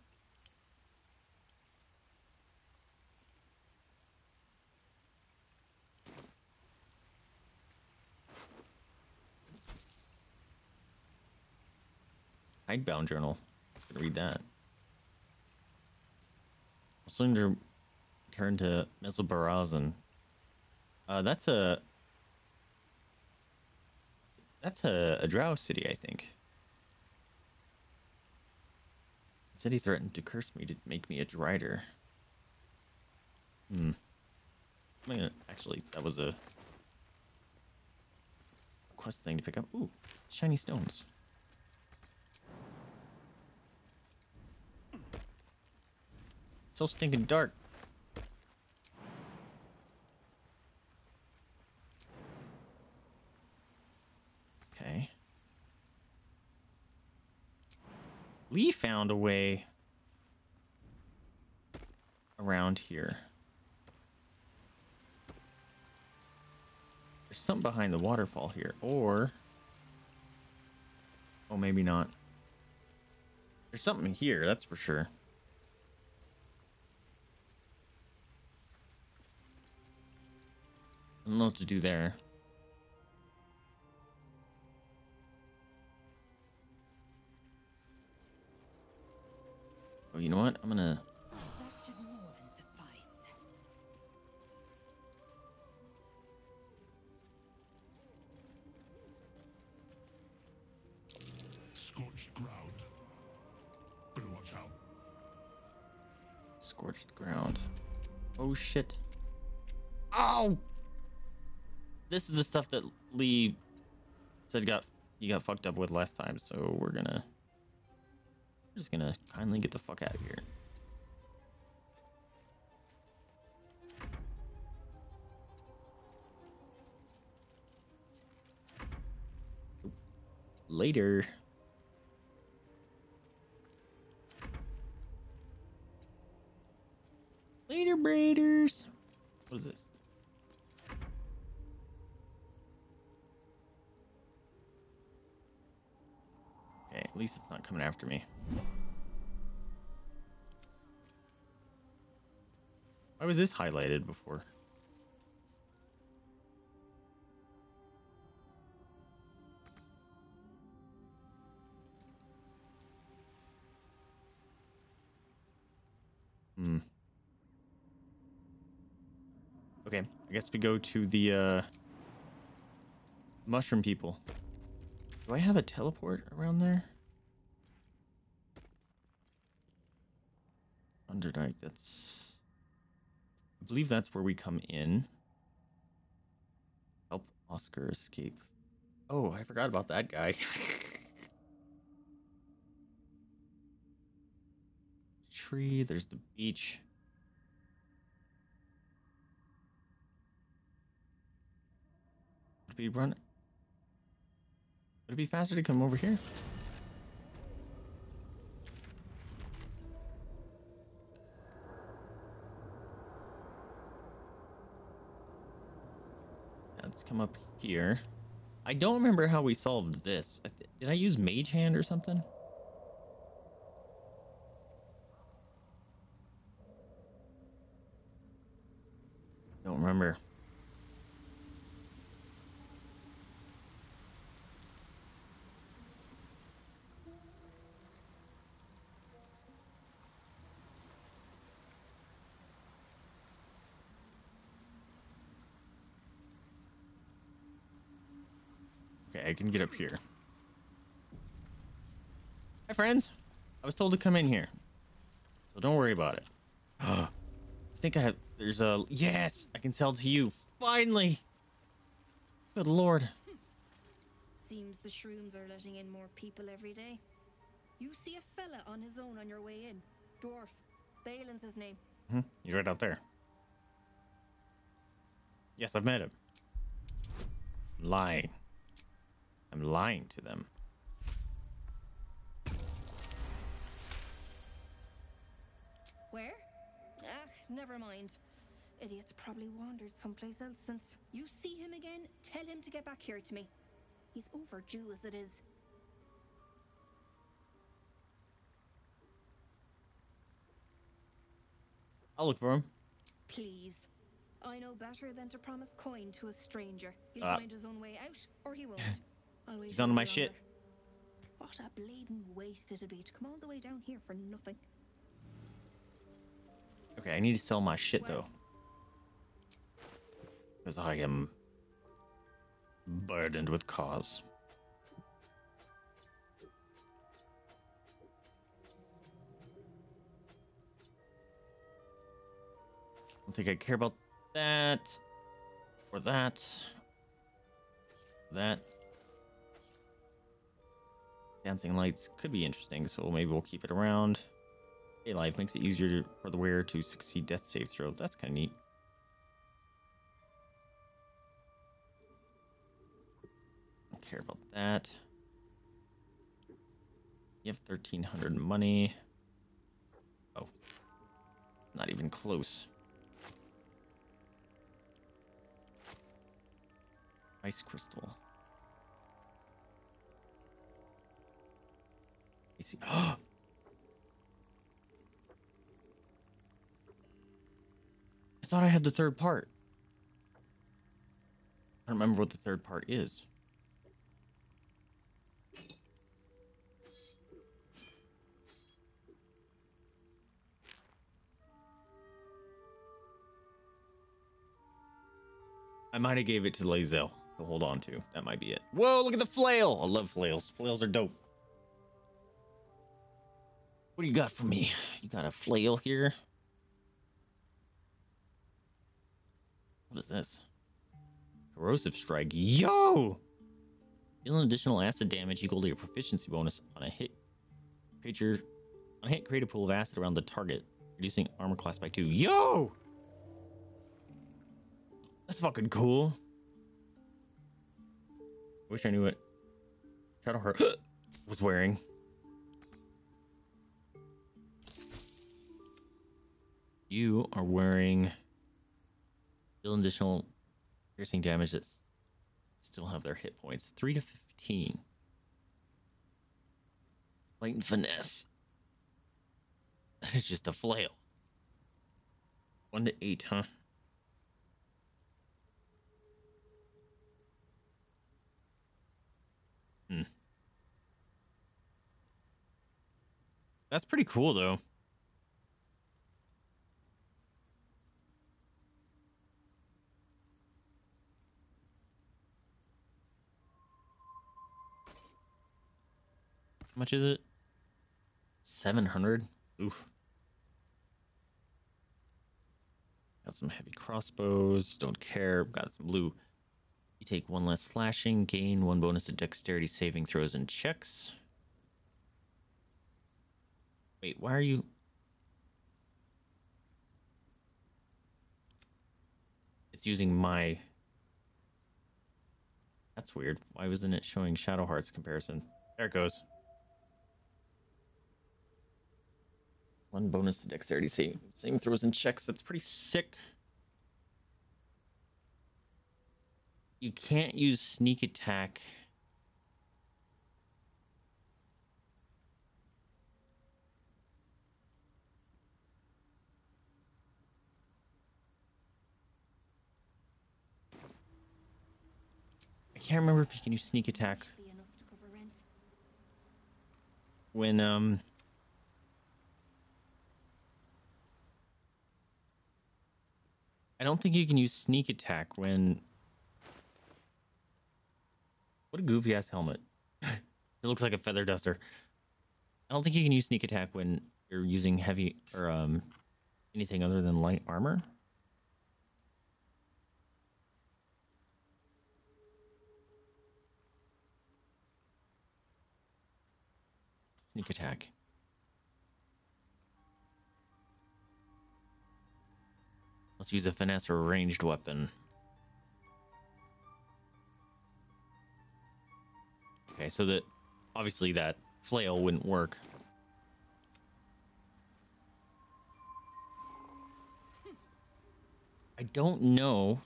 Hidebound journal. Read that. Also need to Menzoberranzan. Uh, that's a that's a, a drow city, I think. The city threatened to curse me to make me a drider. Hmm. I'm gonna- actually, that was a quest thing to pick up. Ooh, shiny stones. So stinking dark. Okay. Lee found a way around here. There's something behind the waterfall here, or oh, maybe not. There's something here, that's for sure. I don't know what to do there. Oh, you know what? I'm gonna. That should more than suffice. Scorched ground. Better watch out. Scorched ground. Oh shit. Ow! This is the stuff that Lee said got you got fucked up with last time, so we're gonna we're just gonna kindly get the fuck out of here. Later. Later, Braiders. What is this? Least it's not coming after me. Why was this highlighted before? Hmm. Okay, I guess we go to the uh mushroom people. Do I have a teleport around there? Underdike, that's... I believe that's where we come in. Help Oscar escape. Oh, I forgot about that guy. Tree, there's the beach. Would it be run? Would it be faster to come over here? Come up here. I don't remember how we solved this. Did I use Mage Hand or something? Don't remember. I can get up here. Hi, friends. I was told to come in here. So don't worry about it. I think I have. There's a. Yes! I can sell to you. Finally! Good lord. Seems the shrooms are letting in more people every day. You see a fella on his own on your way in. Dwarf. Baelen's his name. hmm You're right out there. Yes, I've met him. lying. I'm lying to them. Where? Ah, never mind. Idiot's probably wandered someplace else since. You see him again, tell him to get back here to me. He's overdue as it is. I'll look for him. Please. I know better than to promise coin to a stranger. He'll Ah. find his own way out, or he won't. I'll He's on my shit. What a bleeding waste it'd be to come all the way down here for nothing. Okay, I need to sell my shit Well- though. Because I am burdened with cause. I don't think I care about that. Or that. That. Dancing lights could be interesting, so maybe we'll keep it around. A life makes it easier for the wearer to succeed death save throw. That's kind of neat. Don't care about that. You have 1300 money. Oh. Not even close. Ice crystal. See. I thought I had the third part. I don't remember what the third part is. I might have gave it to Lae'zel to hold on to. That might be it. Whoa, look at the flail. I love flails. Flails are dope. What do you got for me? You got a flail here? What is this? Corrosive strike. Yo! Deal an additional acid damage equal to your proficiency bonus on a hit. Creature on a hit, create a pool of acid around the target, reducing armor class by two. Yo! That's fucking cool. Wish I knew what Shadowheart was wearing. You are wearing deal additional piercing damage that still have their hit points. 3 to 15. Light and finesse. That is just a flail. 1 to 8, huh? Hmm. That's pretty cool, though. much is it? 700? Oof. Got some heavy crossbows. Don't care. Got some blue. You take one less slashing, gain one bonus to dexterity saving throws and checks. Wait, why are you. It's using my. That's weird. Why wasn't it showing Shadowheart's comparison? There it goes. One bonus to dexterity save. Same throws and checks. That's pretty sick. You can't use sneak attack. I can't remember if you can use sneak attack Be enough to cover rent. when um I don't think you can use sneak attack when What a goofy ass helmet. it looks like a feather duster. I don't think you can use sneak attack when you're using heavy or um anything other than light armor. Sneak attack. Let's use a finesse or ranged weapon. Okay, so that obviously that flail wouldn't work. I don't know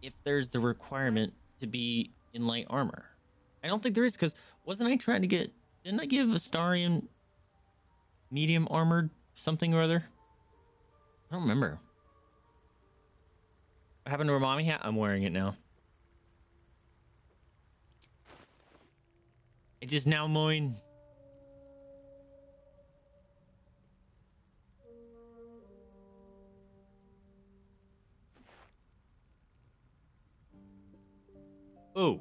if there's the requirement to be in light armor. I don't think there is because wasn't I trying to get? Didn't I give Astarion medium armored something or other? I don't remember. What happened to her mommy hat? I'm wearing it now. It is now mine. Oh,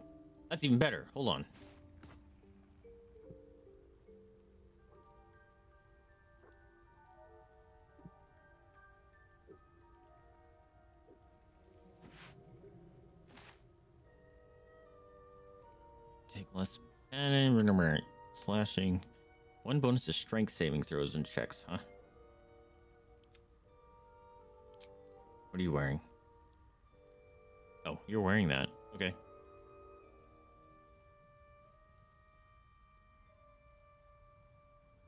that's even better. Hold on. Less slashing. One bonus to strength saving throws and checks, huh? What are you wearing? Oh, you're wearing that. Okay.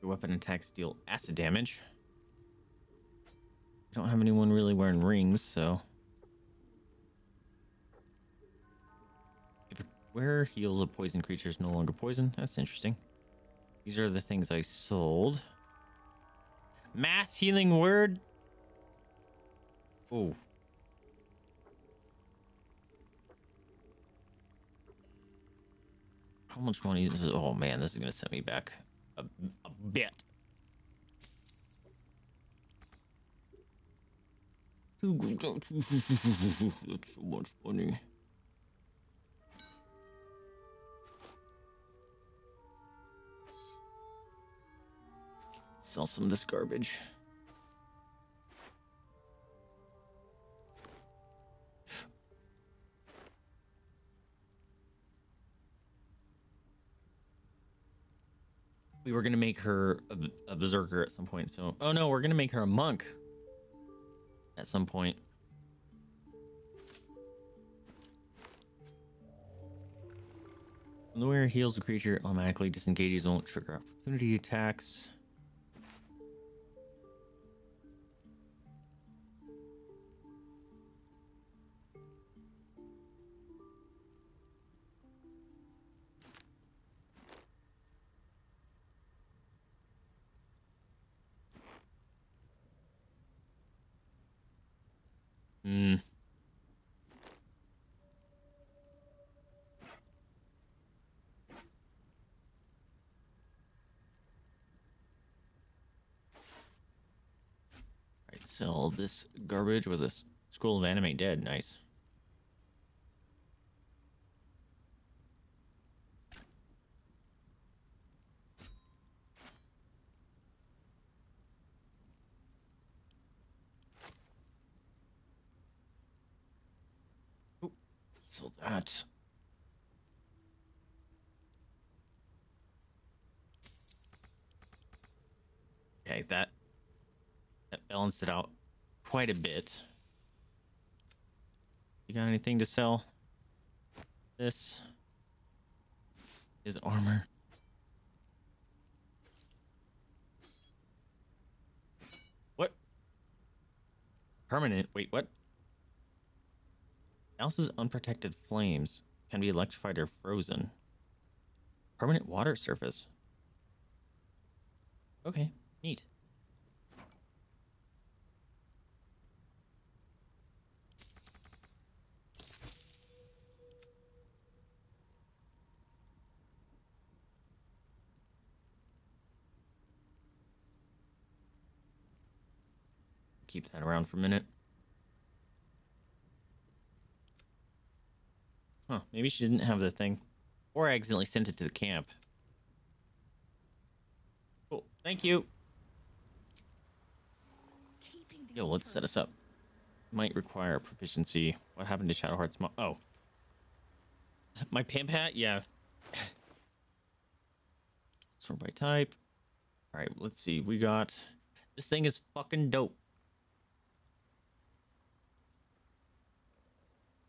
Your weapon attacks deal acid damage. I don't have anyone really wearing rings, so. Wearer heals a poison creature is no longer poison, that's interesting. These are the things I sold. Mass healing word. Oh. How much money is this? Oh man, this is gonna set me back a, a bit. That's so much money. Sell some of this garbage. we were gonna make her a, a berserker at some point. So, oh no, we're gonna make her a monk at some point. When the wearer heals the creature, automatically disengages, won't trigger opportunity attacks. This garbage was a scroll of animate dead. Nice. So that. Okay, that that balanced it out quite a bit. You got anything to sell? This is armor. What? Permanent. Wait, what? House's unprotected flames can be electrified or frozen. Permanent water surface. Okay, neat. Keep that around for a minute. Huh, maybe she didn't have the thing. Or I accidentally sent it to the camp. Cool, thank you. Yo, let's set us up. Might require proficiency. What happened to Shadowheart's mo- Oh. My pimp hat? Yeah. Sort by type. Alright, let's see. We got... This thing is fucking dope.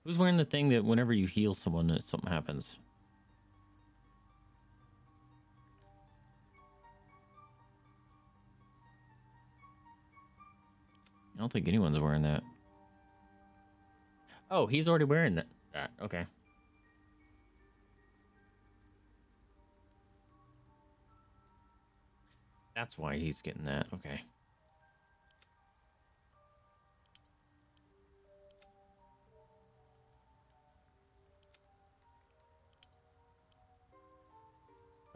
Who's wearing the thing that whenever you heal someone, something happens? I don't think anyone's wearing that. Oh, he's already wearing that. that. Okay. That's why he's getting that. Okay.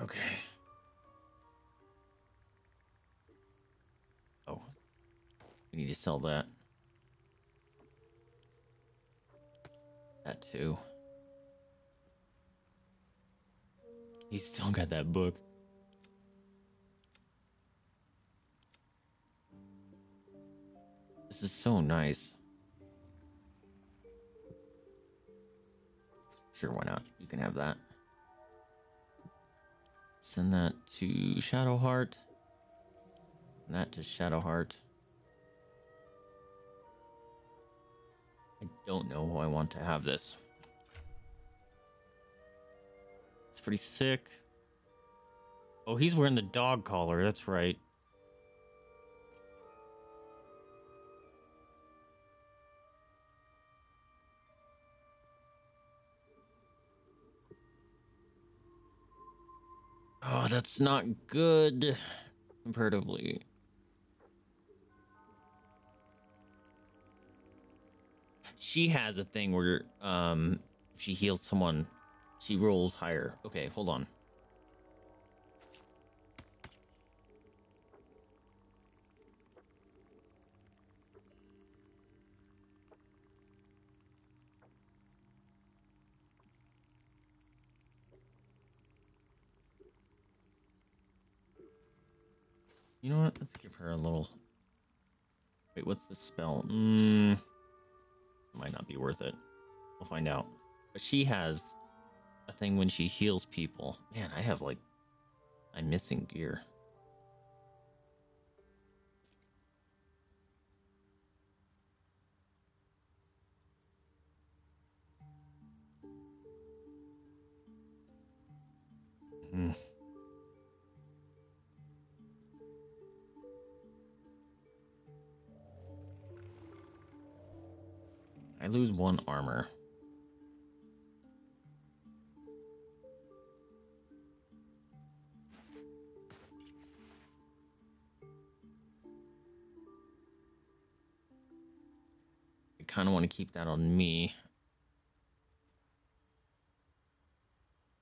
Okay. Oh. We need to sell that. That too. He's still got that book. This is so nice. Sure, why not? You can have that. Send that to Shadowheart. And that to Shadowheart. I don't know who I want to have this. It's pretty sick. Oh, he's wearing the dog collar. That's right. Oh, that's not good comparatively. She has a thing where um she heals someone, she rolls higher. Okay, hold on. You know what? Let's give her a little. Wait, what's the spell? Mm, might not be worth it. We'll find out. But she has a thing when she heals people. Man, I have like. I'm missing gear. I lose one armor. I kind of want to keep that on me.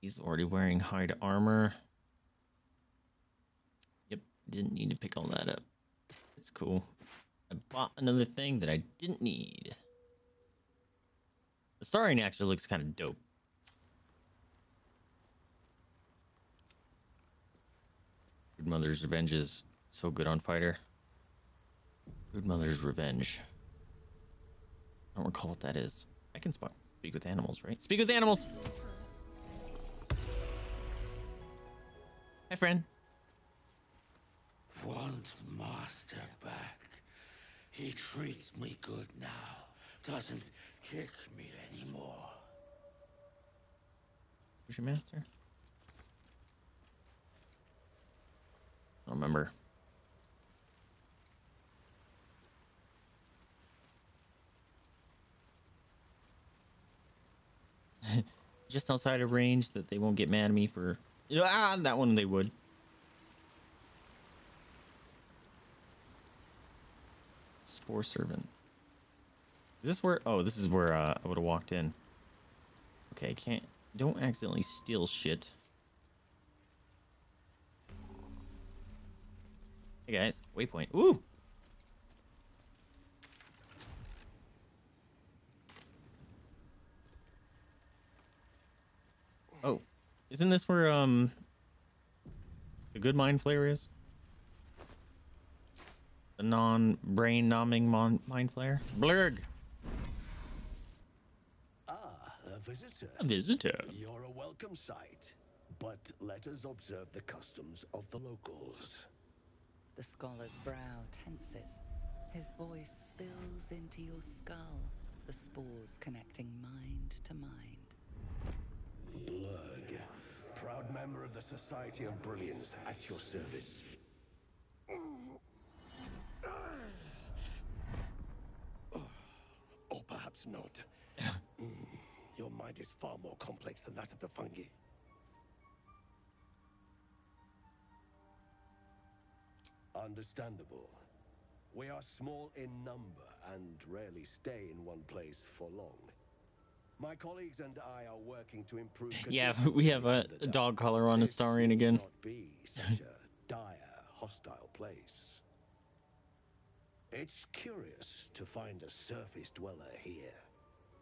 He's already wearing hide armor. Yep, didn't need to pick all that up. It's cool. I bought another thing that I didn't need. The starring actually looks kind of dope. Good Mother's Revenge is so good on Fighter. Good Mother's Revenge. I don't recall what that is. I can sp- speak with animals, right? Speak with animals! Hi, friend. Want Master back. He treats me good now. Doesn't kick me anymore. Who's your master? I don't remember. Just outside of range that they won't get mad at me for. Ah, that one they would. Spore servant. Is this where? Oh, this is where uh, I would have walked in. Okay, can't. Don't accidentally steal shit. Hey guys, waypoint. Ooh. Oh, isn't this where um the good mind flayer is? The non-brain numbing mind flayer. Blurg. Ah, a visitor. A visitor. You're a welcome sight. But let us observe the customs of the locals. The scholar's brow tenses. His voice spills into your skull, the spores connecting mind to mind. Blurg, proud member of the Society of Brilliance at your service. Or perhaps not. Mm, Your mind is far more complex than that of the fungi. Understandable. We are small in number and rarely stay in one place for long. My colleagues and I are working to improve. Yeah, we have a, a dog collar on Astarion again. Not be such a dire, hostile place. It's curious to find a surface dweller here.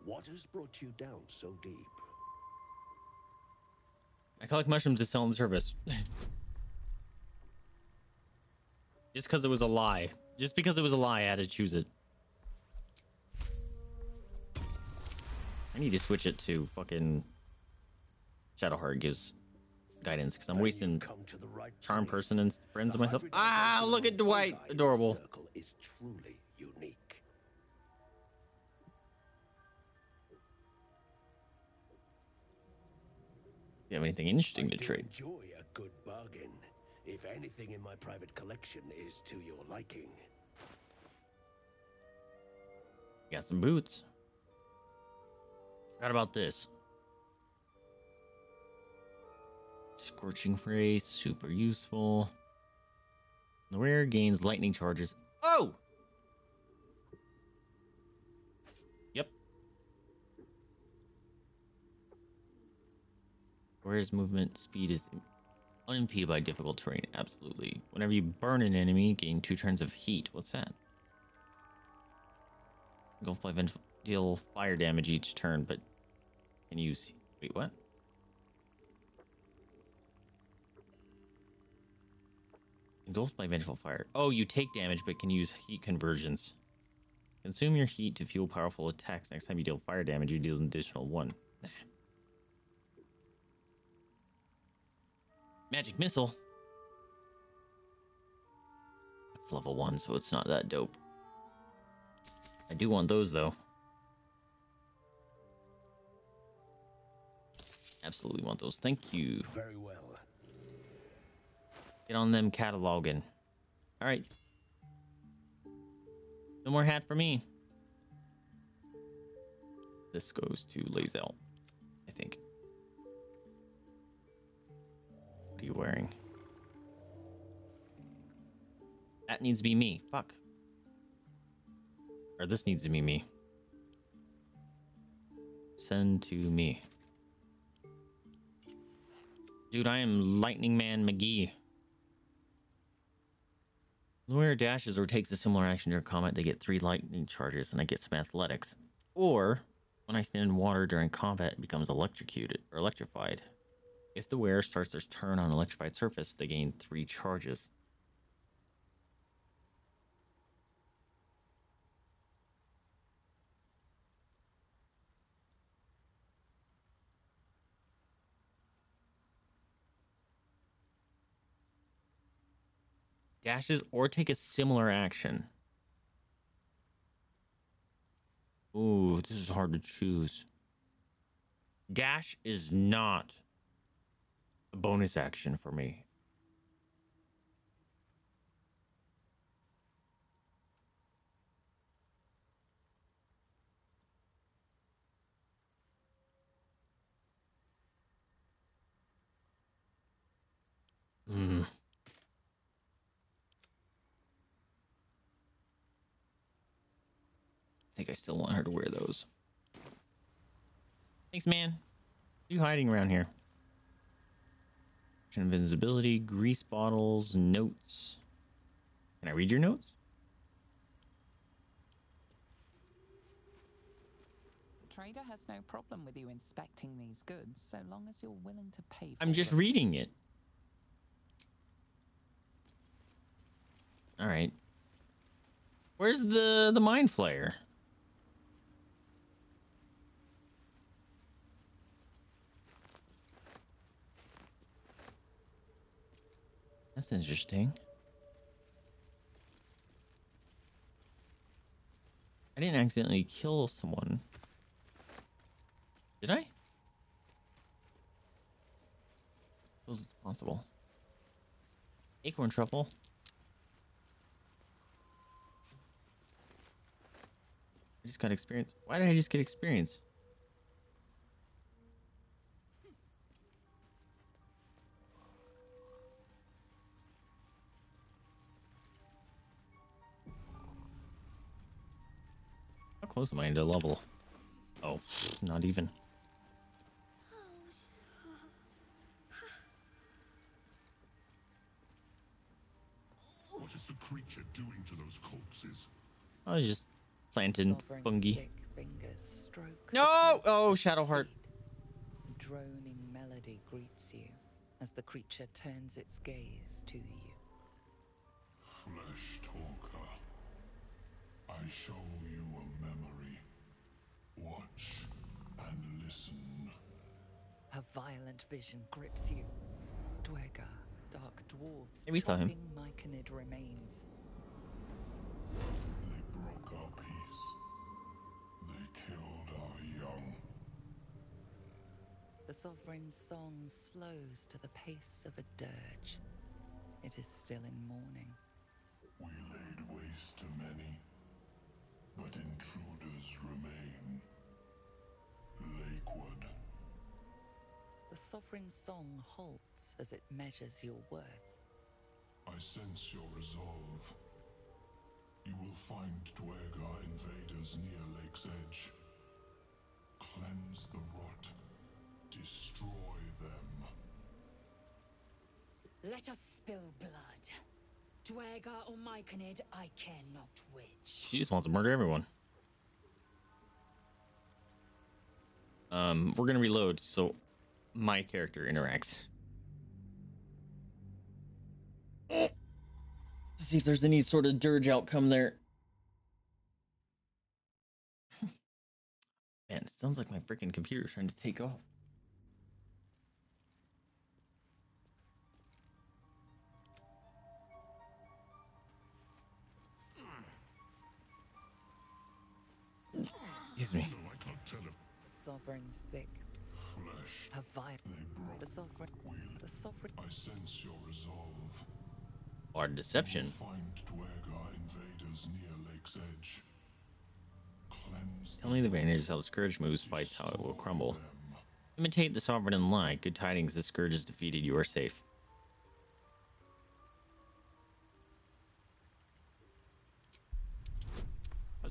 What has brought you down so deep? I collect mushrooms to sell in service. Just because it was a lie. Just because it was a lie, I had to choose it. I need to switch it to fucking Shadowheart gives guidance because I'm Then wasting come to the right charm place. person and friends The of myself. Ah, look at Dwight, adorable. circle is truly unique. You have anything interesting I to trade? enjoy a good bargain. If anything in my private collection is to your liking. Got some boots. Forgot about this. Scorching phrase, super useful. The rare gains lightning charges. Oh! Whereas movement speed is unimpeded by difficult terrain. Absolutely. Whenever you burn an enemy, gain two turns of heat. What's that? Engulf by vent deal fire damage each turn, but can use. Wait, what? Engulfed by vengeful fire. Oh, you take damage, but can use heat conversions. Consume your heat to fuel powerful attacks. Next time you deal fire damage, you deal an additional one. Magic missile. It's level one, so it's not that dope. I do want those though. Absolutely want those. Thank you. Very well. Get on them cataloging. All right. No more hat for me. This goes to Lae'zel, you wearing? That needs to be me. Fuck. Or this needs to be me. Send to me. Dude, I am Lightning Man McGee. Lawyer dashes or takes a similar action during combat, they get three lightning charges, and I get some athletics. Or when I stand in water during combat, it becomes electrocuted or electrified. If the wearer starts their turn on an electrified surface, they gain three charges. Dashes or take a similar action. Ooh, this is hard to choose. Dash is not bonus action for me. Hmm. I think I still want her to wear those. Thanks, man. What are you hiding around here? Invincibility, grease bottles, notes. Can I read your notes? The trader has no problem with you inspecting these goods so long as you're willing to pay for I'm just them. reading it. All right. Where's the the mind flayer? That's interesting. I didn't accidentally kill someone. Did I? Suppose it's possible. Acorn truffle. I just got experience. Why did I just get experience? Close am I to level? Oh, not even. What is the creature doing to those corpses? I was just planting Sovereign's fungi. fingers stroke No! Oh, at Shadowheart. A droning melody greets you as the creature turns its gaze to you. Flesh talker. I show you a memory. Watch and listen. A violent vision grips you. Duergar, dark dwarves, Hey, we saw him. Myconid remains. They broke our peace. They killed our young. The sovereign's song slows to the pace of a dirge. It is still in mourning. We laid waste to many, but intruders remain. Lakewood. The sovereign's song halts as it measures your worth. I sense your resolve. You will find Duergar invaders near Lake's Edge. Cleanse the rot. Destroy them. Let us spill blood. Duergar or Myconid, I care not which. She just wants to murder everyone. Um, we're gonna reload, so my character interacts. To see if there's any sort of dirge outcome there. Man, it sounds like my freaking computer's trying to take off. Excuse me. No, I can't tell if The sovereign's thick. flesh. A violent. They broke. The sovereign. Will. The sovereign. I sense your resolve. Our deception. Find Duergar invaders near Lake's Edge. Cleanse Tell me the advantages how the Scourge moves, fights, how it will crumble. them. Imitate the Sovereign and lie. Good tidings, the Scourge is defeated, you are safe.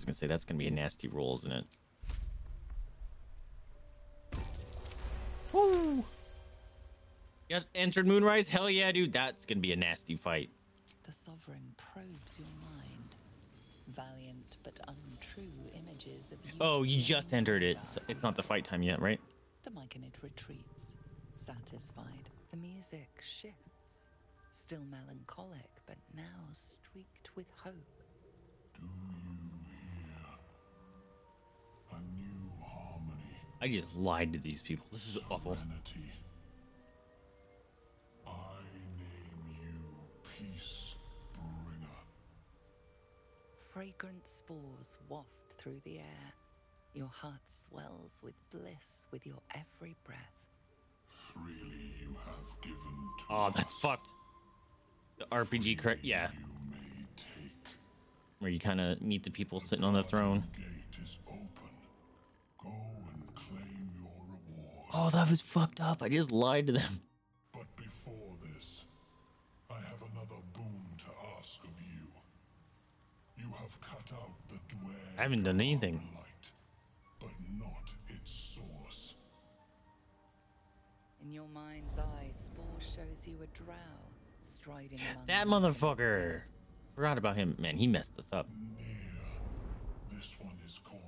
Gonna say that's gonna be a nasty roll, isn't it? Woo! You guys entered Moonrise? Hell yeah, dude. That's gonna be a nasty fight. The sovereign probes your mind. Valiant but untrue images of you. Oh, you just entered it. So it's not the fight time yet, right? The Myconid retreats, satisfied. The music shifts, still melancholic, but now streaked with hope. Do I just lied to these people. This is awful. Serenity. I name you Peace Bringer. Fragrant spores waft through the air, Your heart swells with bliss with your every breath. Freely you have given to Oh, that's fucked. The RPG correct, yeah. Where you kind of meet the people sitting on the throne. gate is open. Go and claim your reward. Oh, that was fucked up. I just lied to them. But before this, I have another boon to ask of you. You have cut out the dware I haven't done anything. light, but not its source. In your mind's eye, Spore shows you a drow striding among That the motherfucker. Forgot about him. Man, he messed us up. This one is called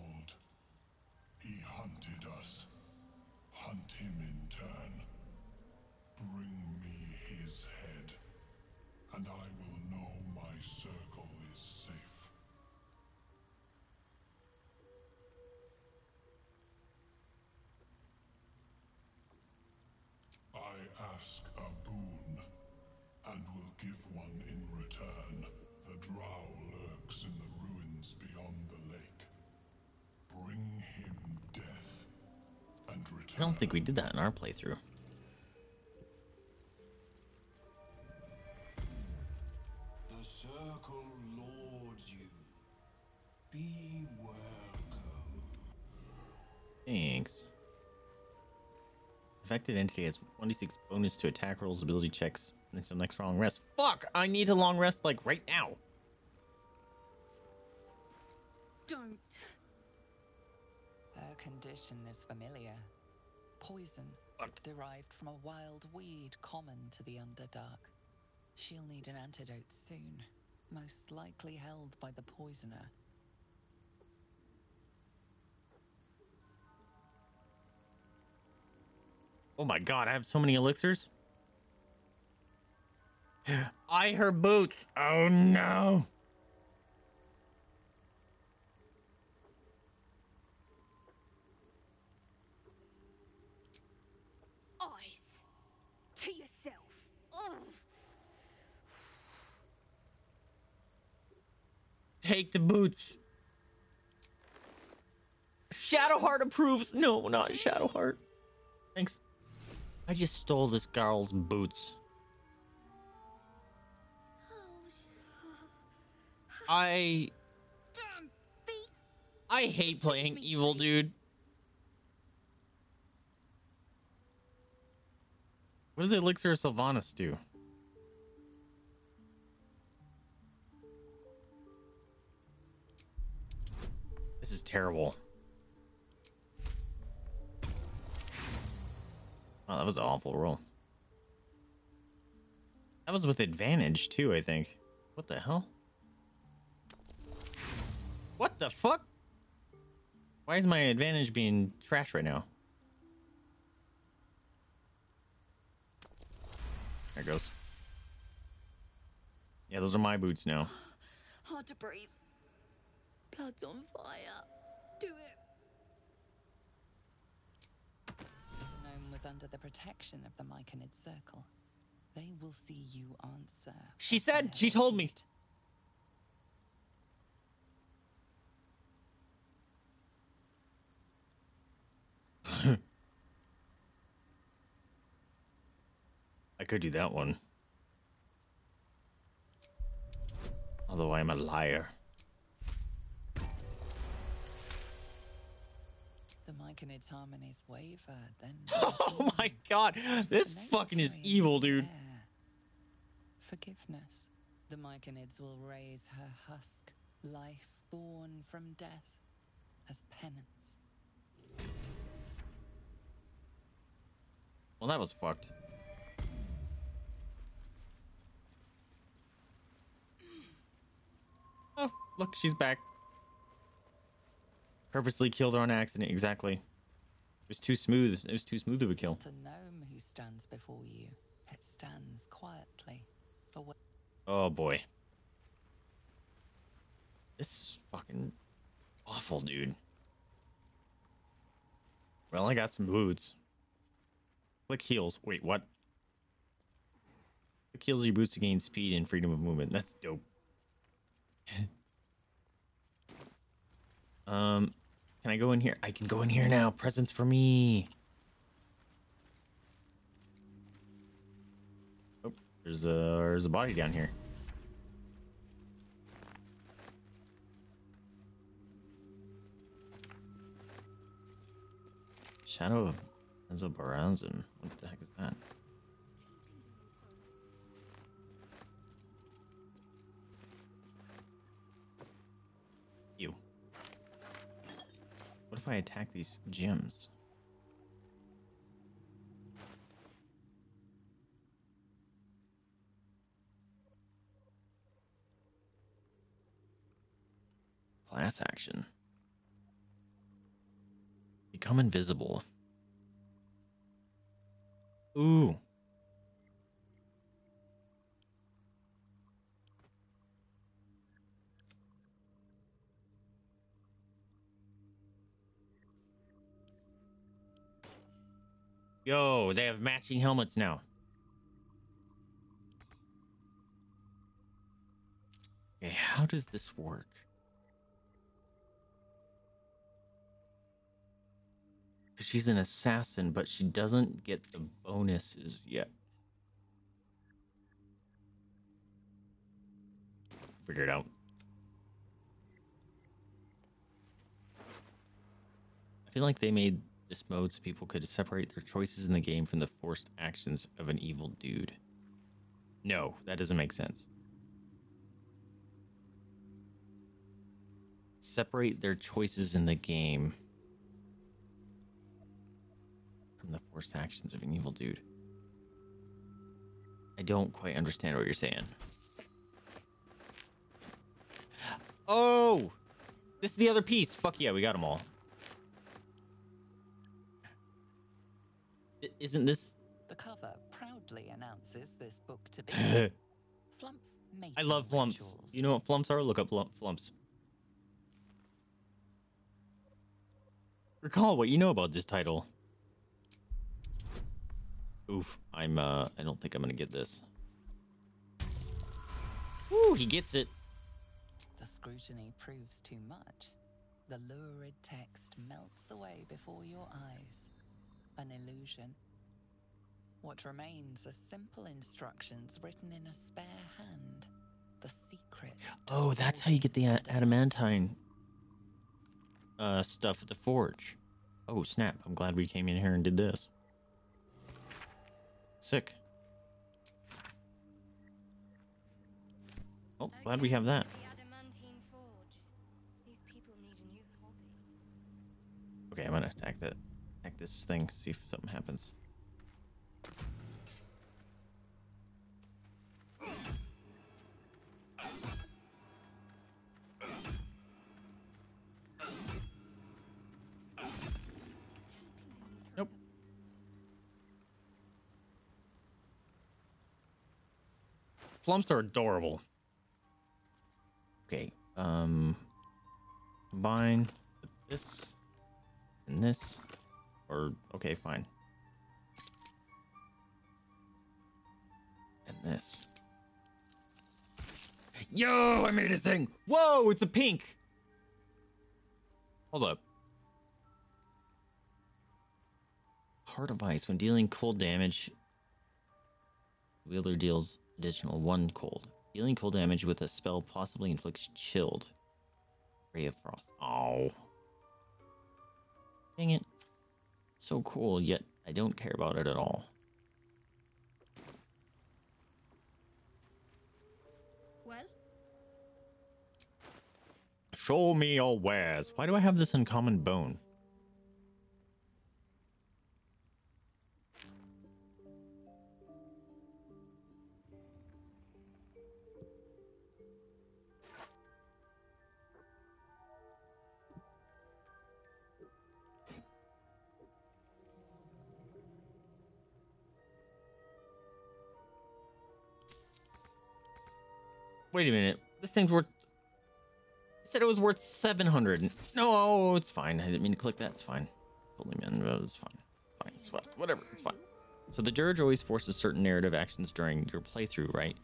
I don't think we did that in our playthrough. The circle lords you. Be welcome. Thanks. Affected entity has 1d6 bonus to attack rolls, ability checks, until next long rest. Fuck! I need a long rest like right now. Don't. Her condition is familiar. Poison, derived from a wild weed common to the Underdark. She'll need an antidote soon, most likely held by the poisoner. Oh my god, I have so many elixirs. I her boots. Oh no. Eyes to yourself. Oh. Take the boots. Shadowheart approves. No, not Shadowheart. Thanks. I just stole this girl's boots. I I hate playing evil, dude. What does Elixir of Sylvanas do? This is terrible. That was an awful roll. That was with advantage too, I think. What the hell? What the fuck? Why is my advantage being trashed right now? There it goes. Yeah, those are my boots now. Hard to breathe. Blood's on fire. Do it. The gnome was under the protection of the Myconid Circle. They will see you answer. She said, she told me. I could do that one. Although I'm a liar. The Myconid's harmonies waver, then. Oh my god, this fucking is evil, dude. Forgiveness. The Myconids will raise her husk, life born from death, as penance. Well, that was fucked. Oh, look, she's back. Purposely killed her on accident, exactly. It was too smooth. It was too smooth of a kill. It's not a gnome who stands before you. It stands quietly. For what? Oh boy. This is fucking awful, dude. Well, I got some boots. Click heels. Wait, what? Click heels your boots to gain speed and freedom of movement. That's dope. um, Can I go in here? I can go in here now. Presents for me. Oh, there's a there's a body down here. Shadow of Menzoberranzan. What the heck is that? If I attack these gems? Class action. Become invisible. Ooh. Yo, they have matching helmets now. Okay, how does this work? She's an assassin, but she doesn't get the bonuses yet. Figure it out. I feel like they made this mode so people could separate their choices in the game from the forced actions of an evil dude. No, that doesn't make sense. Separate their choices in the game from the forced actions of an evil dude. I don't quite understand what you're saying. Oh! This is the other piece. Fuck yeah, we got them all. Isn't this... The cover proudly announces this book to be I Flumph mating love flumphs. rituals. You know what flumphs are? Look up flumphs. Recall what you know about this title. Oof, I'm uh I don't think I'm gonna get this. Ooh, he gets it. The scrutiny proves too much. The lurid text melts away before your eyes. An illusion. What remains are simple instructions written in a spare hand. The secret. Oh, that's how you get the a- adamantine uh stuff at the forge. Oh, snap. I'm glad we came in here and did this. Sick. Oh, glad we have that. Adamantine Forge. These people need a new hobby. Okay, I'm gonna attack that attack this thing, see if something happens. Nope. Flumphs are adorable. Okay, um combine this and this or okay fine. And this. Yo i made a thing. Whoa it's a pink. Hold up. Heart of ice. When dealing cold damage wielder deals additional one cold. Dealing cold damage with a spell possibly inflicts chilled ray of frost. Oh Dang it. So cool, yet I don't care about it at all. Well, Show me your wares. Why do I have this uncommon bone? Wait a minute. This thing's worth. It said it was worth 700. No, it's fine. I didn't mean to click that. It's fine. Totally, man. It's fine. Fine. It's fine. Whatever. It's fine. So the Durge always forces certain narrative actions during your playthrough, right?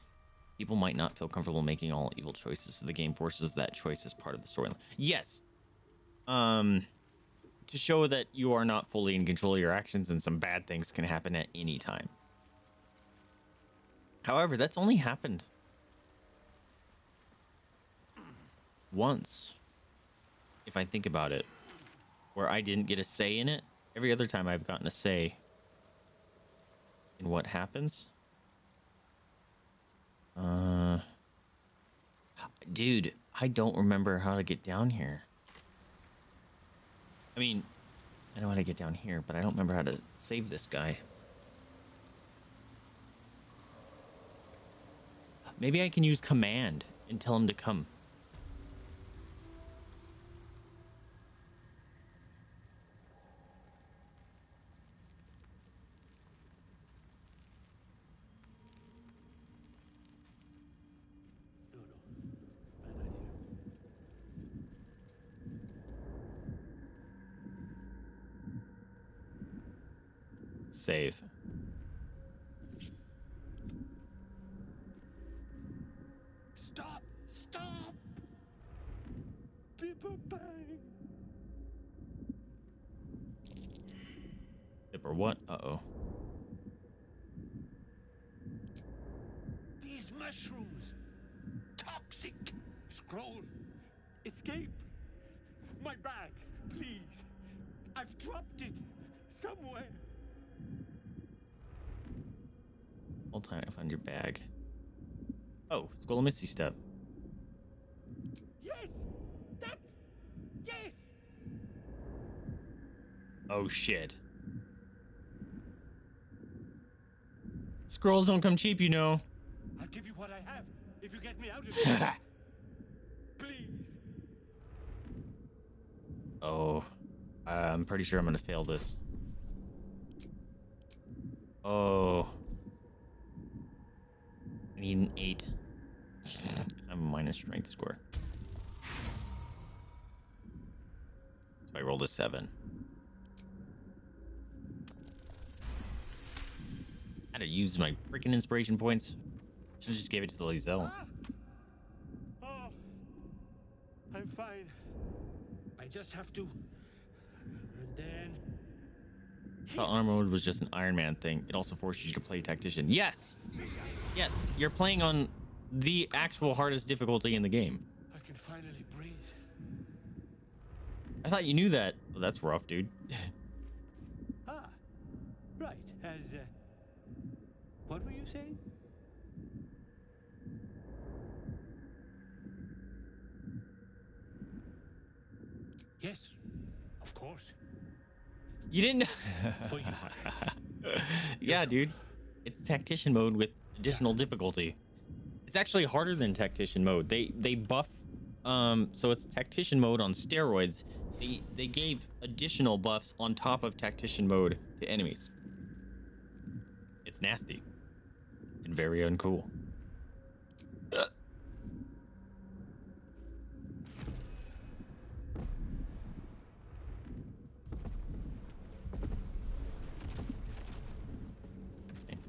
People might not feel comfortable making all evil choices, so the game forces that choice as part of the storyline. Yes. Um. to show that you are not fully in control of your actions and some bad things can happen at any time. However, that's only happened once, if I think about it, where I didn't get a say in it. Every other time I've gotten a say in what happens. Uh, dude, I don't remember how to get down here. I mean, I know how to get down here, but I don't remember how to save this guy. Maybe I can use command and tell him to come. No, no. Bad idea. Save. Stop! Stop! Pippa Bang! Or what? Uh oh. These mushrooms! Toxic! Scroll! Escape! My bag, please! I've dropped it somewhere! Hold time to find your bag. Oh, Skull and Misty Step. Yes! That's. Yes! Oh shit. Scrolls don't come cheap, you know. I'll give you what I have if you get me out of here. please! Oh, I'm pretty sure I'm gonna fail this. Oh, I need an eight. I'm a minus strength score. So I rolled a seven. I had to use my freaking inspiration points. Should have just gave it to the Lae'zel. Ah. Oh, I'm fine. I just have to. And then. The armor mode was just an Iron Man thing. It also forces you to play tactician. Yes, yes, you're playing on the actual hardest difficulty in the game. I can finally breathe. I thought you knew that. Well, that's rough, dude. Ah, right. As. Uh, what were you saying? Yes, of course. You didn't. For you. yeah, dude. It's tactician mode with additional difficulty. Actually harder than tactician mode. They they buff um so it's tactician mode on steroids. They they gave additional buffs on top of tactician mode to enemies. It's nasty and very uncool.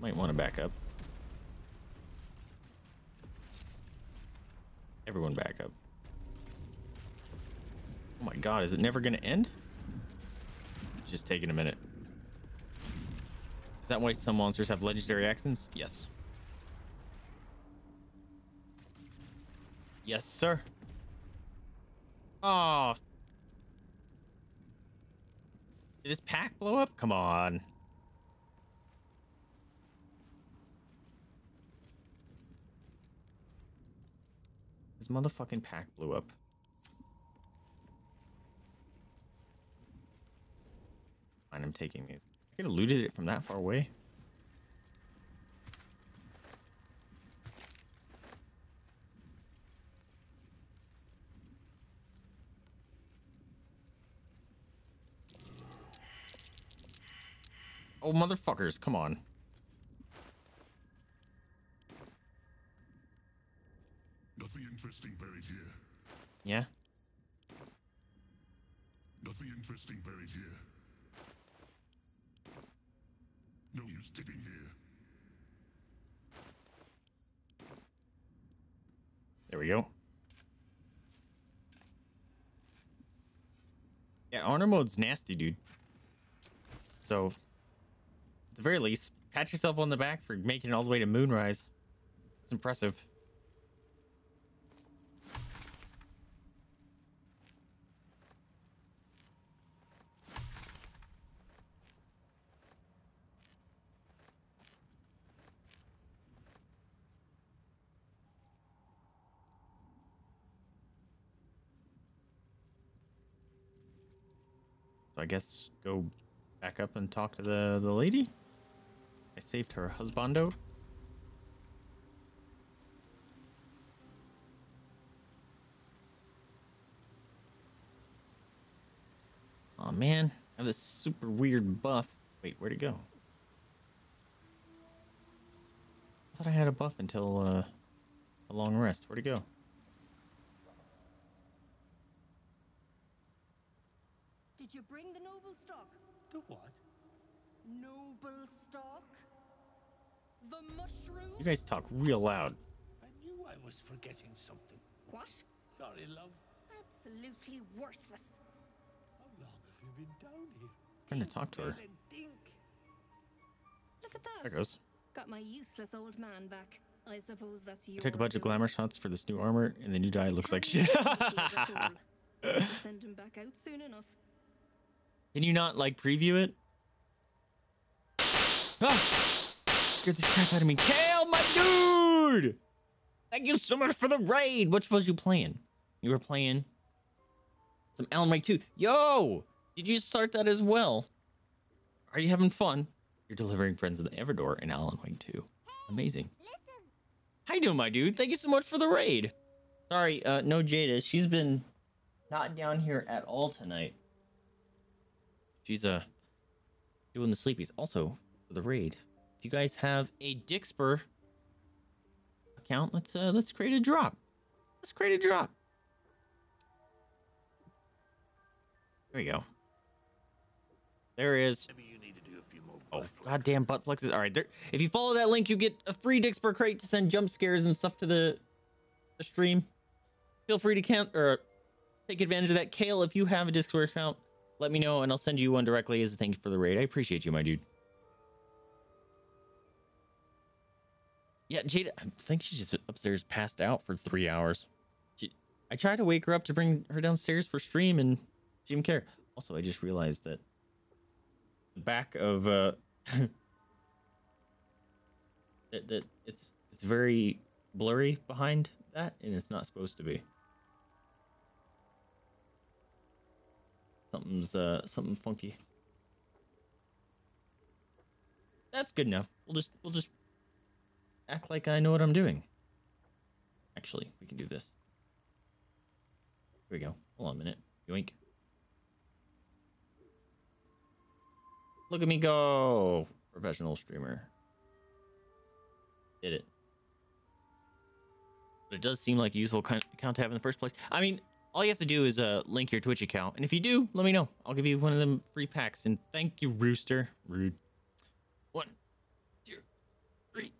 Might want to back up. Everyone back up. Oh my god, is it never to end? It's just taking a minute. Is that why some monsters have legendary accents? Yes. Yes, sir. Oh. Did his pack blow up? Come on. His motherfucking pack blew up. Fine, I'm taking these. I could have looted it from that far away. Oh, motherfuckers, come on. Nothing interesting buried here. Yeah? Nothing interesting buried here. No use digging here. There we go. Yeah, honor mode's nasty, dude. So, at the very least, pat yourself on the back for making it all the way to Moonrise. It's impressive. So I guess go back up and talk to the the lady. I saved her husbando. Oh man, I have this super weird buff. Wait, where'd it go? I thought I had a buff until uh, a long rest. Where'd it go? Did you bring the Noblestalk? The what? Noble stock? The mushroom? You guys talk real loud. I knew I was forgetting something. What? Sorry, love. Absolutely worthless. How long have you been down here? trying to talk to her. Well, and think. Look at that. There goes. Got my useless old man back. I suppose that's your I took a bunch of glamour shots for this new armor, and the new dye looks like shit. Send him back out soon enough. Can you not like preview it? Ah! Scared the crap out of me. Kale, my dude! Thank you so much for the raid. Which was you playing? You were playing some Alan Wake 2. Yo! Did you start that as well? Are you having fun? You're delivering Friends of the Everdor in Alan Wake 2. Amazing. How you doing, my dude? Thank you so much for the raid. Sorry, uh, no Jada. She's been not down here at all tonight. She's uh doing the sleepies. Also, for the raid, if you guys have a Dixper account, let's uh let's create a drop. Let's create a drop. There we go. There is. Maybe you need to do a few more Oh, goddamn butt flexes. All right, there. If you follow that link, you get a free Dixper crate to send jump scares and stuff to the the stream. Feel free to count or take advantage of that. Kale, if you have a Dixper account, let me know and I'll send you one directly as a thank you for the raid. I appreciate you, my dude. Yeah, Jada, I think she's just upstairs passed out for three hours. She, I tried to wake her up to bring her downstairs for stream and she didn't care. Also, I just realized that the back of uh that, that it's it's very blurry behind that and it's not supposed to be. Something's uh something funky. That's good enough. We'll just we'll just act like I know what I'm doing. Actually, we can do this. Here we go. Hold on a minute. Yoink. Look at me go. Professional streamer. Did it. But it does seem like a useful account to have in the first place. I mean, all you have to do is uh, link your Twitch account. And if you do, let me know. I'll give you one of them free packs. And thank you, Rooster. Rude. One, two, three,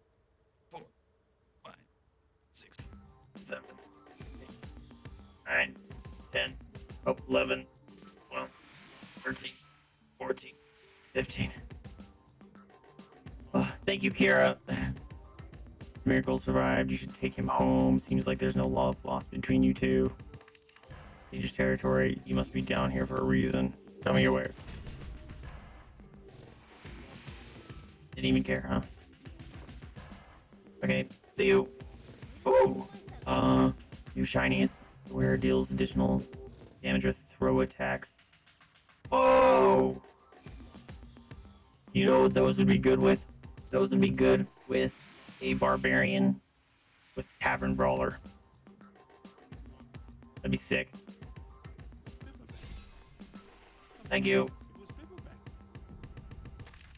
four, five, six, seven, eight, nine, ten, oh, 11, 12, 13, 14, 15. Oh, thank you, Kira. Miracle survived. You should take him home. Seems like there's no love lost between you two. Dangerous territory. You must be down here for a reason. Tell me your wares. Didn't even care, huh? Okay, see you. Ooh. Uh, new shinies. Where deals additional damage with throw attacks. Oh! You know what those would be good with? Those would be good with a barbarian with tavern brawler. That'd be sick. Thank you.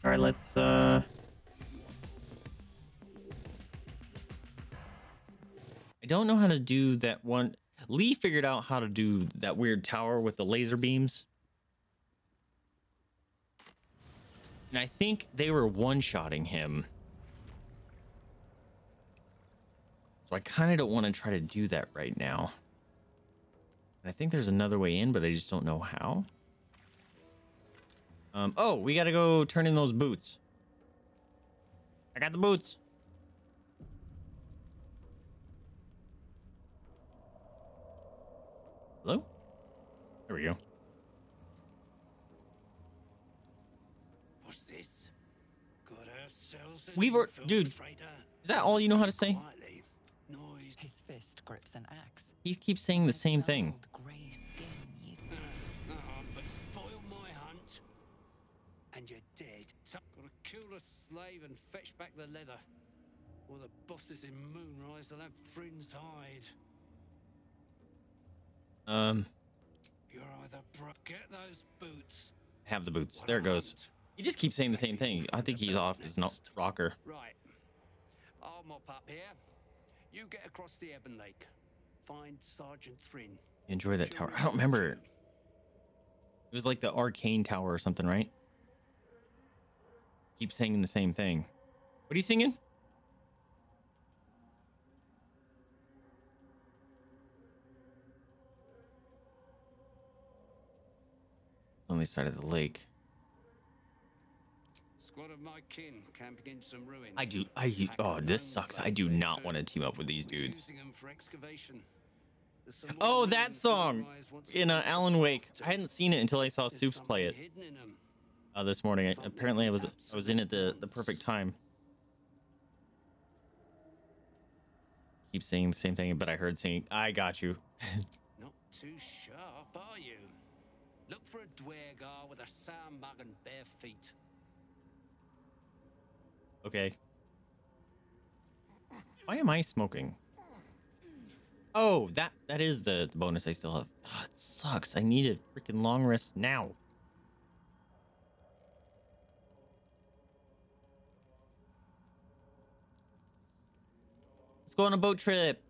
All right, let's uh I don't know how to do that one. Lee figured out how to do that weird tower with the laser beams. And I think they were one-shotting him. So I kind of don't want to try to do that right now. And I think there's another way in, but I just don't know how. Um. Oh, we gotta go turn in those boots. I got the boots. Hello? There we go. What's this? Got ourselves an We've, al- dude. Is that all you know how to say? His fist grips an axe. He keeps saying the same thing. Slave and fetch back the leather. Or the bosses in Moonrise will have Thrinn's hide. Um. You're either bro- get those boots. Have the boots. There it goes. He just keeps saying the same thing. I think he's off his not rocker. Right. I'll mop up here. You get across the Ebon Lake. Find Sergeant Thrinn. Enjoy that tower. I don't remember. It was like the arcane tower or something, right? Keep singing the same thing. What are you singing? On the side of the lake. Squad of my kin camping in some ruins. I do. I. Oh, this sucks. I do not want to team up with these dudes. Using them for excavation. There's some Oh, that song Moonrise wants us in uh, Alan Wake. I hadn't seen it until I saw Soups play it uh, this morning. I- Apparently, I was I was in it the the perfect time. Keep saying the same thing, but I heard saying, I got you. Not too sharp, are you? Look for a Duergar with a sound mug and bare feet. Okay. Why am I smoking? Oh, that that is the, the bonus I still have. Ah, it sucks. I need a freaking long rest now. Go on a boat trip.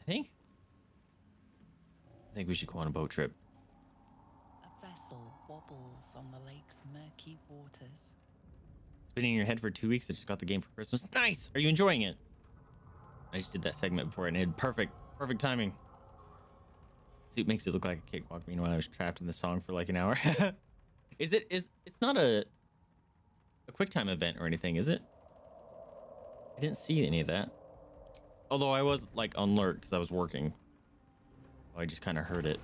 I think. I think we should go on a boat trip. A vessel wobbles on the lake's murky waters. It's been in your head for two weeks. I just got the game for Christmas. Nice. Are you enjoying it? I just did that segment before and it had perfect, perfect timing. Suit makes it look like a cakewalk. Meanwhile, I was trapped in the song for like an hour. is it? Is it's not a a quick time event or anything, is it? I didn't see any of that. Although I was like on alert because I was working. Oh, I just kind of heard it.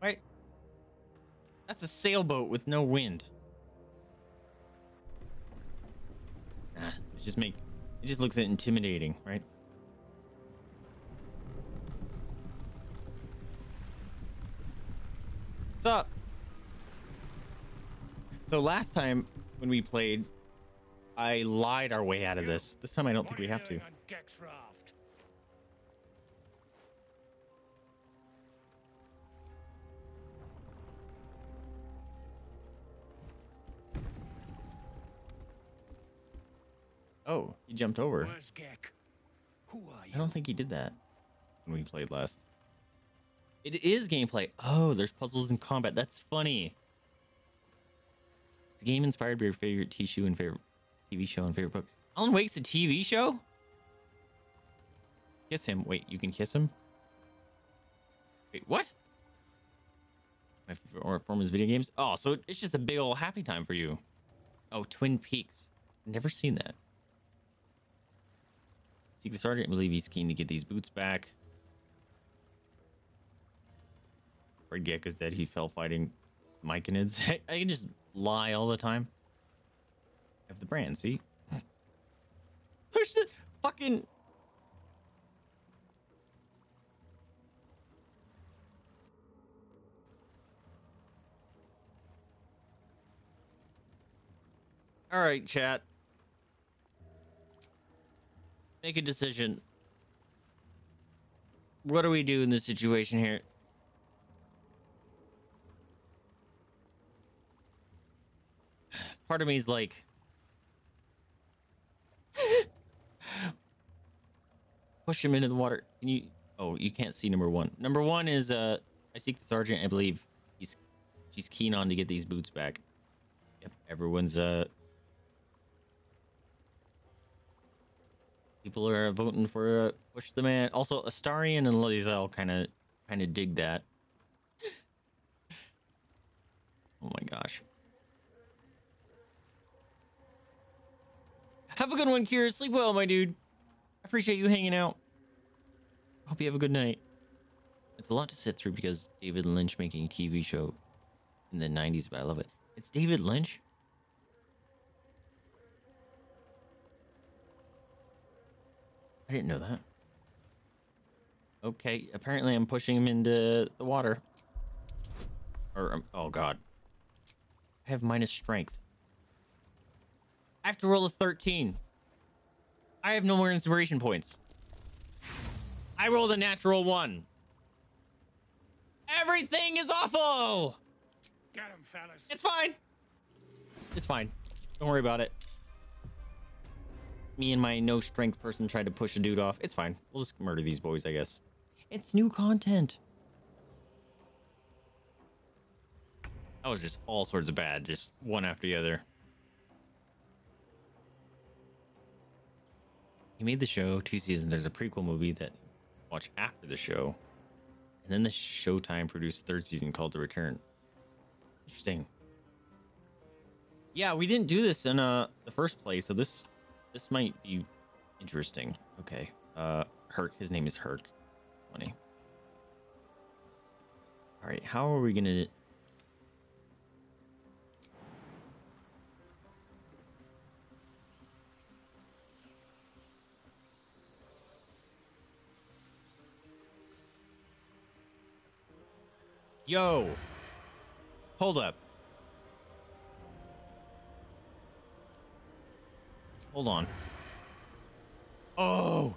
Right? That's a sailboat with no wind. Ah, just make it just looks intimidating, right? What's up? So last time when we played, I lied our way out of this. This time I don't think we have to. Oh, he jumped over. Who are you? I don't think he did that when we played last. It is gameplay. Oh, there's puzzles and combat. That's funny. It's a game inspired by your favorite show and favorite TV show and favorite book. Alan Wake's a TV show? Kiss him. Wait, you can kiss him? Wait, what? My or form is video games? Oh, so it's just a big old happy time for you. Oh, Twin Peaks. Never seen that. Seek the sergeant. I believe he's keen to get these boots back. Red Fred Gecko's dead. He fell fighting Myconids. I can just lie all the time. I have the brand, see? Push the fucking. All right, chat. Make a decision. What do we do in this situation here? Part of me is like, push him into the water. Can you? Oh, you can't see number one. Number one is uh, I seek the sergeant. I believe he's she's keen on to get these boots back. Yep, everyone's uh people are voting for uh, push the man. Also, Astarion and Lae'zel kind of kind of dig that. oh my gosh. Have a good one, Kira. Sleep well, my dude. I appreciate you hanging out. Hope you have a good night. It's a lot to sit through because David Lynch making a TV show in the 90s, but I love it. It's David Lynch? I didn't know that. Okay, apparently I'm pushing him into the water. Or, um, oh god. I have minus strength. I have to roll a 13. I have no more inspiration points. I rolled a natural one. Everything is awful. Get him, fellas. It's fine. It's fine. Don't worry about it. Me and my no strength person tried to push a dude off. It's fine. We'll just murder these boys, I guess. It's new content. That was just all sorts of bad, just one after the other. He made the show two seasons. There's a prequel movie that watch after the show, and then the Showtime produced third season called The Return. Interesting. Yeah, we didn't do this in uh the first place, so this this might be interesting. Okay. Uh Herc, his name is Herc. Funny. Alright, how are we gonna Yo! Hold up. Hold on. Oh!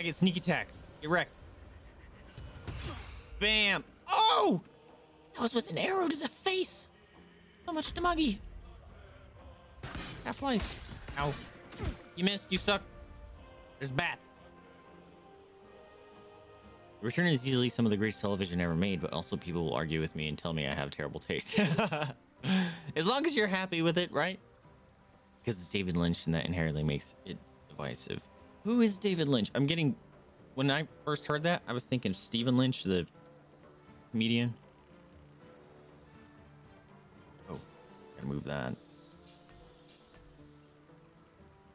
I get sneak attack. Get wrecked. Bam! Oh! That was with an arrow to the face. So much damage. Half life. Ow. You missed. You suck. There's bats. Return is easily some of the greatest television ever made, but also people will argue with me and tell me I have terrible taste. as long as you're happy with it, right? Because it's David Lynch and that inherently makes it divisive. Who is David Lynch? I'm getting. When I first heard that, I was thinking of Stephen Lynch, the comedian. Oh, gotta move that.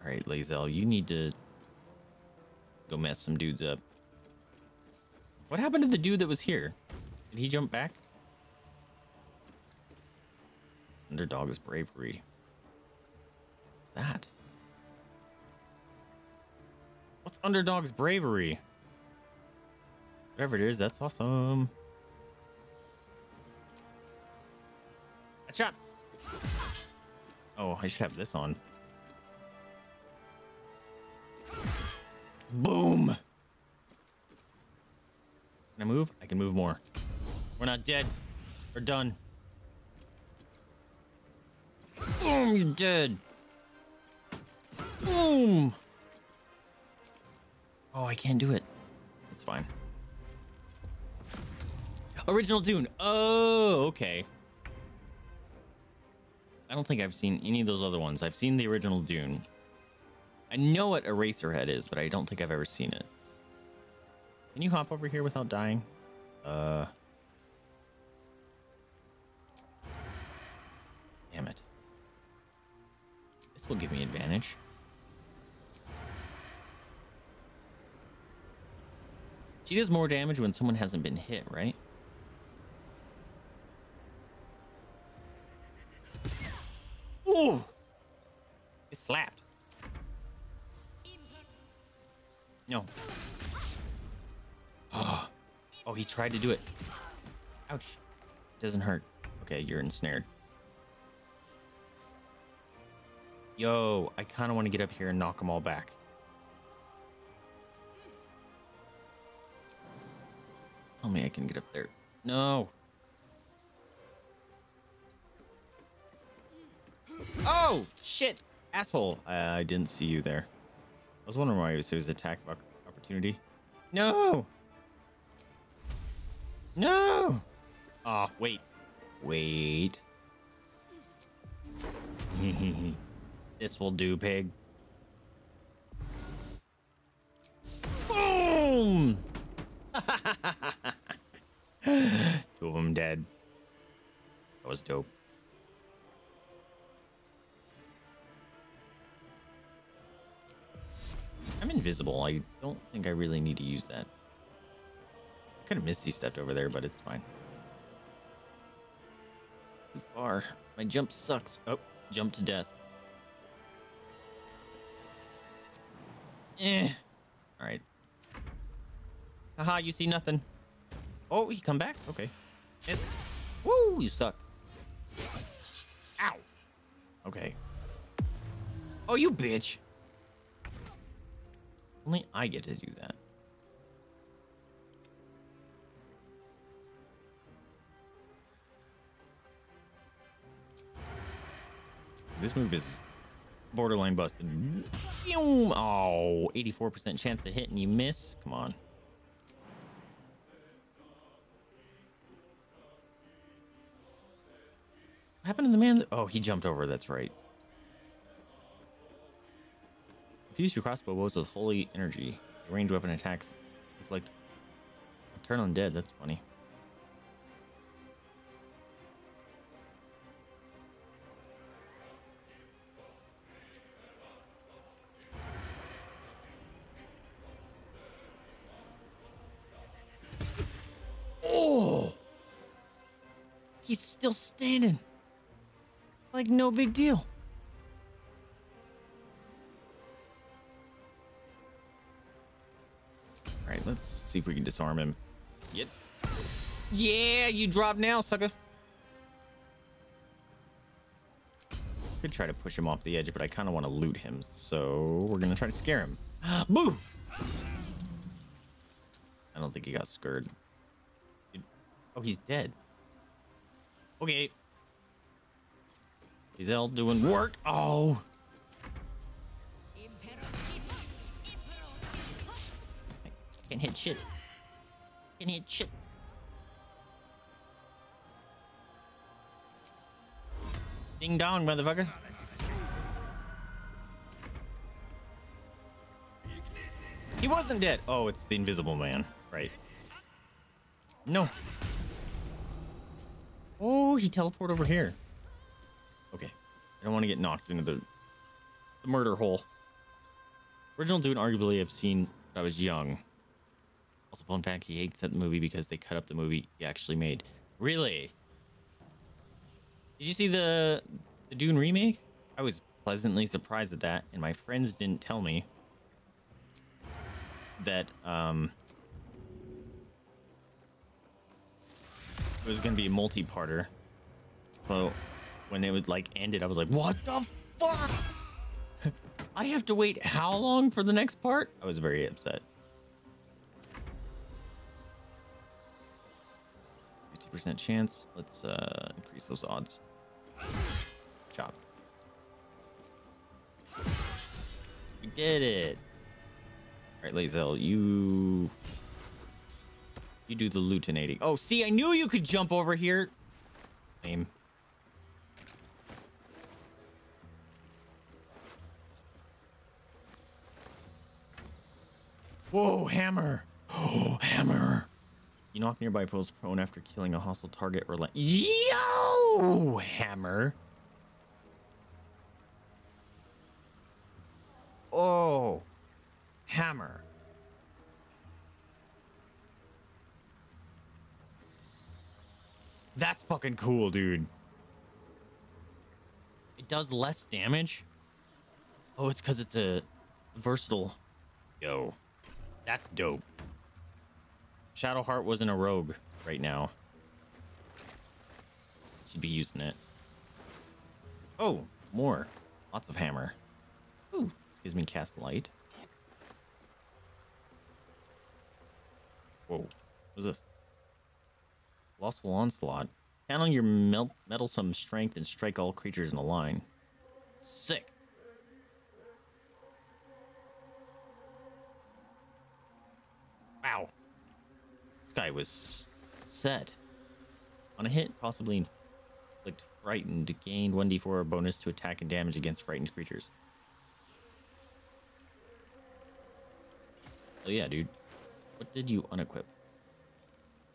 All right, Lae'zel, you need to go mess some dudes up. What happened to the dude that was here? Did he jump back? Underdog's bravery. That? What's Underdog's bravery? Whatever it is, that's awesome. A shot. Oh, I should have this on. Boom. Can I move? I can move more. We're not dead. We're done. Boom, you're dead. Boom. Oh, I can't do it. It's fine. Original Dune. Oh, okay. I don't think I've seen any of those other ones. I've seen the original Dune. I know what Eraserhead is, but I don't think I've ever seen it. Can you hop over here without dying? Uh. Damn it. This will give me advantage. She does more damage when someone hasn't been hit, right? Ooh! It slapped. No. Oh. oh, he tried to do it. Ouch. Doesn't hurt. Okay, you're ensnared. Yo, I kind of want to get up here and knock them all back. Tell me I can get up there. No. Oh, shit. Asshole. Uh, I didn't see you there. I was wondering why it was, it was attack opportunity. No. No. Oh, wait. Wait. this will do, pig. Boom! Two of them dead. That was dope. I'm invisible. I don't think I really need to use that. Could have Misty stepped over there, but it's fine. Too far. My jump sucks. Oh, jump to death. Eh. All right. Haha, you see nothing. Oh, he come back? Okay. Miss. Woo, you suck. Ow. Okay. Oh, you bitch. Only I get to do that. This move is borderline busted. Oh, 84% chance to hit and you miss. Come on. What happened to the man? That, oh, he jumped over. That's right. Infuse your crossbow bows with holy energy. Your ranged weapon attacks inflict Turn Undead. That's funny. Oh! He's still standing. Like no big deal. All right, let's see if we can disarm him. Yep. Yeah, you drop now, sucker. Could try to push him off the edge, but I kind of want to loot him, so we're gonna try to scare him. Boo! I don't think he got scared. Oh, he's dead. Okay. He's all doing work. Oh. Can't hit shit. Can't hit shit. Ding dong, motherfucker. He wasn't dead. Oh, it's the invisible man. Right. No. Oh, he teleported over here. Okay. I don't want to get knocked into the, the murder hole. Original Dune arguably I've seen when I was young. Also, fun fact, he hates that movie because they cut up the movie he actually made. Really? Did you see the the Dune remake? I was pleasantly surprised at that, and my friends didn't tell me that um it was gonna be a multi-parter. So when it was like ended, I was like, "What the fuck?" I have to wait how long for the next part? I was very upset. 50% chance. Let's uh, increase those odds. Chop. We did it. All right, Lae'zel, you you do the lutinating. Oh, see, I knew you could jump over here. Lame. Whoa, hammer. Oh, hammer. You knock nearby foes prone after killing a hostile target or land. Yo, hammer. Oh, hammer. That's fucking cool, dude. It does less damage. Oh, it's because it's a versatile. Yo, that's dope. Shadowheart wasn't a rogue right now. Should be using it. Oh, more. Lots of hammer. Ooh, this gives me cast light. Whoa, what's this? Colossal Onslaught. Channel your mel- meddlesome strength and strike all creatures in a line. Sick. Wow. This guy was set. On a hit, possibly inflict frightened. Gained 1d4 bonus to attack and damage against frightened creatures. Oh yeah, dude. What did you unequip?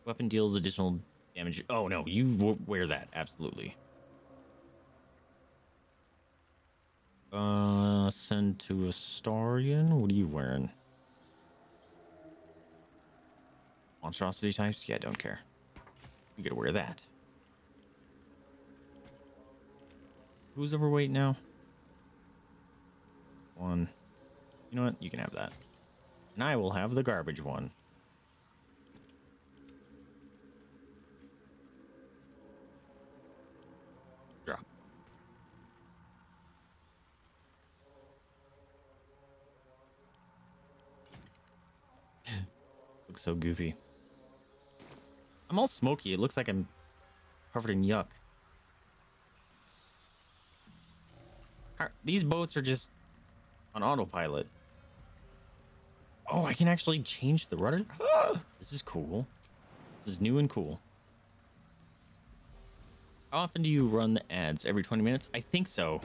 Weapon deals additional damage. Oh no, you wear that absolutely. Uh, send to Astarion. What are you wearing? Monstrosity types? Yeah, don't care. You gotta wear that. Who's overweight now? One. You know what? You can have that. And I will have the garbage one. Drop. Looks so goofy. I'm all smoky. It looks like I'm covered in yuck. These boats are just on autopilot. Oh, I can actually change the rudder? this is cool. This is new and cool. How often do you run the ads? Every 20 minutes? I think so.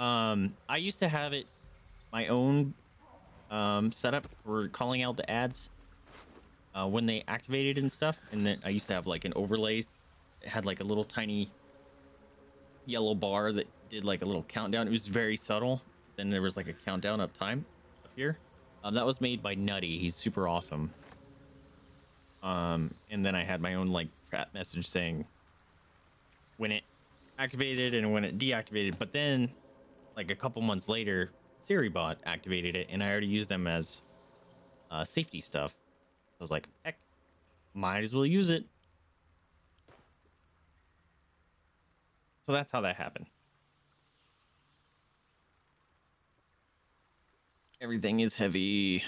Um, I used to have it my own um, setup for calling out the ads uh, when they activated and stuff. And then I used to have like an overlay. It had like a little tiny yellow bar that did like a little countdown. It was very subtle. Then there was like a countdown up time up here. Um, that was made by Nutty. He's super awesome. Um, and then I had my own like chat message saying when it activated and when it deactivated. But then, like a couple months later, SiriBot activated it, and I already used them as uh, safety stuff. I was like, heck, might as well use it. So that's how that happened. Everything is heavy.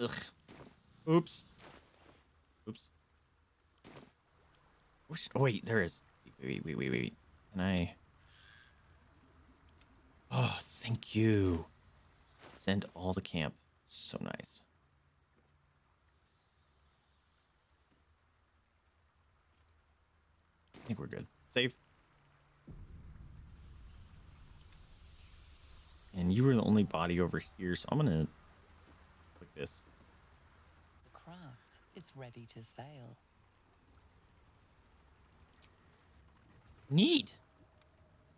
Ugh. Oops. Oops. Where's- Oh, wait, there is. Wait, wait, wait, wait, wait. Can I? Oh, thank you. Send all the camp. So nice. I think we're good. Save. And you were the only body over here, so I'm gonna click this. The craft is ready to sail. Neat.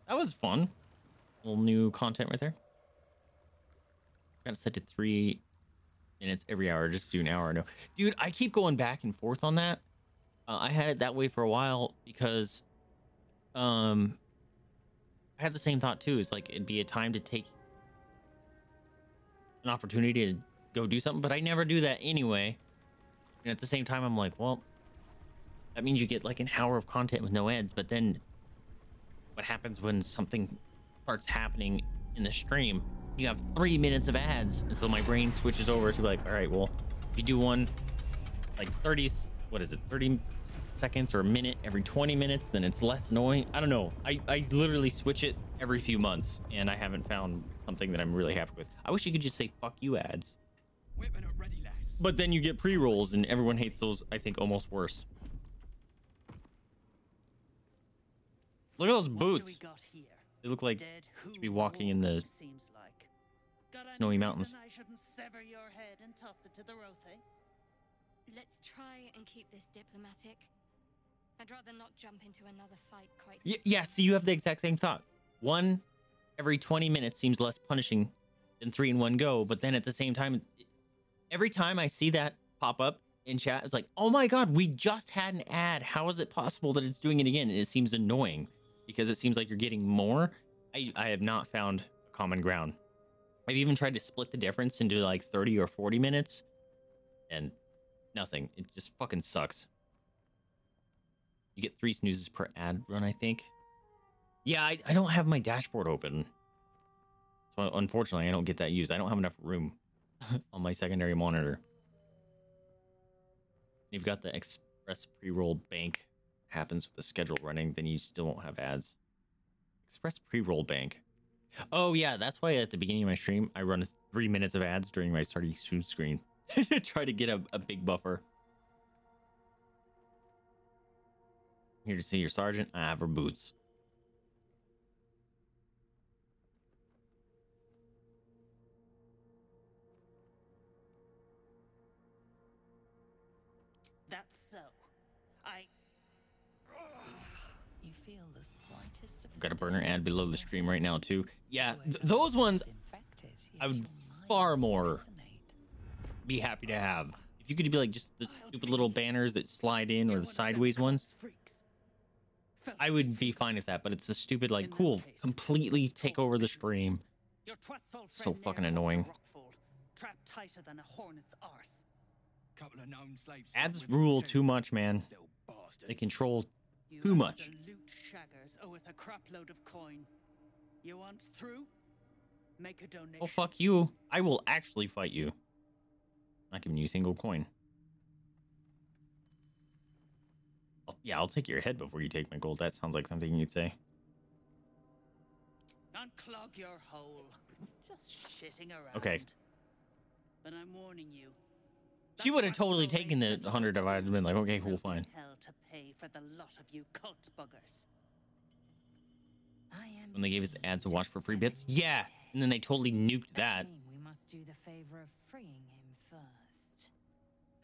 That was fun. Little new content right there. Got it set to three minutes every hour. Just do an hour. No, dude, I keep going back and forth on that. Uh, I had it that way for a while because, um, I had the same thought too. It's like it'd be a time to take an opportunity to go do something, but I never do that anyway. And at the same time, I'm like, well, that means you get like an hour of content with no ads, but then what happens when something starts happening in the stream? You have three minutes of ads, and so my brain switches over to like, all right, well, if you do one like 30, what is it, 30 seconds or a minute every 20 minutes, then it's less annoying. I don't know. I, I literally switch it every few months, and I haven't found something that I'm really happy with. I wish you could just say fuck you ads. But then you get pre rolls, and everyone hates those, I think, almost worse. Look at those boots. we got here? They look like Dead to be walking in the Seems like. Got snowy mountains. I shouldn't sever your head and toss it to the Rothe? Let's try and keep this diplomatic. I'd rather not jump into another fight quite so Y- yeah, see, you have the exact same thought. One every 20 minutes seems less punishing than three in one go. But then at the same time, every time I see that pop up in chat, it's like, oh my God, we just had an ad. How is it possible that it's doing it again? And it seems annoying because it seems like you're getting more. I, I have not found a common ground. I've even tried to split the difference into like 30 or 40 minutes and nothing. It just fucking sucks. You get three snoozes per ad run, I think. Yeah, I, I don't have my dashboard open. So unfortunately, I don't get that used. I don't have enough room on my secondary monitor. You've got the express pre-roll bank happens with the schedule running, then you still won't have ads. Express pre-roll bank. Oh yeah, that's why at the beginning of my stream I run three minutes of ads during my starting screen to try to get a, a big buffer. Here to see your sergeant. I have her boots. Got a burner ad below the stream right now too. Yeah, th- those ones I yet would far more be happy to have. If you could be like just the stupid little banners that slide in or the sideways ones, I would be fine with that. But it's the stupid like cool, completely take over the stream. Your old So fucking annoying. the tighter than a hornet's arse. Couple of known slaves. Ads rule too much, man. They control You too much. shaggers owe us a crapload of coin. You want through? Make a donation. Oh fuck you! I will actually fight you. Not giving you a single coin. I'll- yeah, I'll take your head before you take my gold. That sounds like something you'd say. Unclog your hole. Just shitting around. Okay. But I'm warning you. She would have totally taken the hundred I had been like, okay, cool, fine. Hell to pay for the lot of you cult buggers. I am When they gave us ads to watch for free bits, yeah, and then they totally nuked that. we must do the favor of freeing him first.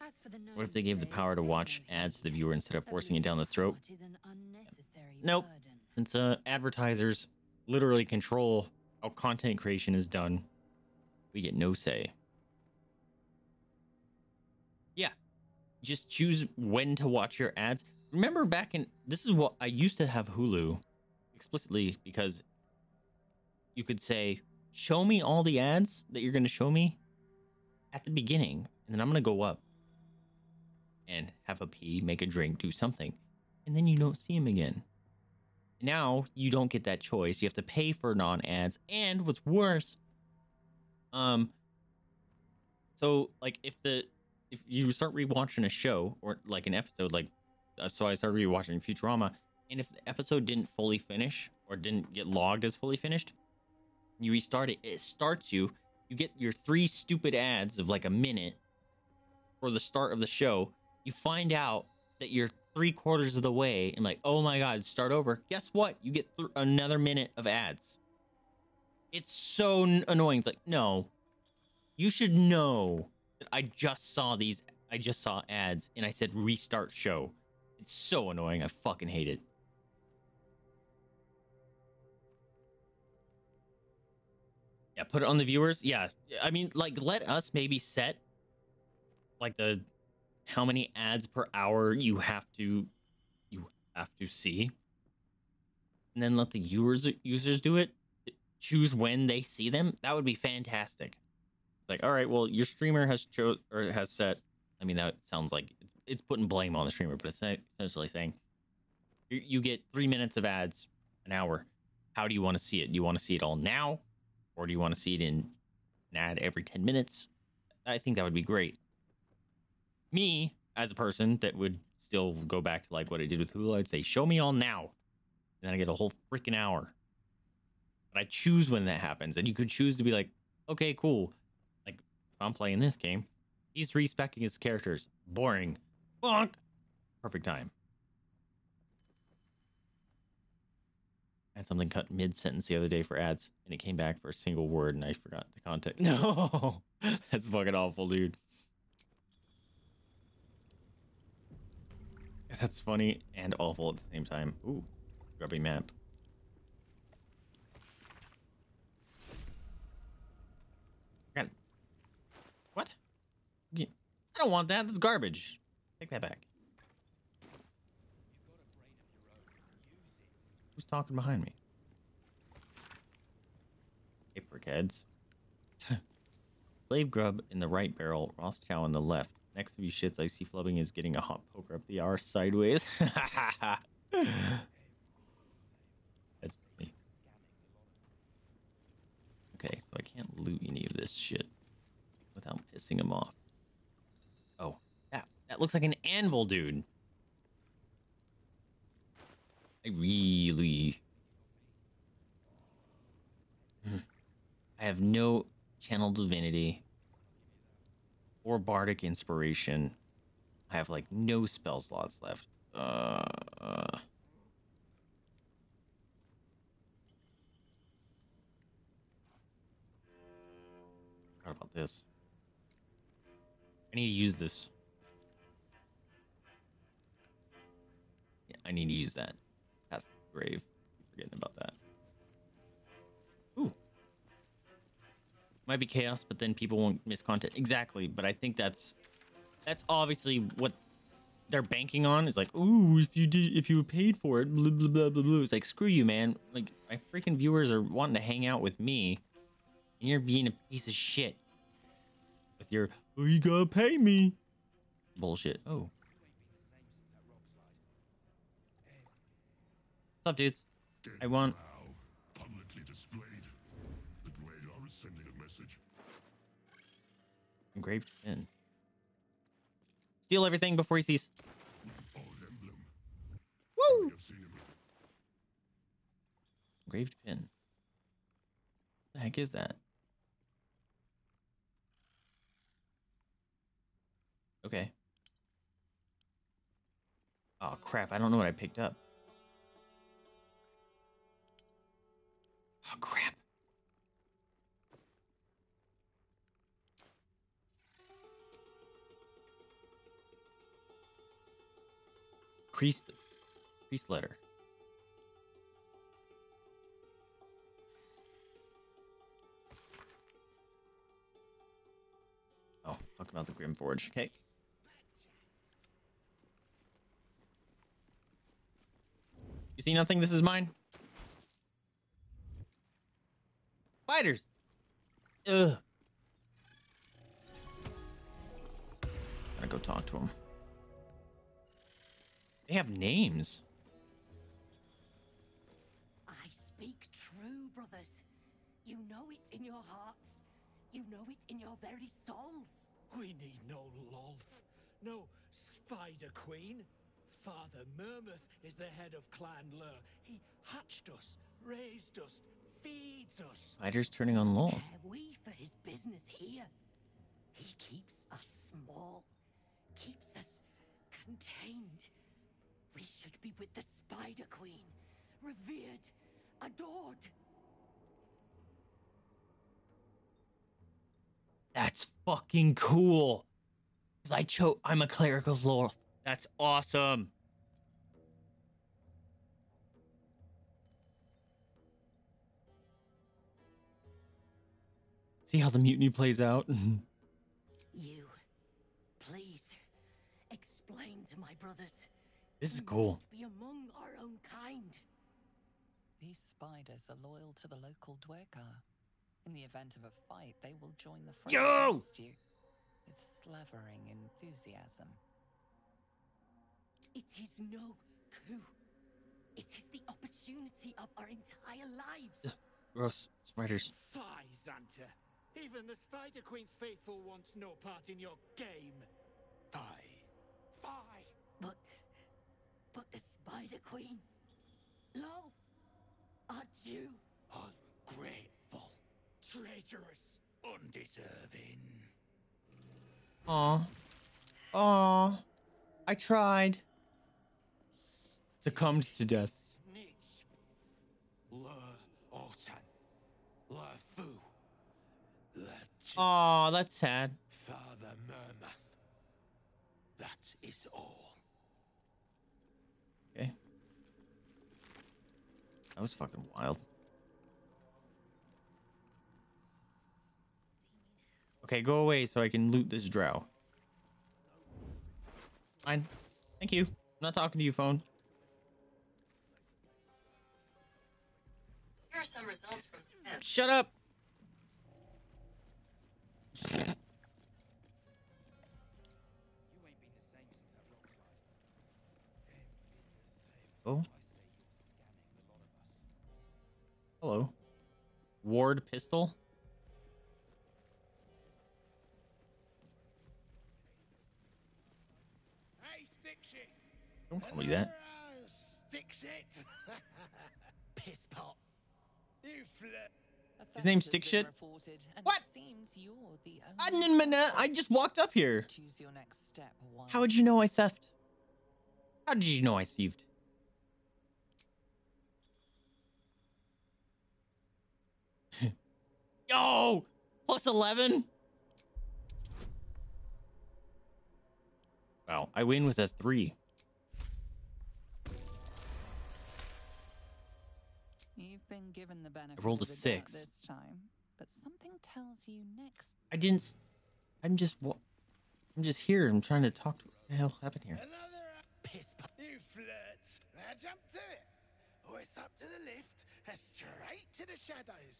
As for the What if they gave the power to watch ads to the viewer instead of forcing it down the throat? heart is an unnecessary Nope. Since uh, advertisers literally control how content creation is done, we get no say. Just choose when to watch your ads. Remember back in this is what I used to have Hulu explicitly because you could say, "Show me all the ads that you're going to show me at the beginning, and then I'm going to go up and have a pee, make a drink, do something, and then you don't see him again." now you don't get that choice. You have to pay for non-ads, and what's worse, um, so like if the if you start rewatching a show or like an episode, like uh, so I started rewatching Futurama, and if the episode didn't fully finish or didn't get logged as fully finished, you restart it. It starts you. You get your three stupid ads of like a minute for the start of the show. You find out that you're three quarters of the way and like, oh my god, start over. Guess what? You get th- another minute of ads. It's so n- annoying. It's like, no, you should know I just saw these. I just saw ads and I said restart show. It's so annoying. I fucking hate it. Yeah, put it on the viewers. Yeah, I mean, like, let us maybe set like the how many ads per hour you have to you have to see and then let the users users do it choose when they see them that would be fantastic like all right well your streamer has chose or has set i mean that sounds like it's, it's putting blame on the streamer but it's essentially saying you, you get three minutes of ads an hour how do you want to see it do you want to see it all now or do you want to see it in an ad every 10 minutes i think that would be great me as a person that would still go back to like what I did with Hulu, I'd say, show me all now. And then I get a whole freaking hour. But I choose when that happens. And you could choose to be like, okay, cool. I'm playing this game, he's respecting his characters. Boring. Bonk. Perfect time. I had something cut mid sentence the other day for ads, and it came back for a single word, and I forgot the context. No, that's fucking awful, dude. That's funny and awful at the same time. Ooh, grubby map. God. What? Yeah, I don't want that. That's garbage. Take that back. Who's talking behind me? Brickheads. Slave grub in the right barrel, Rothschild in the left. Next to you shits, I see flubbing is getting a hot poker up the arse sideways. That's funny. Okay, so I can't loot any of this shit without pissing him off. That looks like an anvil, dude. I really. I have no channel divinity or bardic inspiration. I have like no spell slots left. Uh, uh about this. I need to use this. I need to use that. That's grave. Forgetting about that. Ooh. Might be chaos, but then people won't miss content. Exactly, but I think that's that's obviously what they're banking on is like, ooh, if you did if you paid for it, blah blah blah blah blah. It's like screw you, man. Like my freaking viewers are wanting to hang out with me, and you're being a piece of shit with your oh you gotta pay me bullshit. Oh. What's up, dudes? I want Publicly displayed. The sending a message. engraved pin. Steal everything before he sees. Woo! Engraved pin. The heck is that? Okay. Oh crap! I don't know what I picked up. Oh crap! Priest, priest letter. Oh, talking about the Grymforge. Okay. You see nothing? This is mine. Spiders. Ugh. Gotta go talk to them. They have names. I speak true, brothers. You know it in your hearts. You know it in your very souls. We need no Lolth, no Spider Queen. Father Murmuth is the head of Clan Lur. He hatched us, raised us, feeds us. Spiders turning on Lolth. Care we for his business here. He keeps us small, keeps us contained. We should be with the Spider Queen, revered, adored. That's fucking cool. Cause I chose. I'm a cleric of lore. That's awesome. See how the mutiny plays out. You, please, explain to my brothers. this is cool. Be among our own kind. These spiders are loyal to the local Duergar. In the event of a fight, they will join the front Yo! against you. With slavering enthusiasm. It is no coup. It is the opportunity of our entire lives. Gross spiders. Fie, Xanta. Even the Spider Queen's faithful wants no part in your game. Fie. Fie. But, but the Spider Queen, love, are you Ungrateful. Traitorous. Undeserving. Aw. Aw. I tried. Succumbed to death. Snitch. Lur Ortan. Lur Fu. Lur Aw, that's sad. Father Murmuth. That is all. Okay. That was fucking wild. Okay, go away so I can loot this drow. Fine. Thank you. I'm not talking to you, phone. Here are some results from the. Shut up. Oh. Hello. Ward pistol. Hey, stick shit. Don't call me that. Stick shit. Piss pot. You flirt. His name's Stick Shit. What? It seems you're the I, didn't. I just walked up here. Choose your next step. How would you know I theft? How did you know I thieved? Yo! Plus 11? Wow, I win with a 3. Been given the benefit rolled of a the six. this time, but something tells you next. I didn't. I'm just. wa- I'm just here. I'm trying to talk to. What the hell happened here? Piss, po- you flirt. Now jump to it. Or it's up to the lift and straight to the shadows.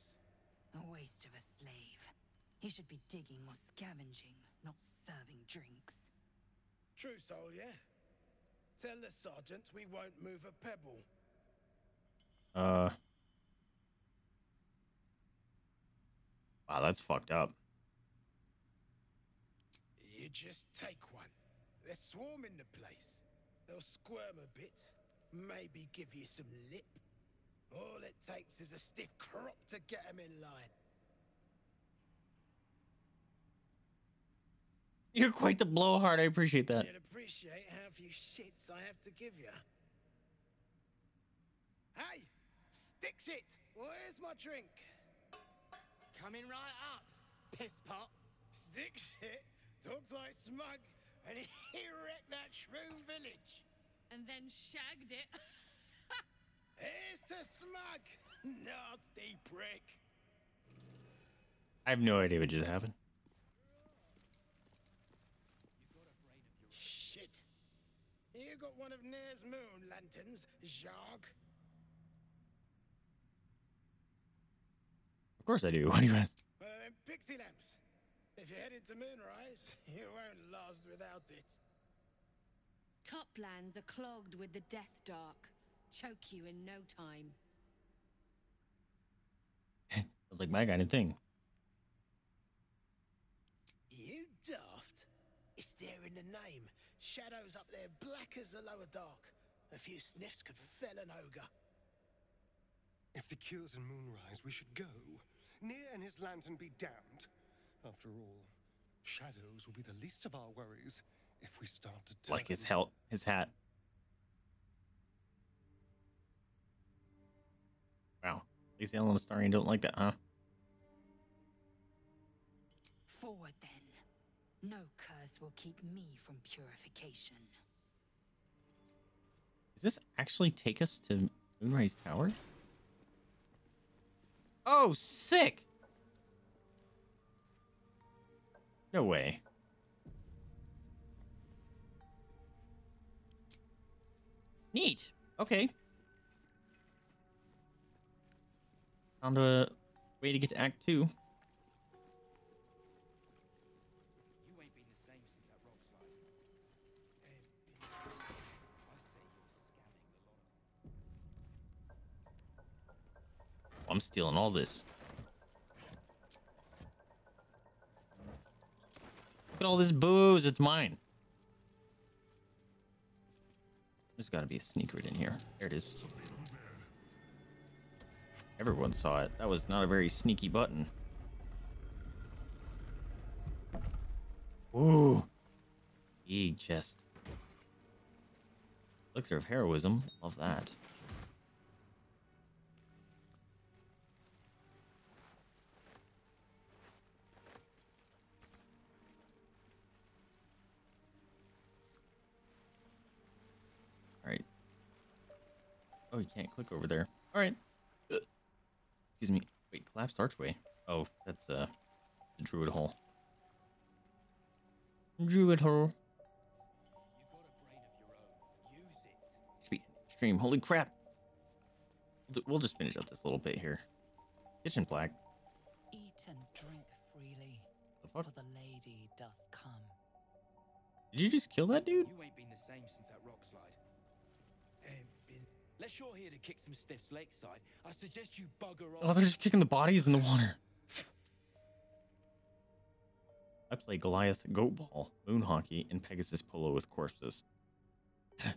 A waste of a slave. He should be digging or scavenging, not serving drinks. True soul, yeah? Tell the sergeant we won't move a pebble. Uh. Wow, that's fucked up. You just take one. They're swarming the place. They'll squirm a bit, maybe give you some lip. All it takes is a stiff crop to get them in line. You're quite the blowhard. I appreciate that. You'd appreciate how few shits I have to give you. Hey, stick shit. Where's my drink? Coming right up, piss pot. Stick shit talks like smug, and he wrecked that shroom village. And then shagged it. Here's to smug, nasty prick. I have no idea what just happened. Shit. You got one of Nere's moon lanterns, Jacques? Of course I do. What do you ask? One of pixie lamps. If you're headed to Moonrise, you won't last without it. Toplands are clogged with the Death Dark. Choke you in no time. Sounds like my kind of thing. You daft? It's there in the name. Shadows up there, black as the lower dark. A few sniffs could fell an ogre. If the cure's in Moonrise, we should go. Nere and his lantern be damned. After all, shadows will be the least of our worries if we start to turn. Like his hel- his hat. Wow. At least Ellen Starian don't like that, huh? Forward then. No curse will keep me from purification. Does this actually take us to Moonrise Tower? Oh, sick! No way. Neat. Okay. Found a way to get to Act 2. I'm stealing all this. Look at all this booze. It's mine. There's got to be a sneaker in here. There it is. Everyone saw it. That was not a very sneaky button. Ooh. Big chest. Elixir of heroism. Love that. Oh, you can't click over there. Alright. Uh, Excuse me. Wait, collapsed archway. Oh, that's uh the druid hole. Druid hole. Sweet. Stream. Holy crap. We'll d- We'll just finish up this little bit here. Kitchen black. Eat and drink freely, The fuck? for the lady doth come. Did you just kill that dude? You ain't been the same since that rock slide. Unless you're here to kick some stiffs lakeside, I suggest you bugger off. Oh, they're just kicking the bodies in the water. I play Goliath Goat Ball, Moon Hockey, and Pegasus Polo with corpses. Ugh,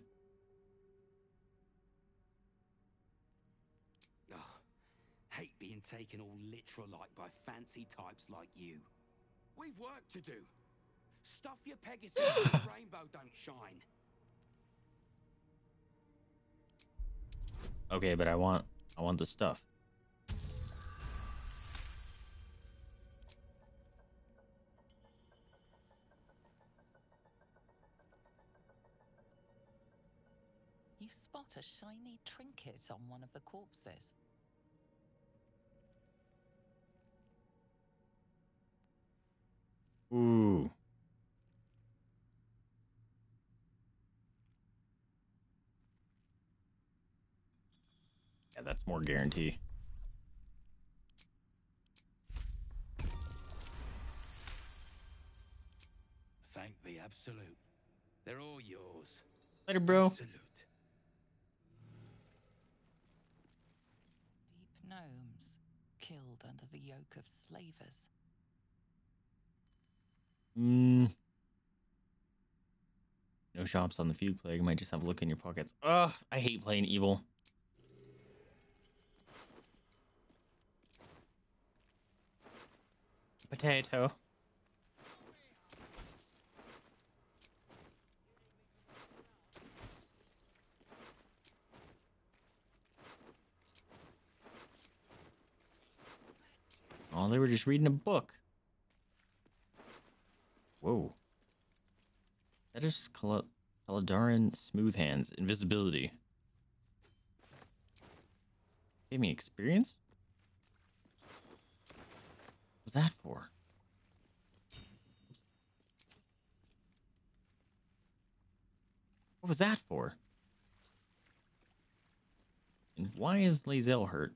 hate being taken all literal like by fancy types like you. We've work to do. Stuff your Pegasus so the rainbow don't shine. Okay, but I want I want the stuff. You spot a shiny trinket on one of the corpses. Ooh. That's more guarantee. Thank the absolute. They're all yours. Later, bro. Absolute. Deep gnomes, killed under the yoke of slavers. Mm. No shops on the feud plague. You might just have a look in your pockets. Ugh, I hate playing evil. Potato. Oh, they were just reading a book. Whoa. That is Kal- Kaladaran Smooth Hands. Invisibility. Gave me experience? Was that for? What was that for? And why is Lae'zel hurt?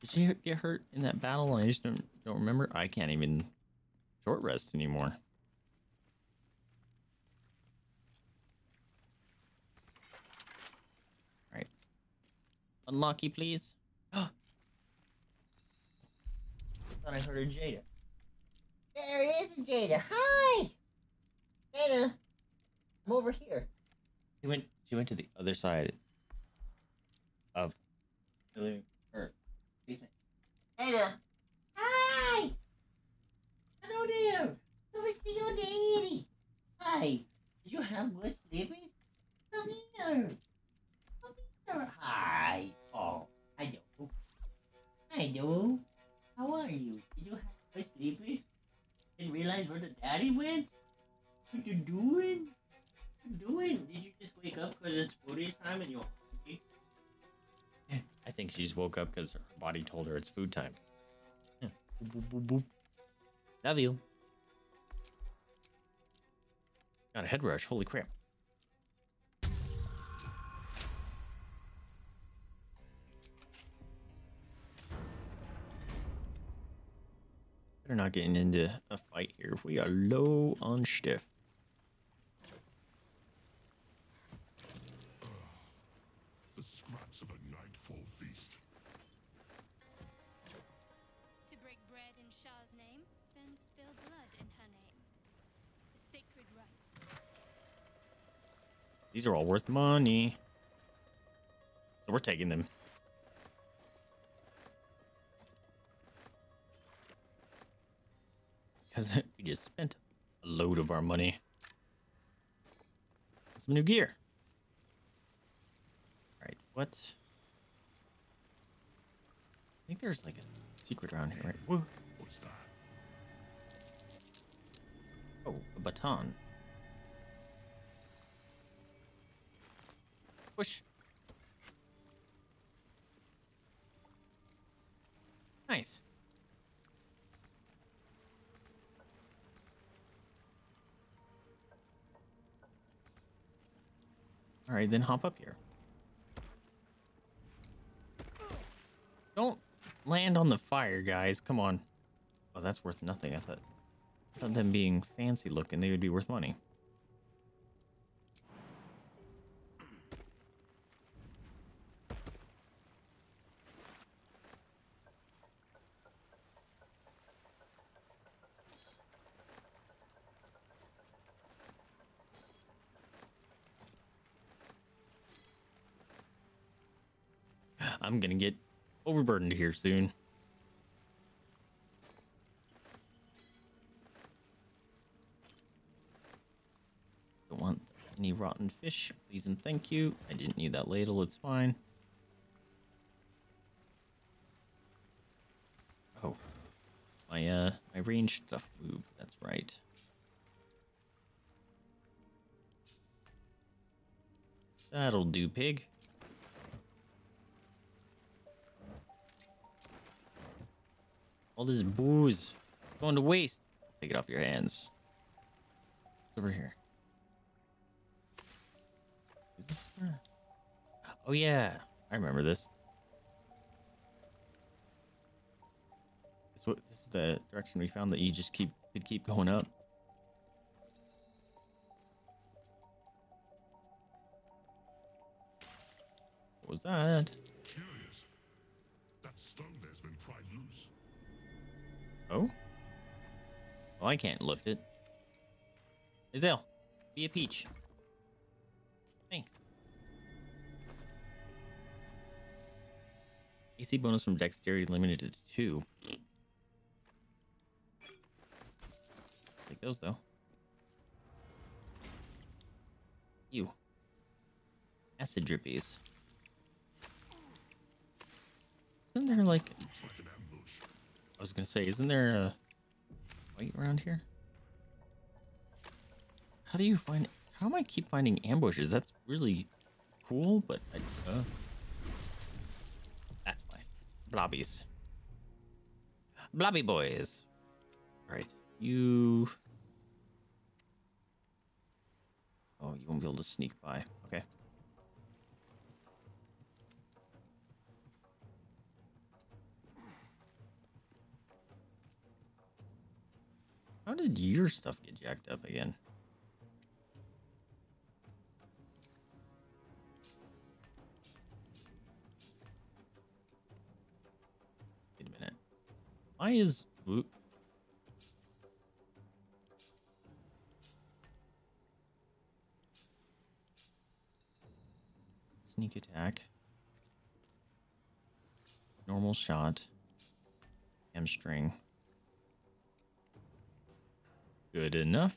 Did she get hurt in that battle? I just don't don't remember. I can't even short rest anymore. All right. Unlucky, please. Thought I heard a Jada. There is Jada. Hi, Jada. I'm over here. She went. She went to the other side of the living or basement. Jada. Hi. Hello there. Come see your daddy. Hi. Did you have more slippers? Come here. Come here. Hi. Oh, I know. I know. How are you? Did you have more slippers? Didn't realize where the daddy went? What you doing? What you doing? Did you just wake up because it's food time and you're hungry? I think she just woke up because her body told her it's food time. Yeah. Boop, boop, boop, boop. Love you. Got a head rush. Holy crap. Better not getting into a fight here. We are low on stiff. The scraps of a nightfall feast. To break bread in Shar's name, then spill blood in her name. A sacred rite. These are all worth money. So we're taking them. Because we just spent a load of our money. Some new gear. Alright, what? I think there's like a secret around here, right? Whoa. What's that? Oh, a baton. Push. Nice. All right, then hop up here. Don't land on the fire, guys. Come on. Oh, that's worth nothing. I thought, I thought them being fancy looking, they would be worth money. I'm gonna get overburdened here soon. Don't want any rotten fish, please and thank you. I didn't need that ladle, it's fine. Oh. My uh my range stuff moved, that's right. That'll do, pig. All this booze going to waste. Take it off your hands. It's over here. Oh yeah, I remember this. This, this is the direction we found that you just keep could keep going up. What was that? Oh? Well, I can't lift it. Azale, be a peach. Thanks. AC bonus from dexterity limited to two. Take those though. You. Acid drippies. Isn't there like was gonna say, isn't there a fight around here? How do you find? How am I keep finding ambushes? That's really cool, but I, uh, that's fine. Blobbies, blobby boys. All right, you. Oh, you won't be able to sneak by. How did your stuff get jacked up again? Wait a minute. Why is whoop? Sneak attack. Normal shot. Hamstring. Good enough,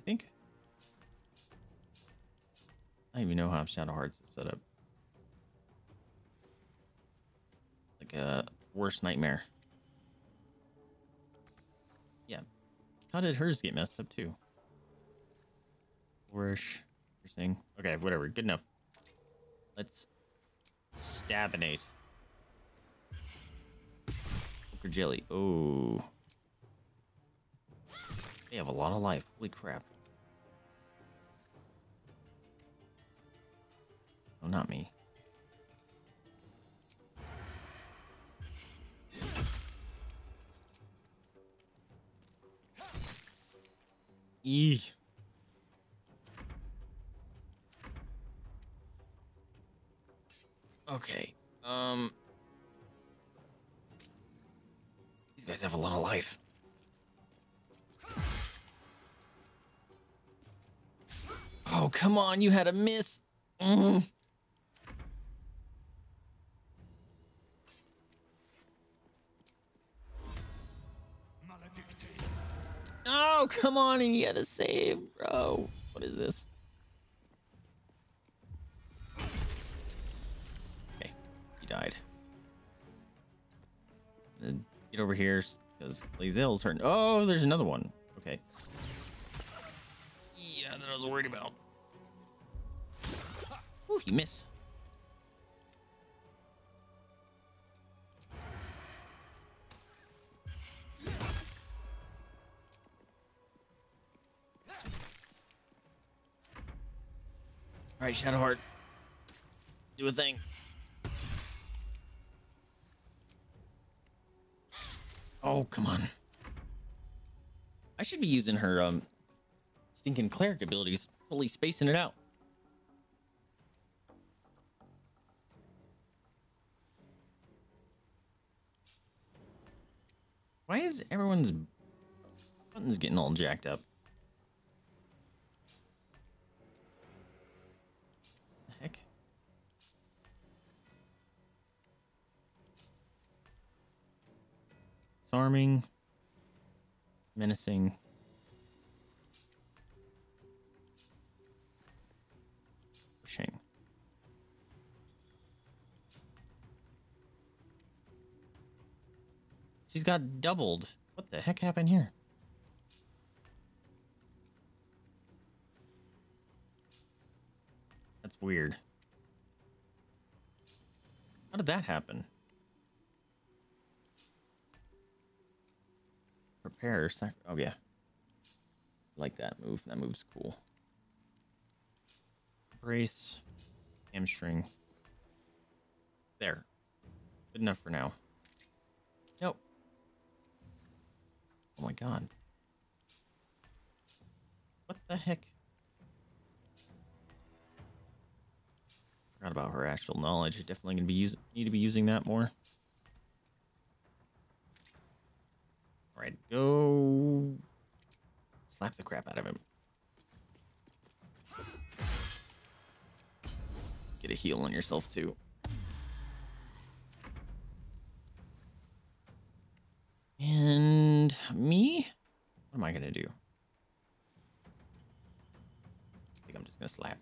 I think. I don't even know how Shadowheart's is set up. Like a worst nightmare. Yeah. How did hers get messed up too? Worse. Interesting. Okay, whatever. Good enough. Let's stabinate. Poker jelly. Oh. They have a lot of life. Holy crap. Oh, not me. Eee. Okay. Um. These guys have a lot of life. Oh, come on. You had a miss. Mm. No, come on. And you had to save, bro. What is this? Okay. He died. Get over here because Lae'zel's hurting. Oh, there's another one. Okay. That I was worried about. Ooh, you miss. All right, Shadowheart. Do a thing. Oh, come on. I should be using her um stinking cleric abilities. fully spacing it out. Why is everyone's buttons getting all jacked up? heck? Arming. Menacing. She's got doubled. What the heck happened here? That's weird. How did that happen? Prepare. Oh yeah. like that move. That move's cool. Brace. Hamstring. There. Good enough for now. Nope. Oh my god. What the heck? Forgot about her actual knowledge. Definitely gonna be using need to be using that more. Alright, go slap the crap out of him. Get a heal on yourself too. And me? What am I gonna do? I think I'm just gonna slap.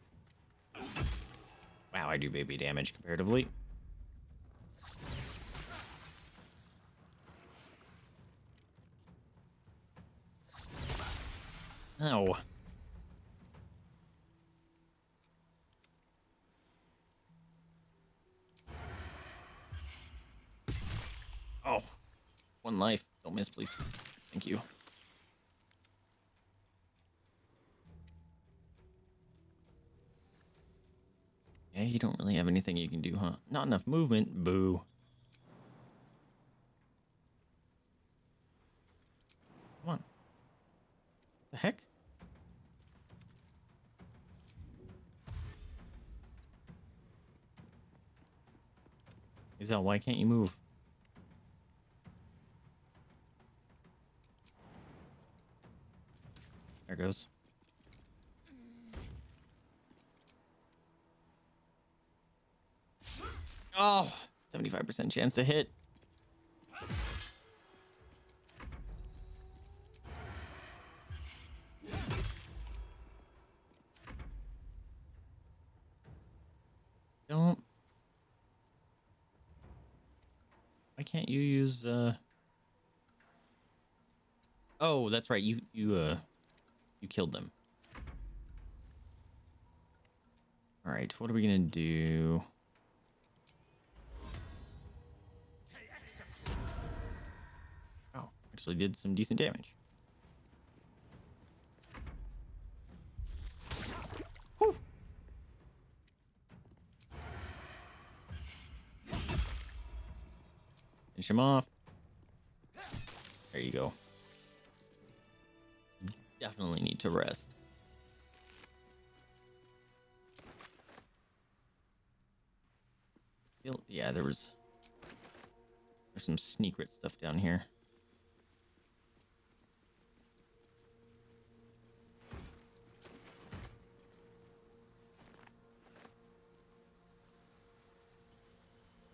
Wow, I do baby damage comparatively. Oh. One life. Don't miss, please. Thank you. Yeah, you don't really have anything you can do, huh? Not enough movement. Boo. Come on. The heck? Isel, why can't you move? There goes. Oh, 75% chance to hit. Don't. Why can't you use, uh... Oh, that's right. You, you, uh... You killed them. Alright, what are we gonna do? Oh, actually did some decent damage. Finish him off. There you go. Definitely need to rest. Yeah, there was there's some secret stuff down here.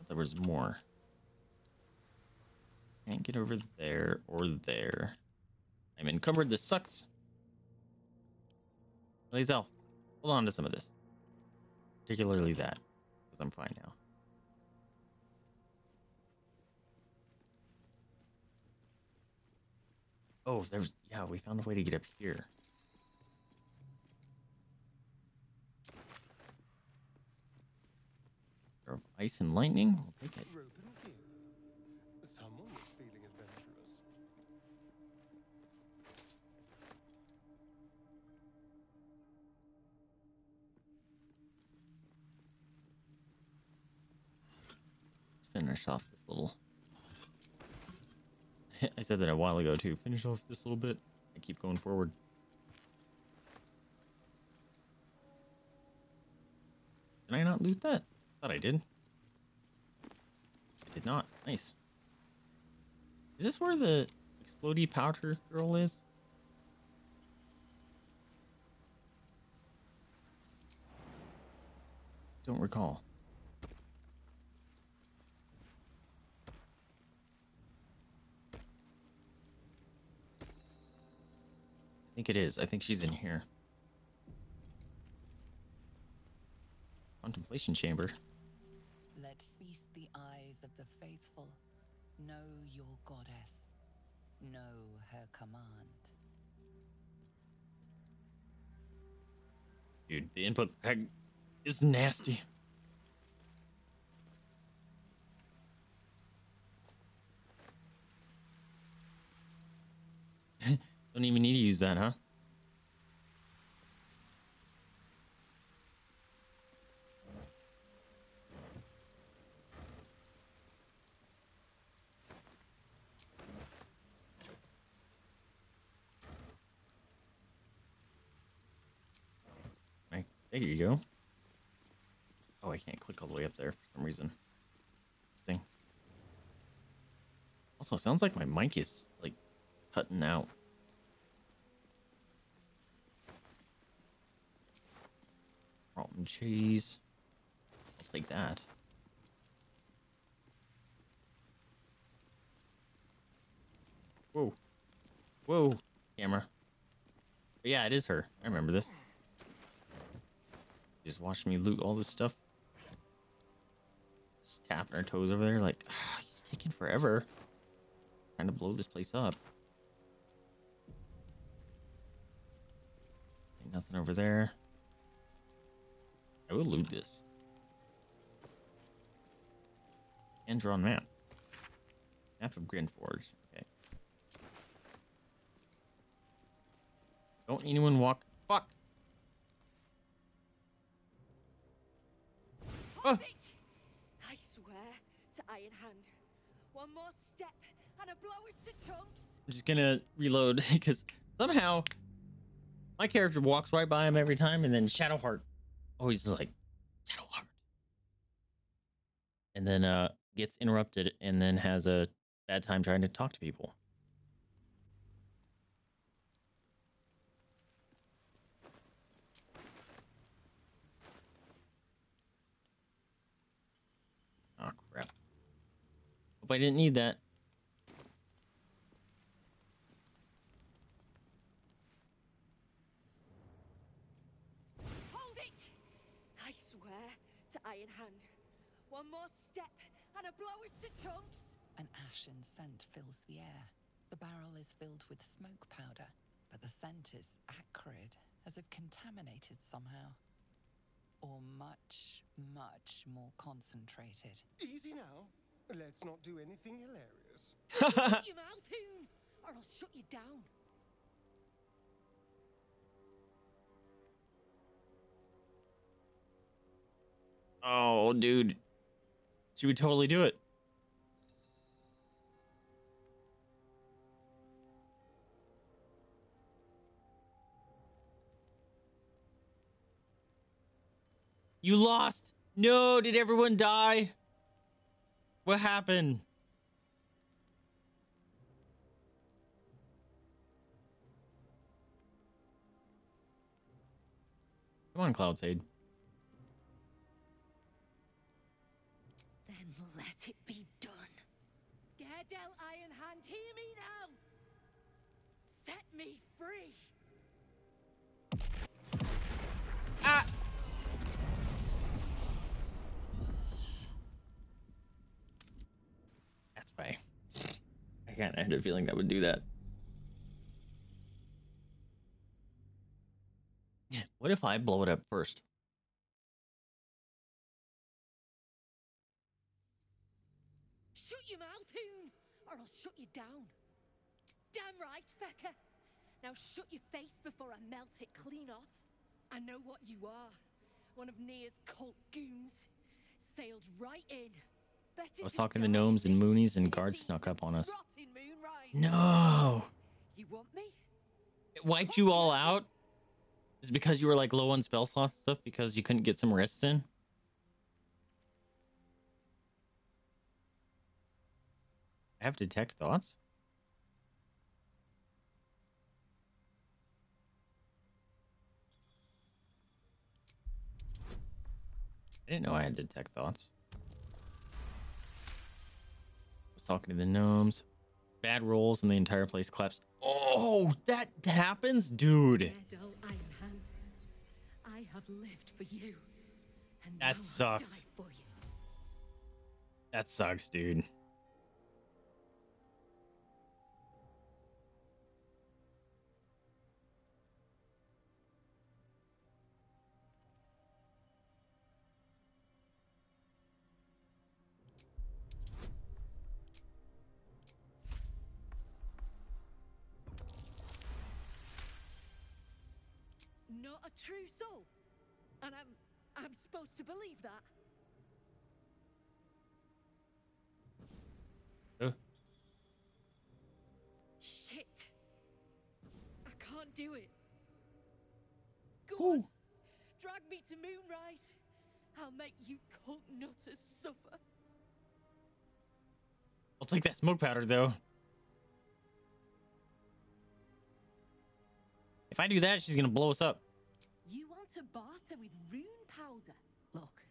There was more. Can't get over there or there. I'm encumbered. This sucks. Lae'zel, hold on to some of this. Particularly that, because I'm fine now. Oh, there's yeah, we found a way to get up here. Of ice and lightning, we'll take it. Finish off this little. I said that a while ago too. Finish off this little bit. I keep going forward. Did I not loot that? Thought I did. I did not. Nice. Is this where the explodey powder girl is? Don't recall. Think it is. I think she's in here. Contemplation chamber. Let feast the eyes of the faithful. Know your goddess. Know her command. Dude, the input lag is nasty. Don't even need to use that, huh? Right, there you go. Oh, I can't click all the way up there for some reason. Interesting. Also, sounds like my mic is like cutting out. Almond cheese. I'll take that. Whoa. Whoa. Camera. But yeah, it is her. I remember this. Just watched me loot all this stuff. Just tapping her toes over there like, ah, he's taking forever. Trying to blow this place up. Ain't nothing over there. I will loot this. And drawn map. Map of Grymforge. Okay. Don't anyone walk. Fuck. Hold ah. it! I swear to Iron Hand. One more step and a blow us to chunks. I'm just gonna reload because somehow my character walks right by him every time, and then Shadowheart always like Shadowheart, and then uh gets interrupted, and then has a bad time trying to talk to people. Oh crap! Hope I didn't need that. Hold it! I swear to Iron Hand. One more step and a blow us to chunks. An ashen scent fills the air. The barrel is filled with smoke powder, but the scent is acrid, as if contaminated somehow. Or much, much more concentrated. Easy now. Let's not do anything hilarious. shut your mouth, Hoon, or I'll shut you down. Oh, dude. She would totally do it. You lost. No, did everyone die? What happened? Come on, Cloudshade. Then let it be done. Daredel Iron Hand, hear me now! Set me free! Ah! That's right. I kind of had a feeling that would do that. What if I blow it up first? Shut your mouth, Hoon, or I'll shut you down. Damn right, Fecker. Now shut your face before I melt it clean off. I know what you are. One of Nere's cult goons. Sailed right in. Better I was talking to gnomes and this moonies, and guards snuck up on us. No! You want me? It wiped you all out? Is it because you were like low on spell slots and stuff because you couldn't get some rests in? I have detect thoughts? I didn't know I had detect thoughts. was talking to the gnomes. Bad rolls and the entire place collapsed. Oh! That happens, dude. Dead old Iron Hand. I have lived for you. That sucks. That sucks, dude. A true soul. And I'm I'm supposed to believe that. Huh? Shit. I can't do it. Go on. Drag me to Moonrise. I'll make you cult nutters suffer. I'll take that smoke powder though. If I do that, she's gonna blow us up. You want to barter with rune powder? Look,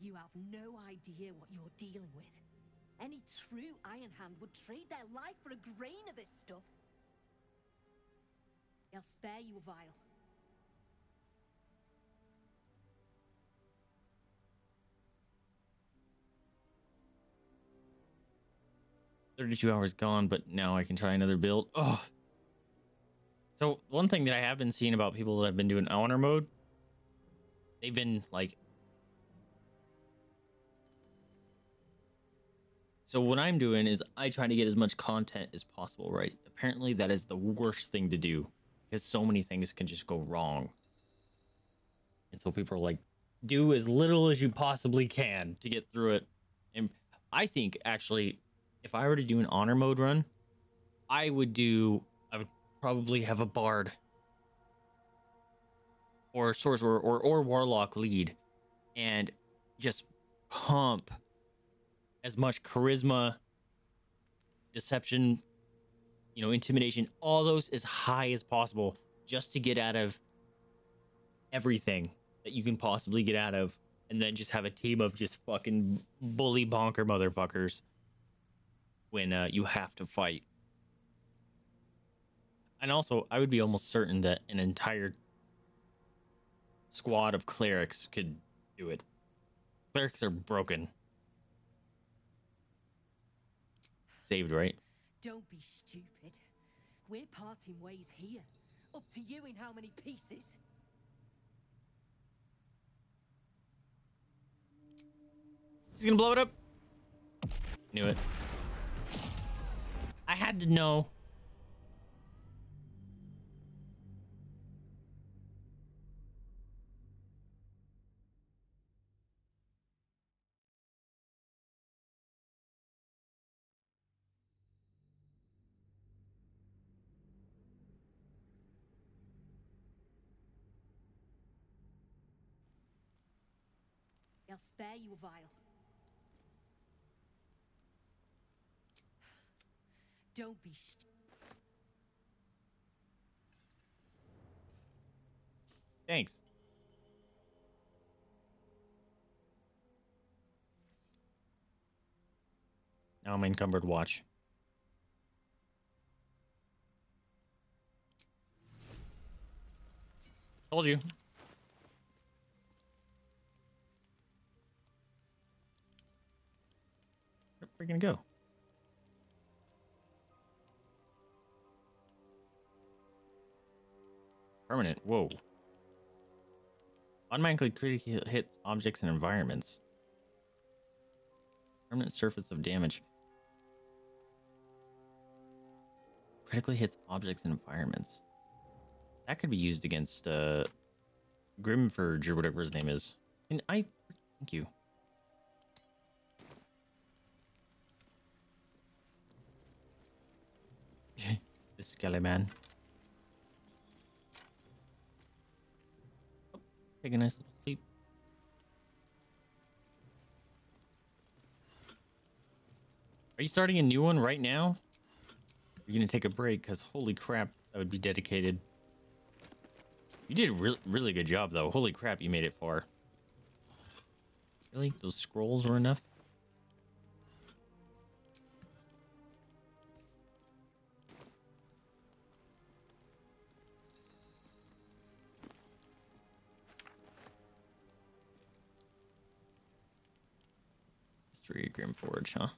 you have no idea what you're dealing with. Any true Iron Hand would trade their life for a grain of this stuff. I'll spare you a vial. Thirty-two hours gone, but now I can try another build. Oh. So one thing that I have been seeing about people that have been doing honor mode, they've been like. So what I'm doing is I try to get as much content as possible, right? Apparently that is the worst thing to do because so many things can just go wrong. And so people are like, do as little as you possibly can to get through it. And I think actually, if I were to do an honor mode run, I would do, probably have a bard or sorcerer or, or warlock lead and just pump as much charisma, deception, you know, intimidation, all those as high as possible just to get out of everything that you can possibly get out of. And then just have a team of just fucking bully bonker motherfuckers when uh, you have to fight. And also, I would be almost certain that an entire squad of clerics could do it. Clerics are broken. Saved, right? Don't be stupid. We're parting ways here. Up to you in how many pieces. He's gonna blow it up. Knew it. I had to know. Spare you a vial. Don't be st- Thanks. Now I'm encumbered. Watch. Told you. Where are gonna go? Permanent. Whoa. Automatically critically hits objects and environments. Permanent surface of damage. Critically hits objects and environments. That could be used against uh Grymforge or whatever his name is. And I thank you. Skelly Man. Oh, take a nice little sleep. Are you starting a new one right now? You're gonna take a break because holy crap, that would be dedicated. You did a really, really good job though. Holy crap, you made it far. Really? Those scrolls were enough? Of Grymforge, huh?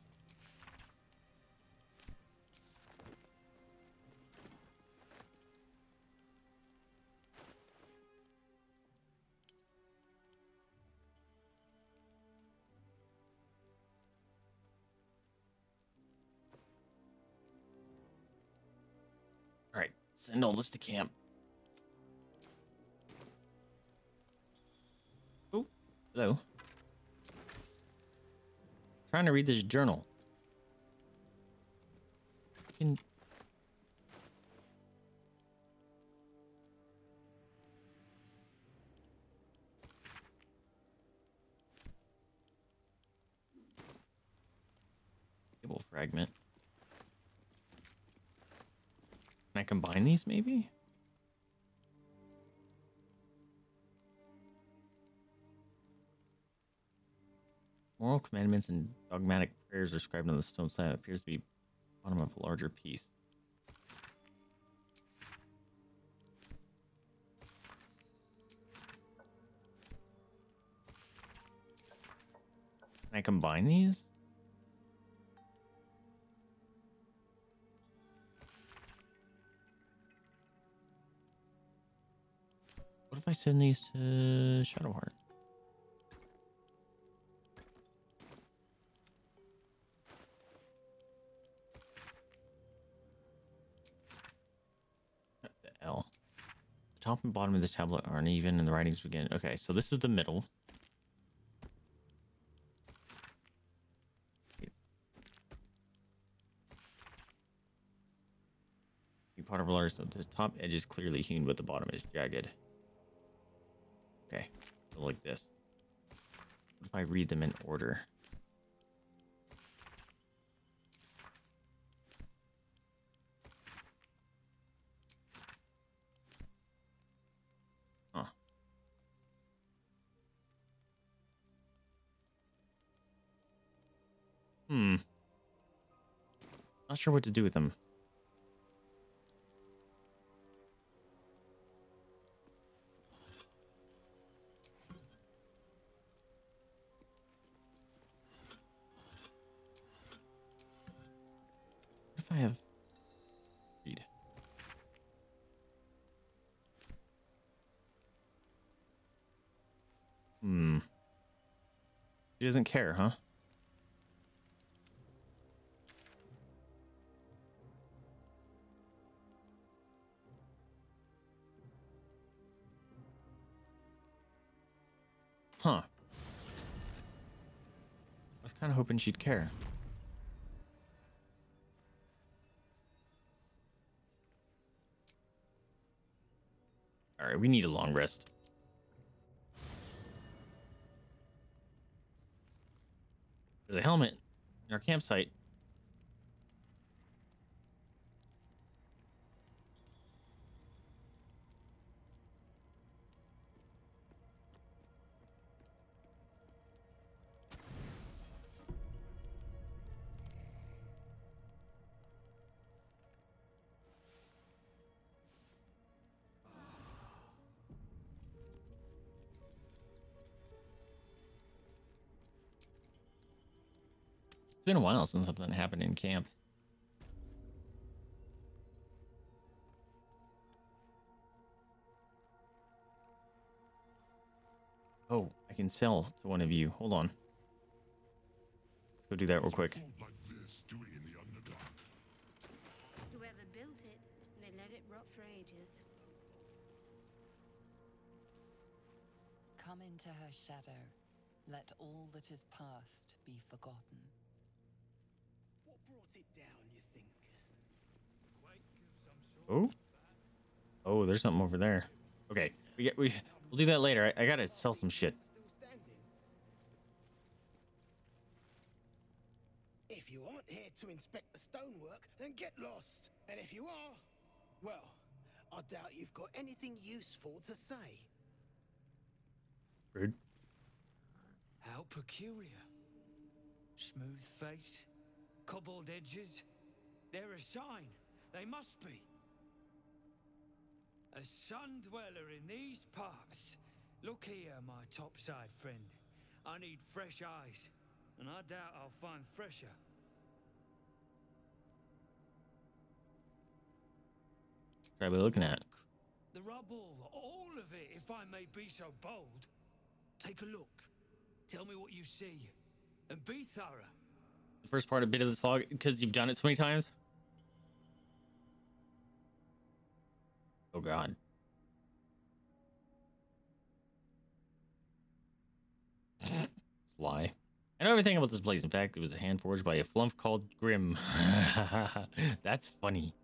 All right, send all this to camp. Oh, hello. Trying to read this journal. Fucking- Cable fragment. Can I combine these maybe? Moral commandments and dogmatic prayers are scribed on the stone slab appears to be bottom of a larger piece. Can I combine these? What if I send these to Shadowheart? Top and bottom of the tablet are uneven and the writings begin. Okay, so this is the middle. The part of large, so the top edge is clearly hewn, but the bottom is jagged. Okay, so like this. What if I read them in order? Not sure what to do with them. If I have read? Hmm. She doesn't care, huh? Kind of hoping she'd care. All right, we need a long rest. There's a helmet in our campsite. It's been a while since something happened in camp. Oh, I can sell to one of you. Hold on. Let's go do that real quick. Whoever built it, they let it rot for ages. Come into her shadow. Let all that is past be forgotten. Oh. Oh, there's something over there. Okay, we get we we'll do that later. I, I gotta sell some shit. If you aren't here to inspect the stonework, then get lost. And if you are, well, I doubt you've got anything useful to say. Rude. How peculiar. Smooth face, cobbled edges. They're a sign. They must be. A sun dweller in these parts. Look here, my topside friend. I need fresh eyes. and I doubt I'll find fresher. What are we looking at? The rubble, all of it, if I may be so bold. Take a look. Tell me what you see, and be thorough. The first part a bit of this log because you've done it so many times. Oh god. Lie. I know everything about this place. In fact, it was hand forged by a flumph called Grim. That's funny.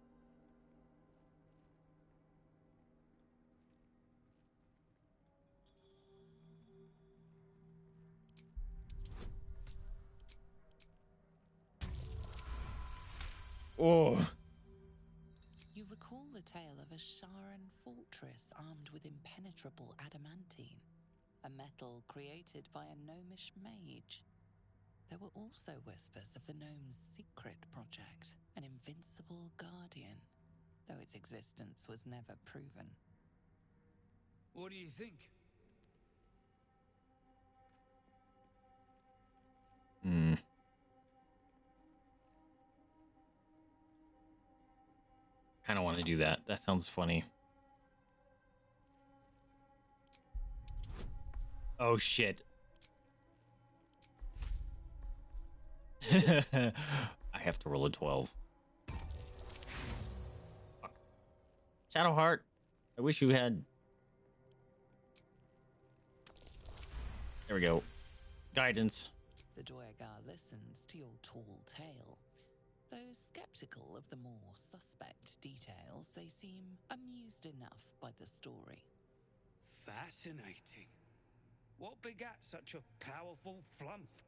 Oh. Sharan fortress armed with impenetrable adamantine, a metal created by a gnomish mage. There were also whispers of the gnome's secret project, an invincible guardian, though its existence was never proven. What do you think? Kind of want to do that. That sounds funny. Oh shit. I have to roll a 12. Fuck. Shadowheart, I wish you had. There we go. Guidance. The Duergar listens to your tall tale. Though skeptical of the more suspect details, they seem amused enough by the story. Fascinating. What begat such a powerful flumph?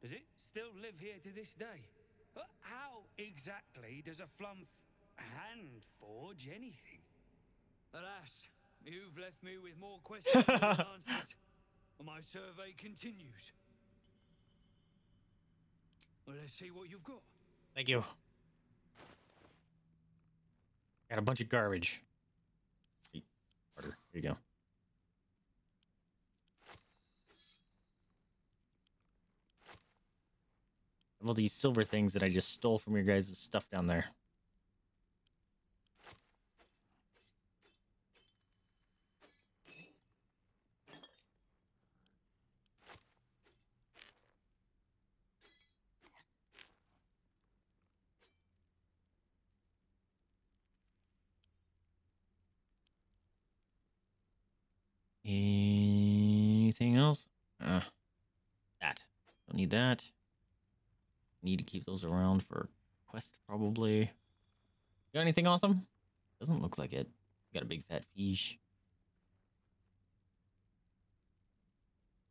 Does it still live here to this day? How exactly does a flumph hand forge anything? Alas, you've left me with more questions than answers. My survey continues. Well, let's see what you've got. Thank you. Got a bunch of garbage. Here you go. All these silver things that I just stole from your guys' stuff down there. Anything else? Uh, that. Don't need that. Need to keep those around for quest, probably. Got anything awesome? Doesn't look like it. Got a big fat fish.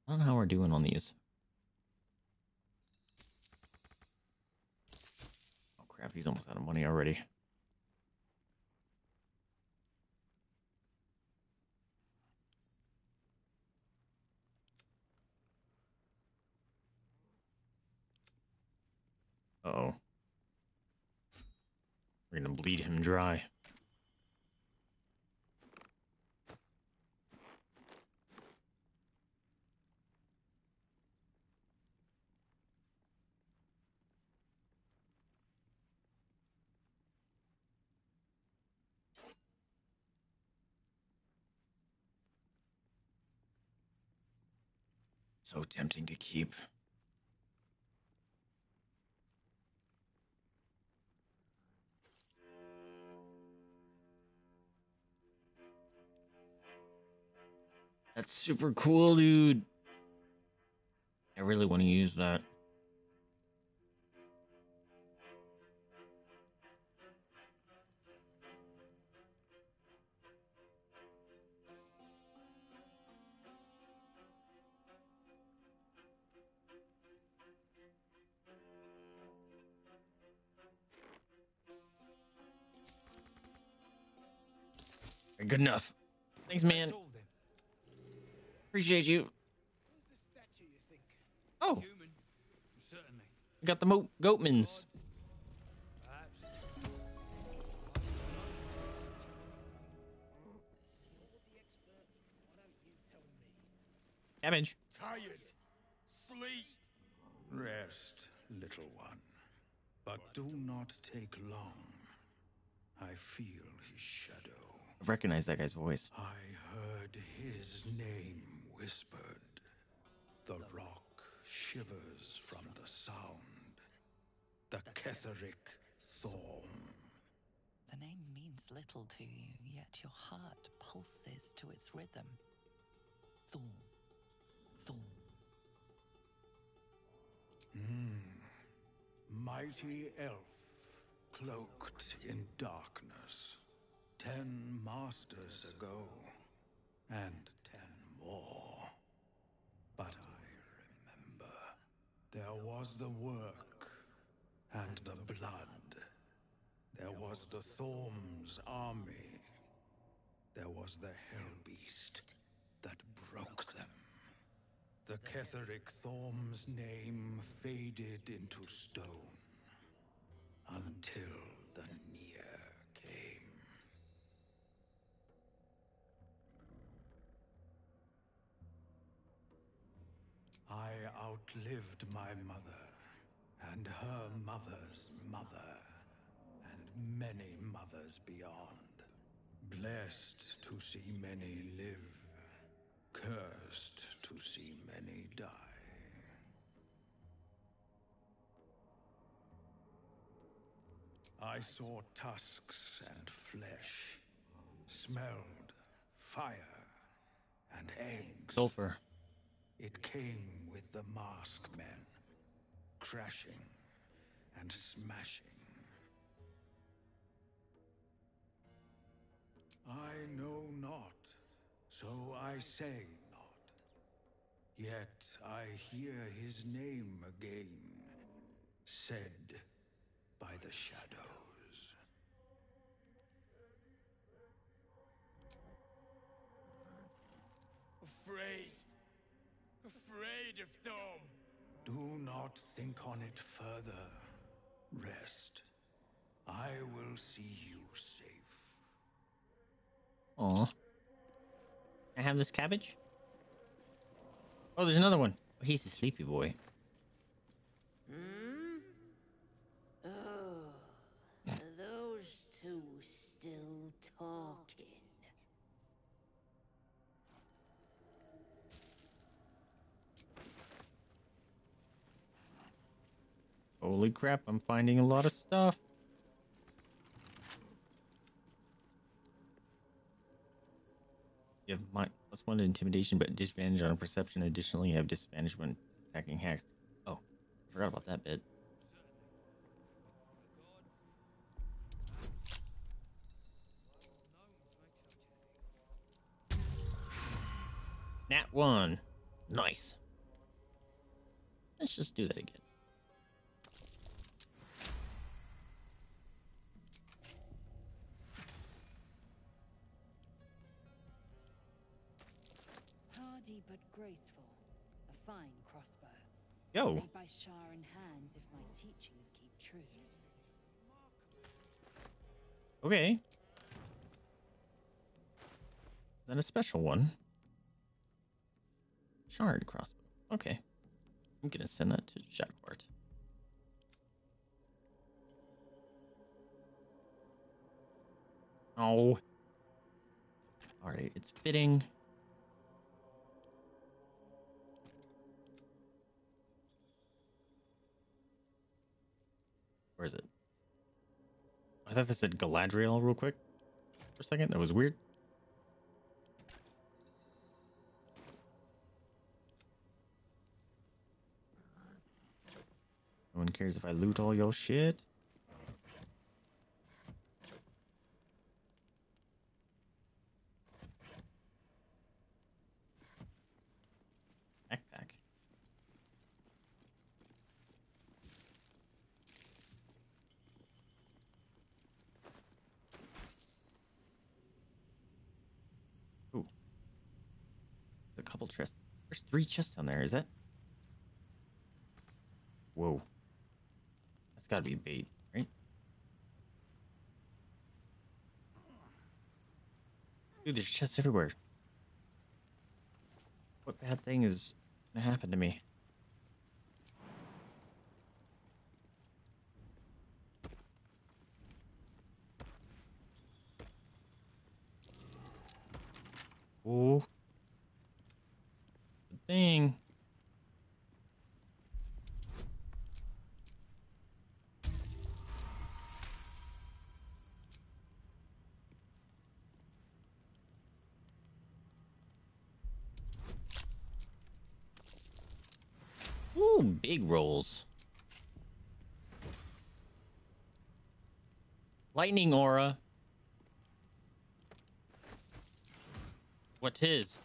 I don't know how we're doing on these. Oh crap, he's almost out of money already. Oh. We're gonna bleed him dry. So tempting to keep. That's super cool, dude. I really want to use that. Good enough. Thanks, man. Appreciate you. Oh. We got the Mo- Goatmans. Cabbage. Tired. Sleep. Rest, little one. But do not take long. I feel his shadow. I recognize that guy's voice. I heard his name whispered. The rock shivers from the sound. The Ketheric Thorm. The name means little to you, yet your heart pulses to its rhythm. Thorm. Thorm. Hmm. Mighty elf, cloaked in darkness. Ten masters ago, and ten more. But I remember. There was the work, and the blood. There was the Thorm's army. There was the Hell Beast that broke them. The Ketheric Thorm's name faded into stone until outlived my mother and her mother's mother and many mothers beyond. Blessed to see many live, cursed to see many die. I saw tusks and flesh, smelled fire and eggs. Sulfur. It came with the mask men, crashing and smashing. I know not, so I say not. Yet I hear his name again, said by the shadows. Afraid. Afraid of Thorm. Do not think on it further. Rest. I will see you safe. Aw. I have this cabbage? Oh, there's another one. He's a sleepy boy. Hmm? Oh, those two still talking. Holy crap, I'm finding a lot of stuff. You have my plus one intimidation, but disadvantage on perception. Additionally, you have disadvantage when attacking hacks. Oh, I forgot about that bit. Nat one. Nice. Let's just do that again. Graceful. A fine crossbow. Yo. Made by Sharan hands if my teachings keep true. Okay. Then a special one. Shard crossbow. Okay. I'm gonna send that to Jacquard. Oh. Alright, it's fitting. Where is it? I thought that said Galadriel real quick for a second. That was weird. No one cares if I loot all your shit. couple chests. There's three chests down there, is it? Whoa. That's gotta be bait, right? Dude, there's chests everywhere. What bad thing is gonna happen to me? Ooh. Thing. Ooh, big rolls. Lightning aura. What's his?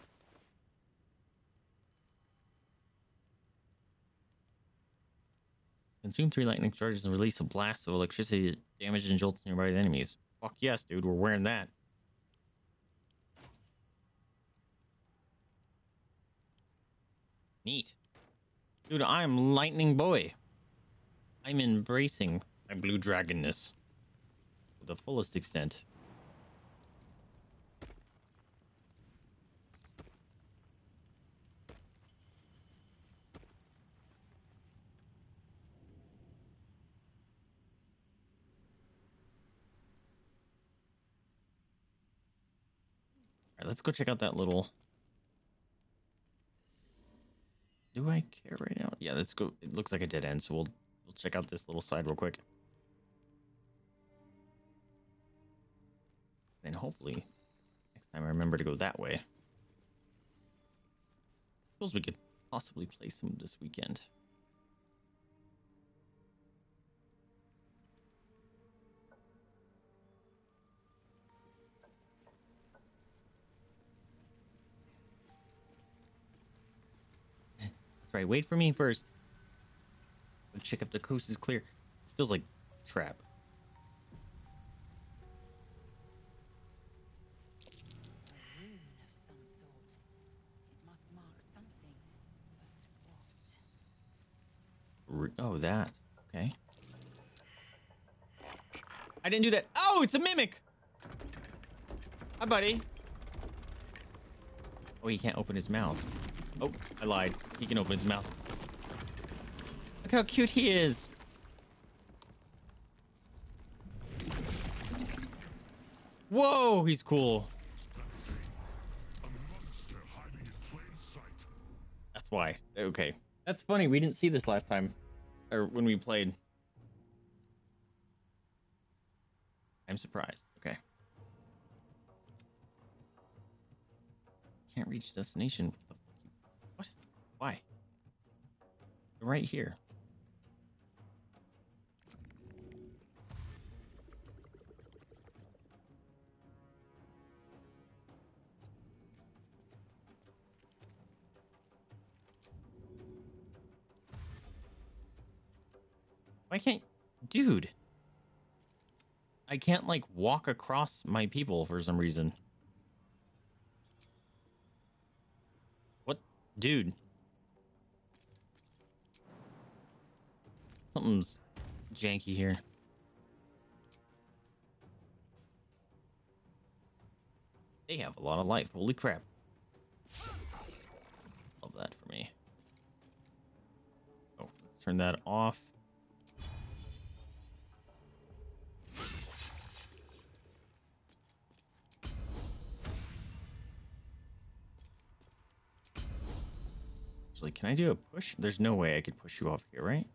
Consume three lightning charges and release a blast of electricity that damages and jolts nearby enemies. Fuck yes, dude, we're wearing that. Neat. Dude, I'm lightning boy. I'm embracing my blue dragonness to the fullest extent. Let's go check out that little. Do I care right now? Yeah, let's go. It looks like a dead end, so we'll we'll check out this little side real quick. Then hopefully next time I remember to go that way. Suppose we could possibly play some this weekend. Right. Wait for me first. Go check if the coast is clear. This feels like trap. Oh, that. Okay. I didn't do that. Oh, it's a mimic. Hi, buddy. Oh, he can't open his mouth. Oh, I lied. He can open his mouth. Look how cute he is. Whoa, he's cool. That's why. Okay. That's funny. We didn't see this last time. Or when we played. I'm surprised. Okay. Can't reach destination. Right here. Why can't, dude? I can't like walk across my people for some reason. What, dude? Something's janky here. They have a lot of life. Holy crap. Love that for me. Oh, let's turn that off. Actually, can I do a push? There's no way I could push you off here, right?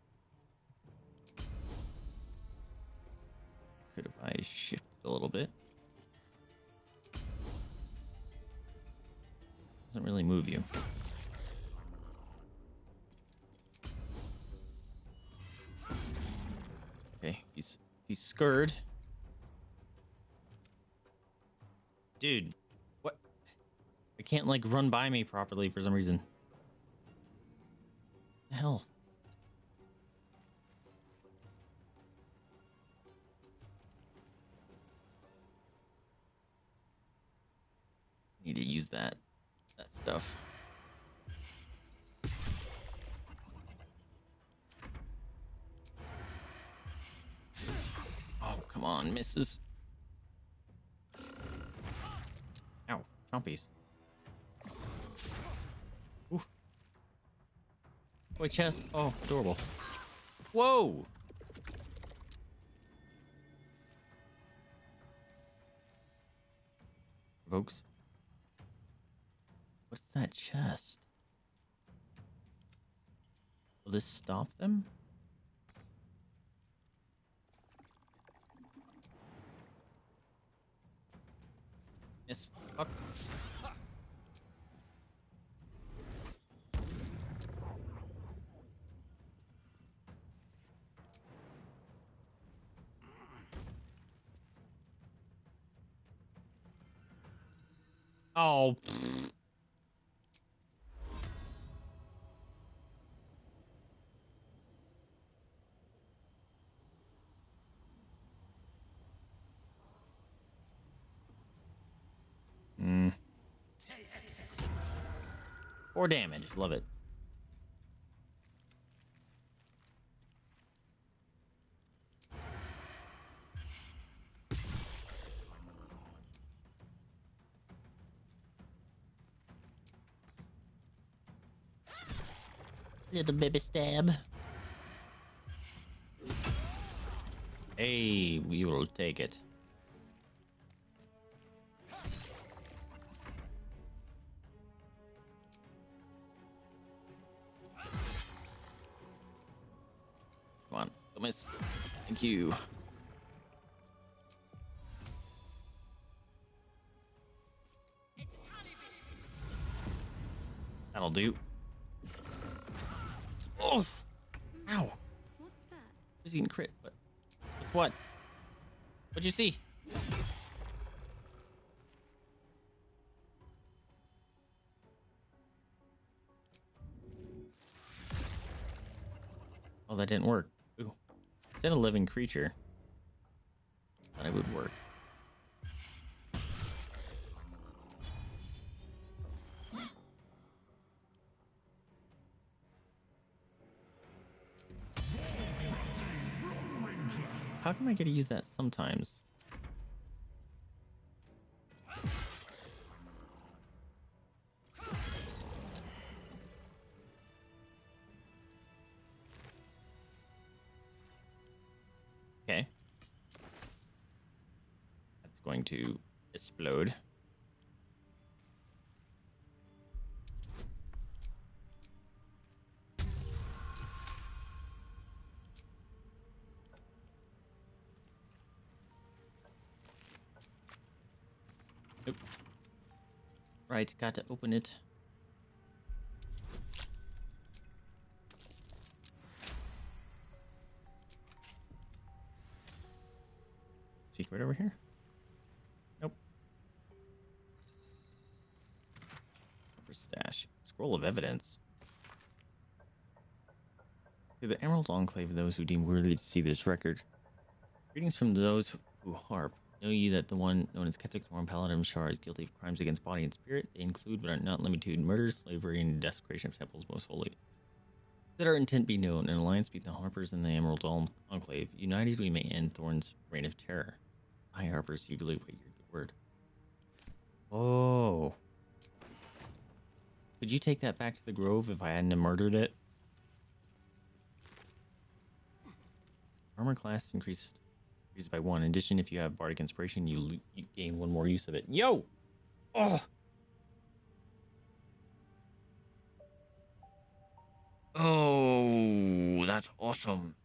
Could if I shifted a little bit. Doesn't really move you. Okay, he's he's scared. Dude, what? I can't like run by me properly for some reason. Hell? Use that that stuff. Oh, come on, misses. Ow, chompies. Ooh. Wait, chest. Oh, adorable. Whoa! Folks. What's that chest? Will this stop them? Yes. Fuck. Oh. pfft. Four damage. Love it. Little baby stab. Hey, we will take it. Miss. Thank you. That'll do. Oh! Ow! What's that? Who's eating crit? What? What's what? What'd you see? Oh, that didn't work. Is a living creature? It would work. How come I get to use that sometimes? Explode. Nope. Right, got to open it. Secret over here? Scroll of evidence. To the Emerald Enclave, those who deem worthy to see this record. Greetings from those who harp. Know ye that the one known as Ketheric Sworn Paladin Shar is guilty of crimes against body and spirit? They include, but are not limited to, murder, slavery, and desecration of temples most holy. That our intent be known, an alliance between the Harpers and the Emerald Enclave. United, we may end Thorm's reign of terror. I, Harpers, eagerly wait your word. Oh. Could you take that back to the Grove if I hadn't murdered it? Armor class increased increased by one. In addition, if you have Bardic Inspiration, you, you gain one more use of it. Yo! Oh! Oh, that's awesome.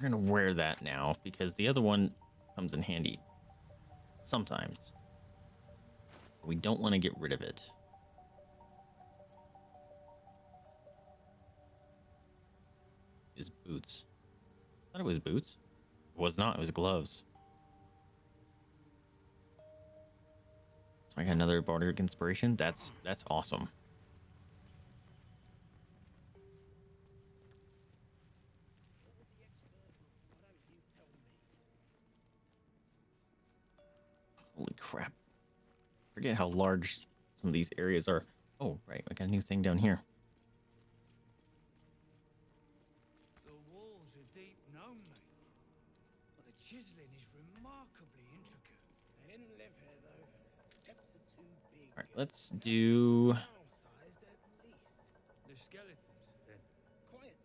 We're gonna wear that now because the other one comes in handy sometimes. We don't want to get rid of it. His boots. I thought it was boots. It was not. It was gloves. So I got another bardic inspiration. That's that's awesome. Holy crap. Forget how large some of these areas are. Oh, right. I got a new thing down here. The walls are deep, no mate. But the chiseling is remarkably intricate. They didn't live here, though. Depths are too big. All right, let's do. The skeletons, then. quiet.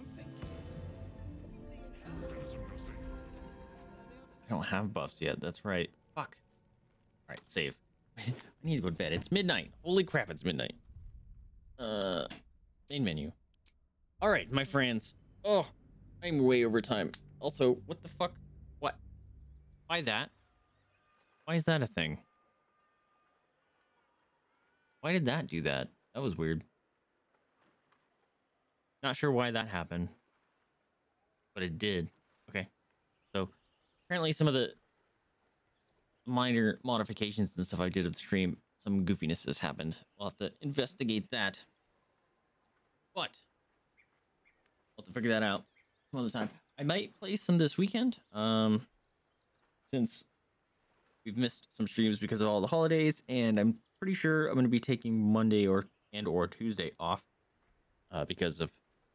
I'm thinking probably in hell. I don't have buffs yet. That's right. Fuck. All right, save. I need to go to bed. It's midnight. Holy crap, it's midnight. Uh, main menu. All right, my friends. Oh, I'm way over time. Also, what the fuck? What? Why that? Why is that a thing? Why did that do that? That was weird. Not sure why that happened, but it did. Okay. So, apparently some of the minor modifications and stuff I did of the stream, some goofiness has happened. We'll have to investigate that. But we'll have to figure that out some other time. I might play some this weekend. Um since we've missed some streams because of all the holidays, and I'm pretty sure I'm gonna be taking Monday or and or Tuesday off uh because of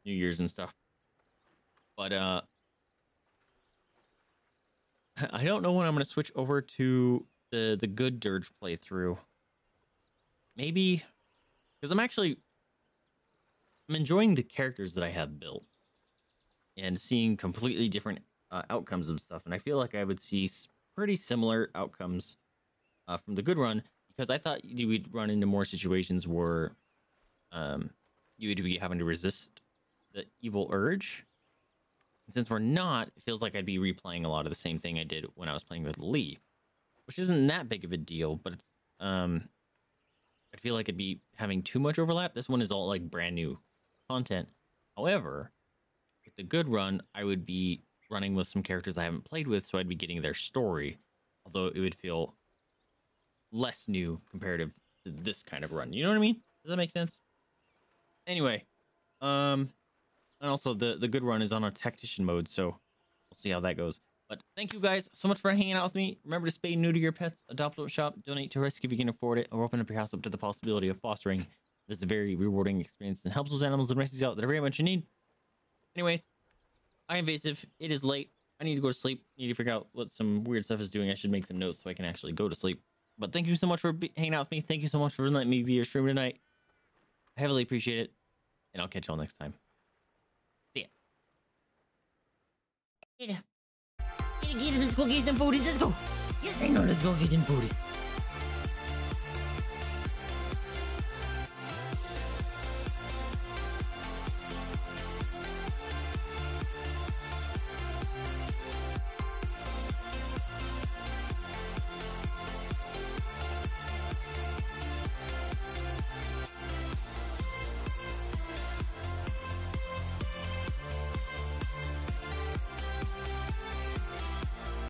New Year's and stuff. But uh I don't know when I'm gonna switch over to the the good Durge playthrough. Maybe because I'm actually I'm enjoying the characters that I have built and seeing completely different uh, outcomes of stuff, and I feel like I would see pretty similar outcomes uh, from the good run because I thought you would run into more situations where um you would be having to resist the evil urge since we're not, it feels like I'd be replaying a lot of the same thing I did when I was playing with Lee, which isn't that big of a deal, but it's um I feel like it'd be having too much overlap. This one is all like brand new content. However, with the good run, I would be running with some characters I haven't played with, so I'd be getting their story, although it would feel less new comparative to this kind of run. You know what I mean? Does that make sense? Anyway, um and also the the good run is on a tactician mode, so we'll see how that goes. But thank you guys so much for hanging out with me. Remember to spay new to your pets, adopt a shop, donate to rescue if you can afford it, or open up your house up to the possibility of fostering. This is a very rewarding experience and helps those animals and rescues out that are very much in need. Anyways, I'm Vaesive. It is late. I need to go to sleep. Need to figure out what some weird stuff is doing. I should make some notes so I can actually go to sleep. But thank you so much for hanging out with me. Thank you so much for letting me be your streamer tonight. I heavily appreciate it. And I'll catch y'all next time. Get. Get, get. Let's go get some foodies. Let's go. Yes, I know. Let's go get some foodies.